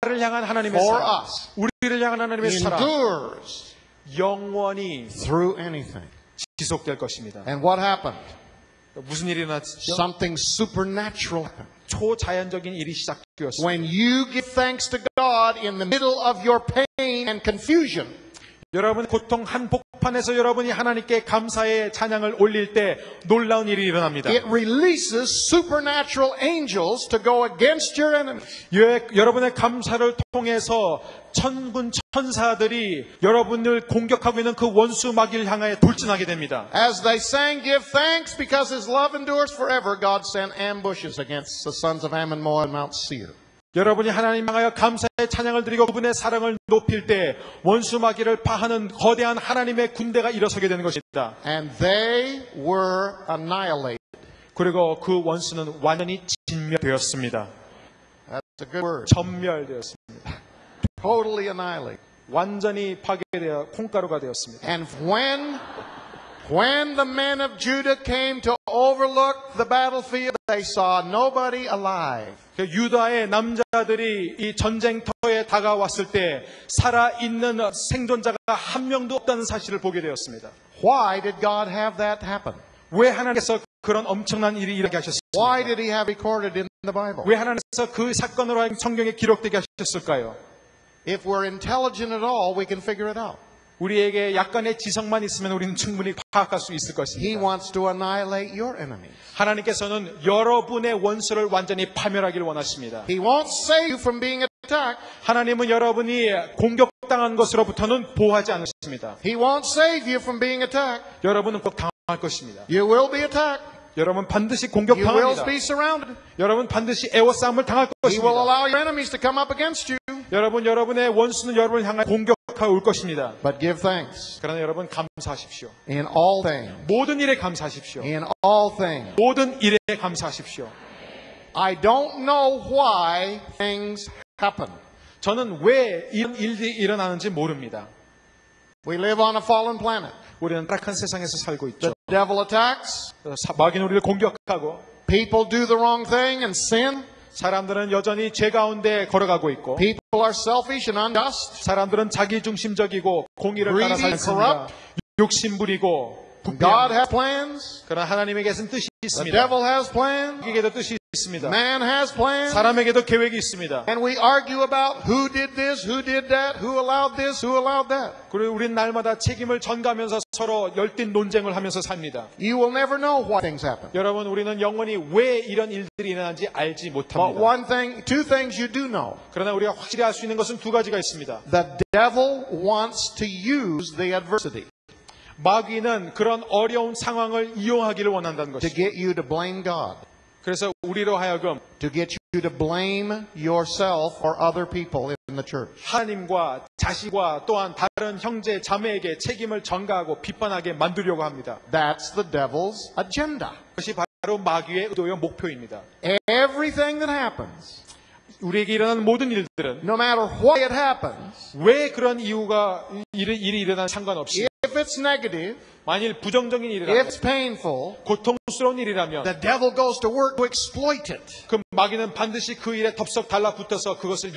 나를 향한 하나님의 For 사랑, us. 우리를 향한 하나님의 사랑 endures 영원히 through anything. 지속될 것입니다. And what happened? 무슨 일이 일어났죠? Something supernatural happened. 초자연적인 일이 시작되었습니다. When you give thanks to God in the middle of your pain and confusion, 여러분 고통 한 복판에서 여러분이 하나님께 감사의 찬양을 올릴 때 놀라운 일이 일어납니다. it releases supernatural angels to go against your enemies. 예, 여러분의 감사를 통해서 천군 천사들이 여러분을 공격하고 있는 그 원수 마귀를 향하여 돌진하게 됩니다. As they sang, Give thanks because his love endures forever, God sent ambushes against the sons of Ammon, Moab, and Mount Seir. 여러분이 하나님 향하여 감사의 찬양을 드리고 그분의 사랑을 높일 때 원수 마귀를 파하는 거대한 하나님의 군대가 일어서게 되는 것입니다. And they were annihilated. 그리고 그 원수는 완전히 진멸되었습니다. That's a good word. 전멸되었습니다. Totally annihilated. 완전히 파괴되어 콩가루가 되었습니다. And when when the men of Judah came to overlook the battlefield, they saw nobody alive. 그 유다의 남자들이 이 전쟁터에 다가왔을 때 살아 있는 생존자가 한 명도 없다는 사실을 보게 되었습니다. Why did God have that happen? 왜 하나님께서 그런 엄청난 일이 일어나게 하셨습니까? Why did he have recorded in the Bible? 왜 하나님께서 그 사건으로 성경에 기록되게 하셨을까요? If we're intelligent at all, we can figure it out. 우리에게 약간의 지성만 있으면 우리는 충분히 파악할 수 있을 He 것입니다. wants to annihilate your enemy. 하나님께서는 여러분의 원수를 완전히 파멸하기를 원하십니다. He won't save you from being attacked. 하나님은 여러분이 공격당한 것으로부터는 보호하지 않으십니다. He won't save you from being attacked. 여러분은 꼭 당할 것입니다. You will be attacked. 여러분 반드시 You will 공격당합니다. be surrounded. 여러분 반드시 애워싸움을 당할 He will 것입니다. allow your enemies to come up against you. 여러분 여러분의 원수는 여러분을 향해 공격 하여 올 것입니다. But give thanks 그러나 여러분 감사하십시오. in all things. 모든 일에 감사하십시오. In all things. 모든 일에 감사하십시오. I don't know why things happen. 저는 왜 이런 일들이 일어나는지 모릅니다. We live on a fallen planet. 우리는 타락한 세상에서 살고 있죠. The devil attacks. 사- 마귀는 우리를 공격하고 People do the wrong thing and sin. 사람들은 여전히 죄 가운데 걸어가고 있고 People are selfish and unjust. 사람들은 자기 중심적이고 공의를 따라 살습니다. 욕심 부리고 God has plans. 그러나 하나님에게는 뜻이 The 있습니다. devil has plans. 마귀에게도 뜻이 있습니다. Man has plans. 사람에게도 계획이 있습니다. And we argue about who did this, who did that, who allowed this, who allowed that. 그리고 우리는 날마다 책임을 전가하면서 서로 열띤 논쟁을 하면서 삽니다. You will never know why things happen. 여러분, 우리는 영원히 왜 이런 일들이 일어나는지 알지 But 못합니다. one thing, two things you do know. 그러나 우리가 확실히 알 수 있는 것은 두 가지가 있습니다. The devil wants to use the adversity 마귀는 그런 어려운 상황을 이용하기를 원한다는 to 것이죠. get you to blame God, 그래서 우리로 하여금 to get you to blame yourself or other people in the church. 하나님과 자식과 또한 다른 형제 자매에게 책임을 전가하고 비판하게 만들려고 합니다. That's the devil's agenda. 그것이 바로 마귀의 의도요 목표입니다. Everything that happens, 우리에게 일어나는 모든 일들은 no matter why it happens, 왜 그런 이유가 일이, 일이 일어난 상관없이 if it's negative, 만일 부정적인 if 일이라면 it's painful, 고통스러운 일이라면 the devil goes to work to exploit it. 그 마귀는 반드시 그 일에 덥석 달라붙어서 그것을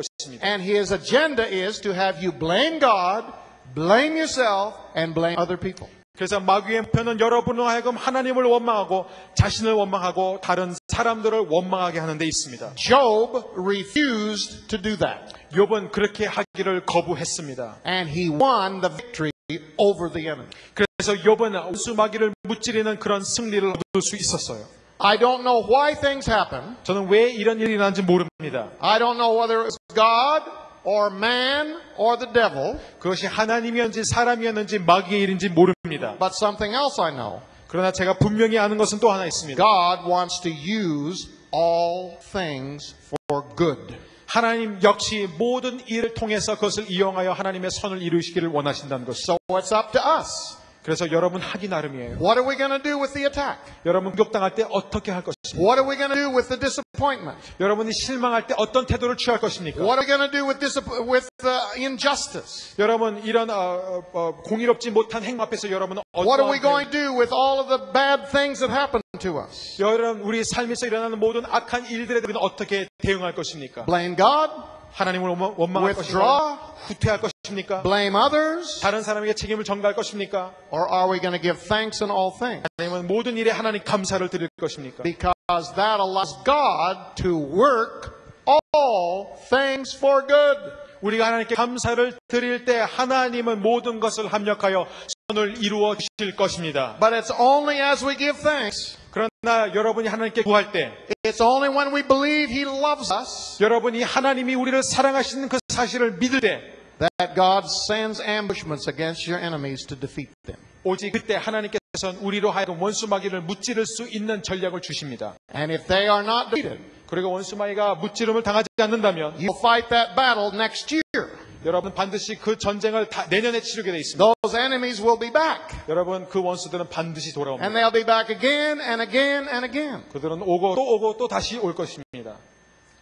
있습니다. And his agenda is to have you blame God, blame yourself, and blame other people. 그래서 마귀의 목표는 여러분을 하여금 하나님을 원망하고 자신을 원망하고 다른 사람들을 원망하게 하는 데 있습니다. Job refused to do that. 욥은 그렇게 하기를 거부했습니다. And he won the victory over the enemy. 그래서 욥은 원수 마귀를 무찌르는 그런 승리를 얻을 수 있었어요. I don't know why things happen. 저는 왜 이런 일이 일어나는지 모릅니다. I don't know whether it was God or man or the devil, 그것이 하나님이었는지 사람이었는지 마귀의 일인지 모릅니다. but something else I know. 그러나 제가 분명히 아는 것은 또 하나 있습니다. God wants to use all things for good. 하나님 역시 모든 일을 통해서 그것을 이용하여 하나님의 선을 이루시기를 원하신다는 것이죠. So it's up to us. 그래서 여러분 하기 나름이에요. What are we going to do with the attack? 여러분 공격당할 때 어떻게 할 것입니까? What are we going to do with the disappointment? 여러분이 실망할 때 어떤 태도를 취할 것입니까? What are we going to do with dis- with uh, injustice? 여러분 이런 어, 어, 어, 공의롭지 못한 행위 앞에서 여러분은 What are we going to do with all of the bad things that happen to us? 여러분 우리 삶에서 일어나는 모든 악한 일들에 대해 어떻게 대응할 것입니까? Blame God? 하나님을 원망- 원망할 Withdraw? 것인가? 후퇴할 것입니까? Blame others? 다른 사람에게 책임을 전가할 것입니까? Or are we going to give thanks in all things? 아니면 모든 일에 하나님 감사를 드릴 것입니까? Because that allows God to work all things for good. 우리가 하나님께 감사를 드릴 때 하나님은 모든 것을 합력하여 선을 이루어 주실 것입니다. But it's only as we give thanks. 그러나 여러분이 하나님께 구할 때 It's only when we believe He loves us 여러분이 하나님이 우리를 사랑하시는 그 사실을 믿을 때 that God sends ambushments against your enemies to defeat them. 오직 그때 하나님께서는 우리로 하여금 원수마귀를 무찌를 수 있는 전략을 주십니다. And if they are not defeated, 그리고 원수마귀가 무찌름을 당하지 않는다면 you'll fight that battle next year. 여러분 반드시 그 전쟁을 다 내년에 치르게 돼 있습니다. Those enemies will be back. 여러분 그 원수들은 반드시 돌아옵니다. And they'll be back again and again and again. 그들은 오고 또 오고 또 다시 올 것입니다.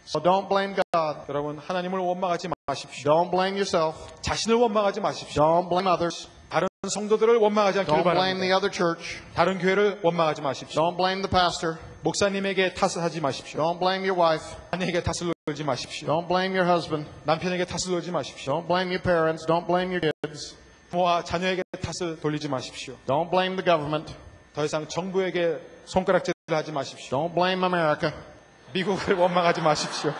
So don't blame God. 여러분 하나님을 원망하지 마십시오. Don't blame yourself. 자신을 원망하지 마십시오. Don't blame others. 성도들을 원망하지 않기를 바랍니다. 다른 교회를 원망하지 마십시오. Don't blame the pastor. 목사님에게 탓을 하지 마십시오. Don't blame your wife. 아내에게 탓을 놀지 마십시오. Don't blame your husband. 남편에게 탓을 놀지 마십시오. Don't blame your parents. Don't blame your kids. 부모와 자녀에게 탓을 돌리지 마십시오. Don't blame the government. 더 이상 정부에게 손가락질을 하지 마십시오. Don't blame America. 미국을 원망하지 마십시오.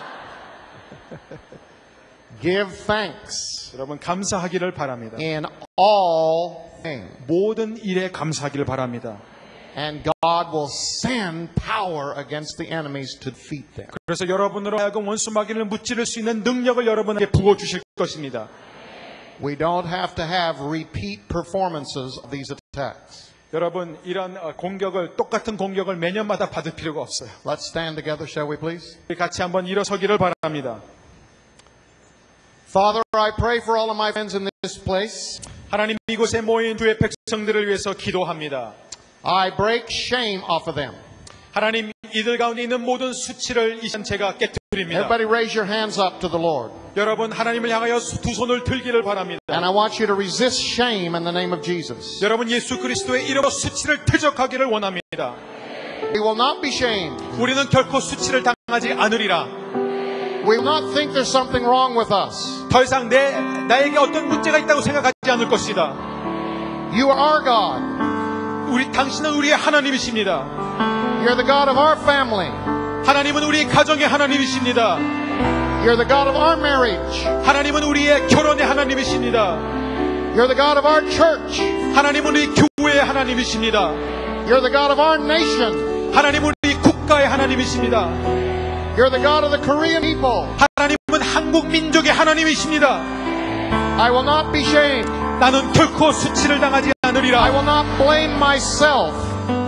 Give thanks 여러분 감사하기를 바랍니다. in all things. 모든 일에 감사하기를 바랍니다. And God will send power against the enemies to defeat them. 그래서 여러분으로 하여금 원수 마귀를 무찌를 수 있는 능력을 여러분에게 부어 주실 것입니다. We don't have to have repeat performances of these attacks. 여러분 이런 어, 공격을 똑같은 공격을 매년마다 받을 필요가 없어요. Let's stand together, shall we please? 같이 한번 일어서기를 바랍니다. Father, I pray for all of my friends in this place. 하나님 이곳에 모인 주의 백성들을 위해서 기도합니다. I break shame off of them. 하나님 이들 가운데 있는 모든 수치를 이 제가 깨뜨립니다. Everybody raise your hands up to the Lord. 여러분 하나님을 향하여 두 손을 들기를 바랍니다. And I want you to resist shame in the name of Jesus. 여러분 예수 그리스도의 이름으로 수치를 퇴적하기를 원합니다. We will not be shamed. 우리는 결코 수치를 당하지 않으리라. We will not think there's something wrong with us. 더 이상 내 나에게 어떤 문제가 있다고 생각하지 않을 것이다. You are our God. 우리 당신은 우리의 하나님이십니다. You're the God of our family. 하나님은 우리 가정의 하나님이십니다. You're the God of our marriage. 하나님은 우리의 결혼의 하나님이십니다. You're the God of our church. 하나님은 우리 교회의 하나님이십니다. You're the God of our nation. 하나님은 우리 국가의 하나님이십니다. You're the God of the Korean people. 하나님은 한국 민족의 하나님이십니다. I will not be shamed. 나는 결코 수치를 당하지 I 않으리라. will not blame myself.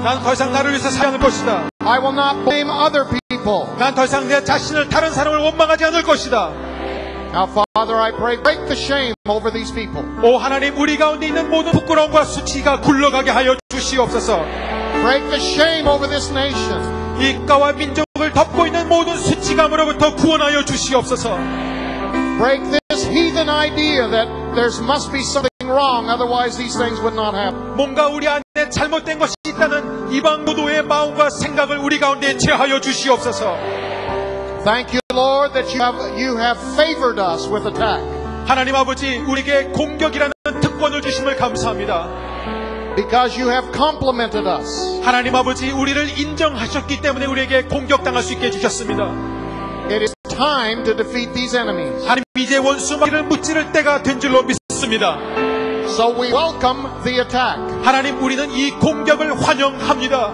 난더 이상 나를 위해서 않을 것이다. I will not blame other people. 난더 이상 내 자신을 다른 사람을 원망하지 않을 것이다. Now, Father, I pray, break the shame over these people. 오 하나님 우리 가운데 있는 모든 부끄러움과 수치가 굴러가게 하여 주시옵소서. Break the shame over this nation. 이 가와 민족을 덮고 있는 모든 수치감으로부터 구원하여 주시옵소서. Break this heathen idea that there must be something wrong, otherwise these things would not happen. 뭔가 우리 안에 잘못된 것이 있다는 이방 무도의 마음과 생각을 우리 가운데 제하여 주시옵소서. Thank you, Lord, that you have, you have favored us with attack. 하나님 아버지 우리에게 공격이라는 특권을 주심을 감사합니다. Because you have complimented us. 하나님 아버지 우리를 인정하셨기 때문에 우리에게 공격당할 수 있게 해주셨습니다. It is time to defeat these enemies. 하나님 이제 원수마귀를 무찌를 때가 된 줄로 믿습니다. So we welcome the attack. 하나님 우리는 이 공격을 환영합니다.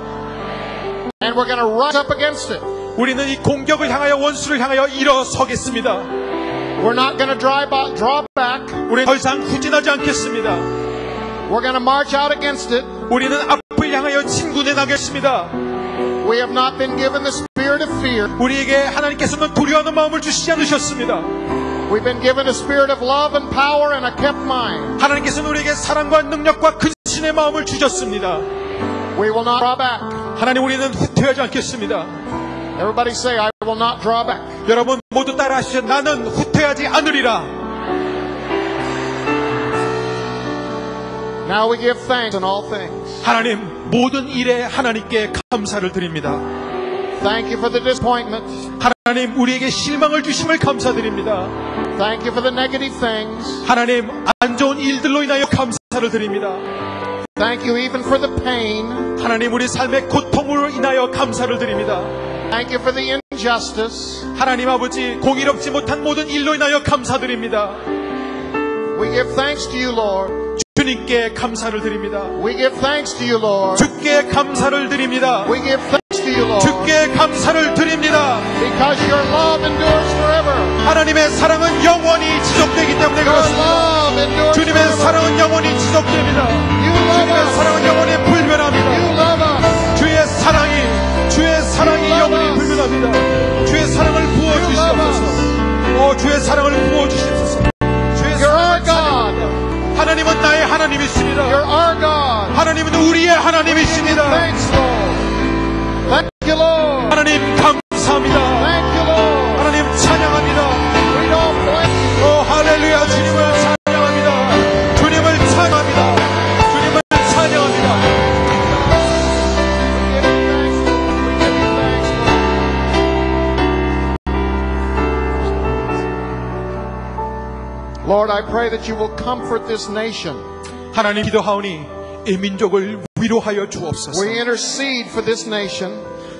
And we're going to rise up against it. 우리는 이 공격을 향하여 원수를 향하여 일어서겠습니다. We're not going to draw back, draw back. 우리는 더 이상 후진하지 않겠습니다. We're going to march out against it. 우리는 앞을 향하여 진군해 나겠습니다. We have not been given the spirit of fear. 우리에게 하나님께서는 두려워하는 마음을 주시지 않으셨습니다. We've been given a spirit of love and power and a kept mind. 하나님께서는 우리에게 사랑과 능력과 근심을 헌신의 마음을 주셨습니다. We will not draw back. 하나님 우리는 후퇴하지 않겠습니다. Everybody say, I will not draw back. 여러분 모두 따라 하시죠. 나는 후퇴하지 않으리라. Now we give thanks in all things. 하나님 모든 일에 하나님께 감사를 드립니다. Thank you for the disappointment. 하나님 우리에게 실망을 주심을 감사드립니다. Thank you for the negative things. 하나님 안 좋은 일들로 인하여 감사를 드립니다. Thank you even for the pain. 하나님 우리 삶의 고통으로 인하여 감사를 드립니다. Thank you for the injustice. 하나님 아버지 공의롭지 못한 모든 일로 인하여 감사드립니다. We give thanks to you, Lord. 주님께 감사를 드립니다. We give thanks to you, Lord. 주께 감사를 드립니다. We give thanks to you, Lord. 주께 감사를 드립니다. Because your love endures forever. 하나님의 사랑은 영원히 지속되기 때문에 그렇습니다. 주님의. 사랑은 영원히 지속됩니다. 주님의. 사랑은 영원히 불변합니다. 주의 사랑이 주의 사랑이 영원히 불변합니다. 주의 사랑을 부어 주시옵소서. 오 주의 사랑을 부어 주시옵소서. 하나님은 나의 하나님이십니다. You're our God. 하나님은 우리의 하나님이십니다. Thanks, Lord. Thank you, Lord. 하나님 감사합니다. Thank you, Lord. I pray that you will comfort this nation. 하나님 기도하오니 이 민족을 위로하여 주옵소서. We intercede for this nation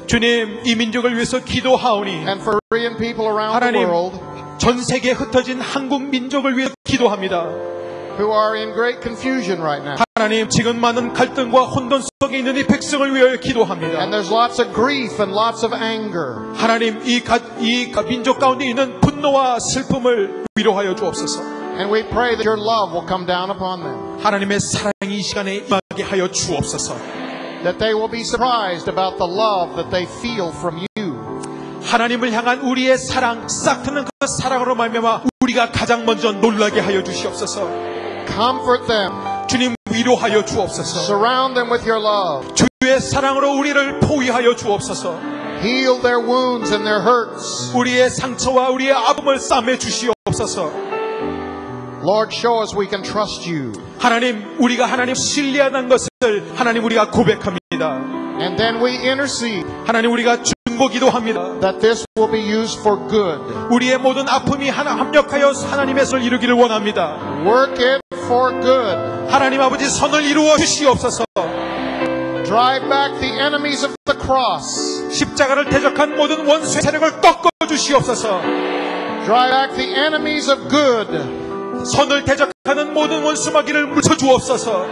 주님 이 민족을 위해서 기도하오니 and for Korean people around the 하나님 world 전 세계에 흩어진 한국 민족을 위해 기도합니다. who are in great confusion right now. 하나님 지금 많은 갈등과 혼돈 속에 있는 이 백성을 위하여 기도합니다. And there's lots of grief and lots of anger. 하나님 이, 가, 이 가- 민족 가운데 있는 분노와 슬픔을 위로하여 주옵소서. And we pray that your love will come down upon them. 하나님의 사랑이 이 시간에 임하게 하여 주옵소서. That they will be surprised about the love that they feel from you. 하나님을 향한 우리의 사랑, 싹 트는 그 사랑으로 말미암아 우리가 가장 먼저 놀라게 하여 주시옵소서. Comfort them. 주님 위로하여 주옵소서. Surround them with your love. 주의 사랑으로 우리를 포위하여 주옵소서. Heal their wounds and their hurts. 우리의 상처와 우리의 아픔을 싸매 주시옵소서. Lord, show us we can trust you. 하나님, 우리가 하나님 신뢰하는 것을 하나님 우리가 고백합니다. And then we intercede 하나님 우리가 중보 기도합니다. that this will be used for good. 우리의 모든 아픔이 하나 합력하여 하나님의 선을 이루기를 원합니다. Work it for good. 하나님 아버지 선을 이루어 주시옵소서. Drive back the enemies of the cross. 십자가를 대적한 모든 원수의 세력을 꺾어 주시옵소서. Drive back the enemies of good. 선을 대적하는 모든 원수마귀를 물쳐 주옵소서.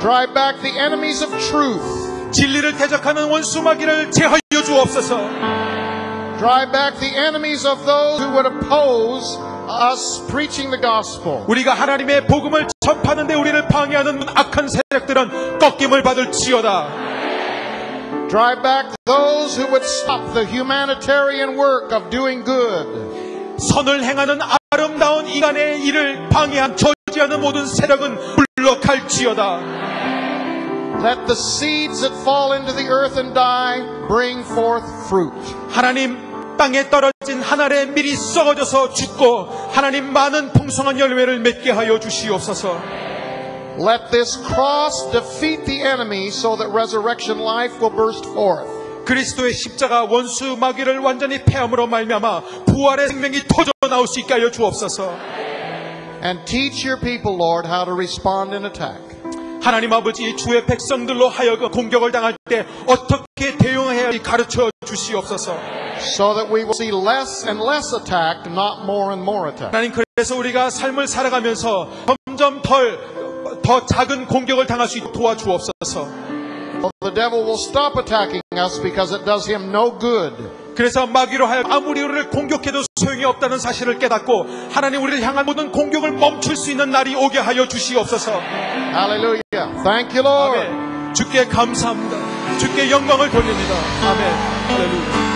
Drive back the enemies of truth. 진리를 대적하는 원수마귀를 제하여 주옵소서. Drive back the enemies of those who would oppose us preaching the gospel. 우리가 하나님의 복음을 전파하는데 우리를 방해하는 악한 세력들은 꺾임을 받을지어다. Drive back those who would stop the humanitarian work of doing good. 선을 행하는 아름다운 인간의 일을 방해한 저지하는 모든 세력은 물러갈지어다. Let the seeds that fall into the earth and die bring forth fruit. 하나님 땅에 떨어진 한 알의 밀이 썩어져서 죽고 하나님 많은 풍성한 열매를 맺게 하여 주시옵소서. Let this cross defeat the enemy so that resurrection life will burst forth. 그리스도의 십자가 원수 마귀를 완전히 패함으로 말미암아 부활의 생명이 터져 나올 수 있게 하여 주옵소서. And teach your people, Lord, how to respond in attack. 하나님 아버지 주의 백성들로 하여금 공격을 당할 때 어떻게 대응해야 할지 가르쳐 주시옵소서. So that we will see less and less attack, not more and more attack. 하나님 그래서 우리가 삶을 살아가면서 점점 덜 더 작은 공격을 당할 수 있도록 도와주옵소서. The devil will stop attacking us because it does him no good. 그래서 마귀로 하여 아무리 우리를 공격해도 소용이 없다는 사실을 깨닫고 하나님 우리를 향한 모든 공격을 멈출 수 있는 날이 오게 하여 주시옵소서. Hallelujah. Thank you, Lord. 아멘. 주께 감사합니다. 주께 영광을 돌립니다. 아멘. 할렐루야.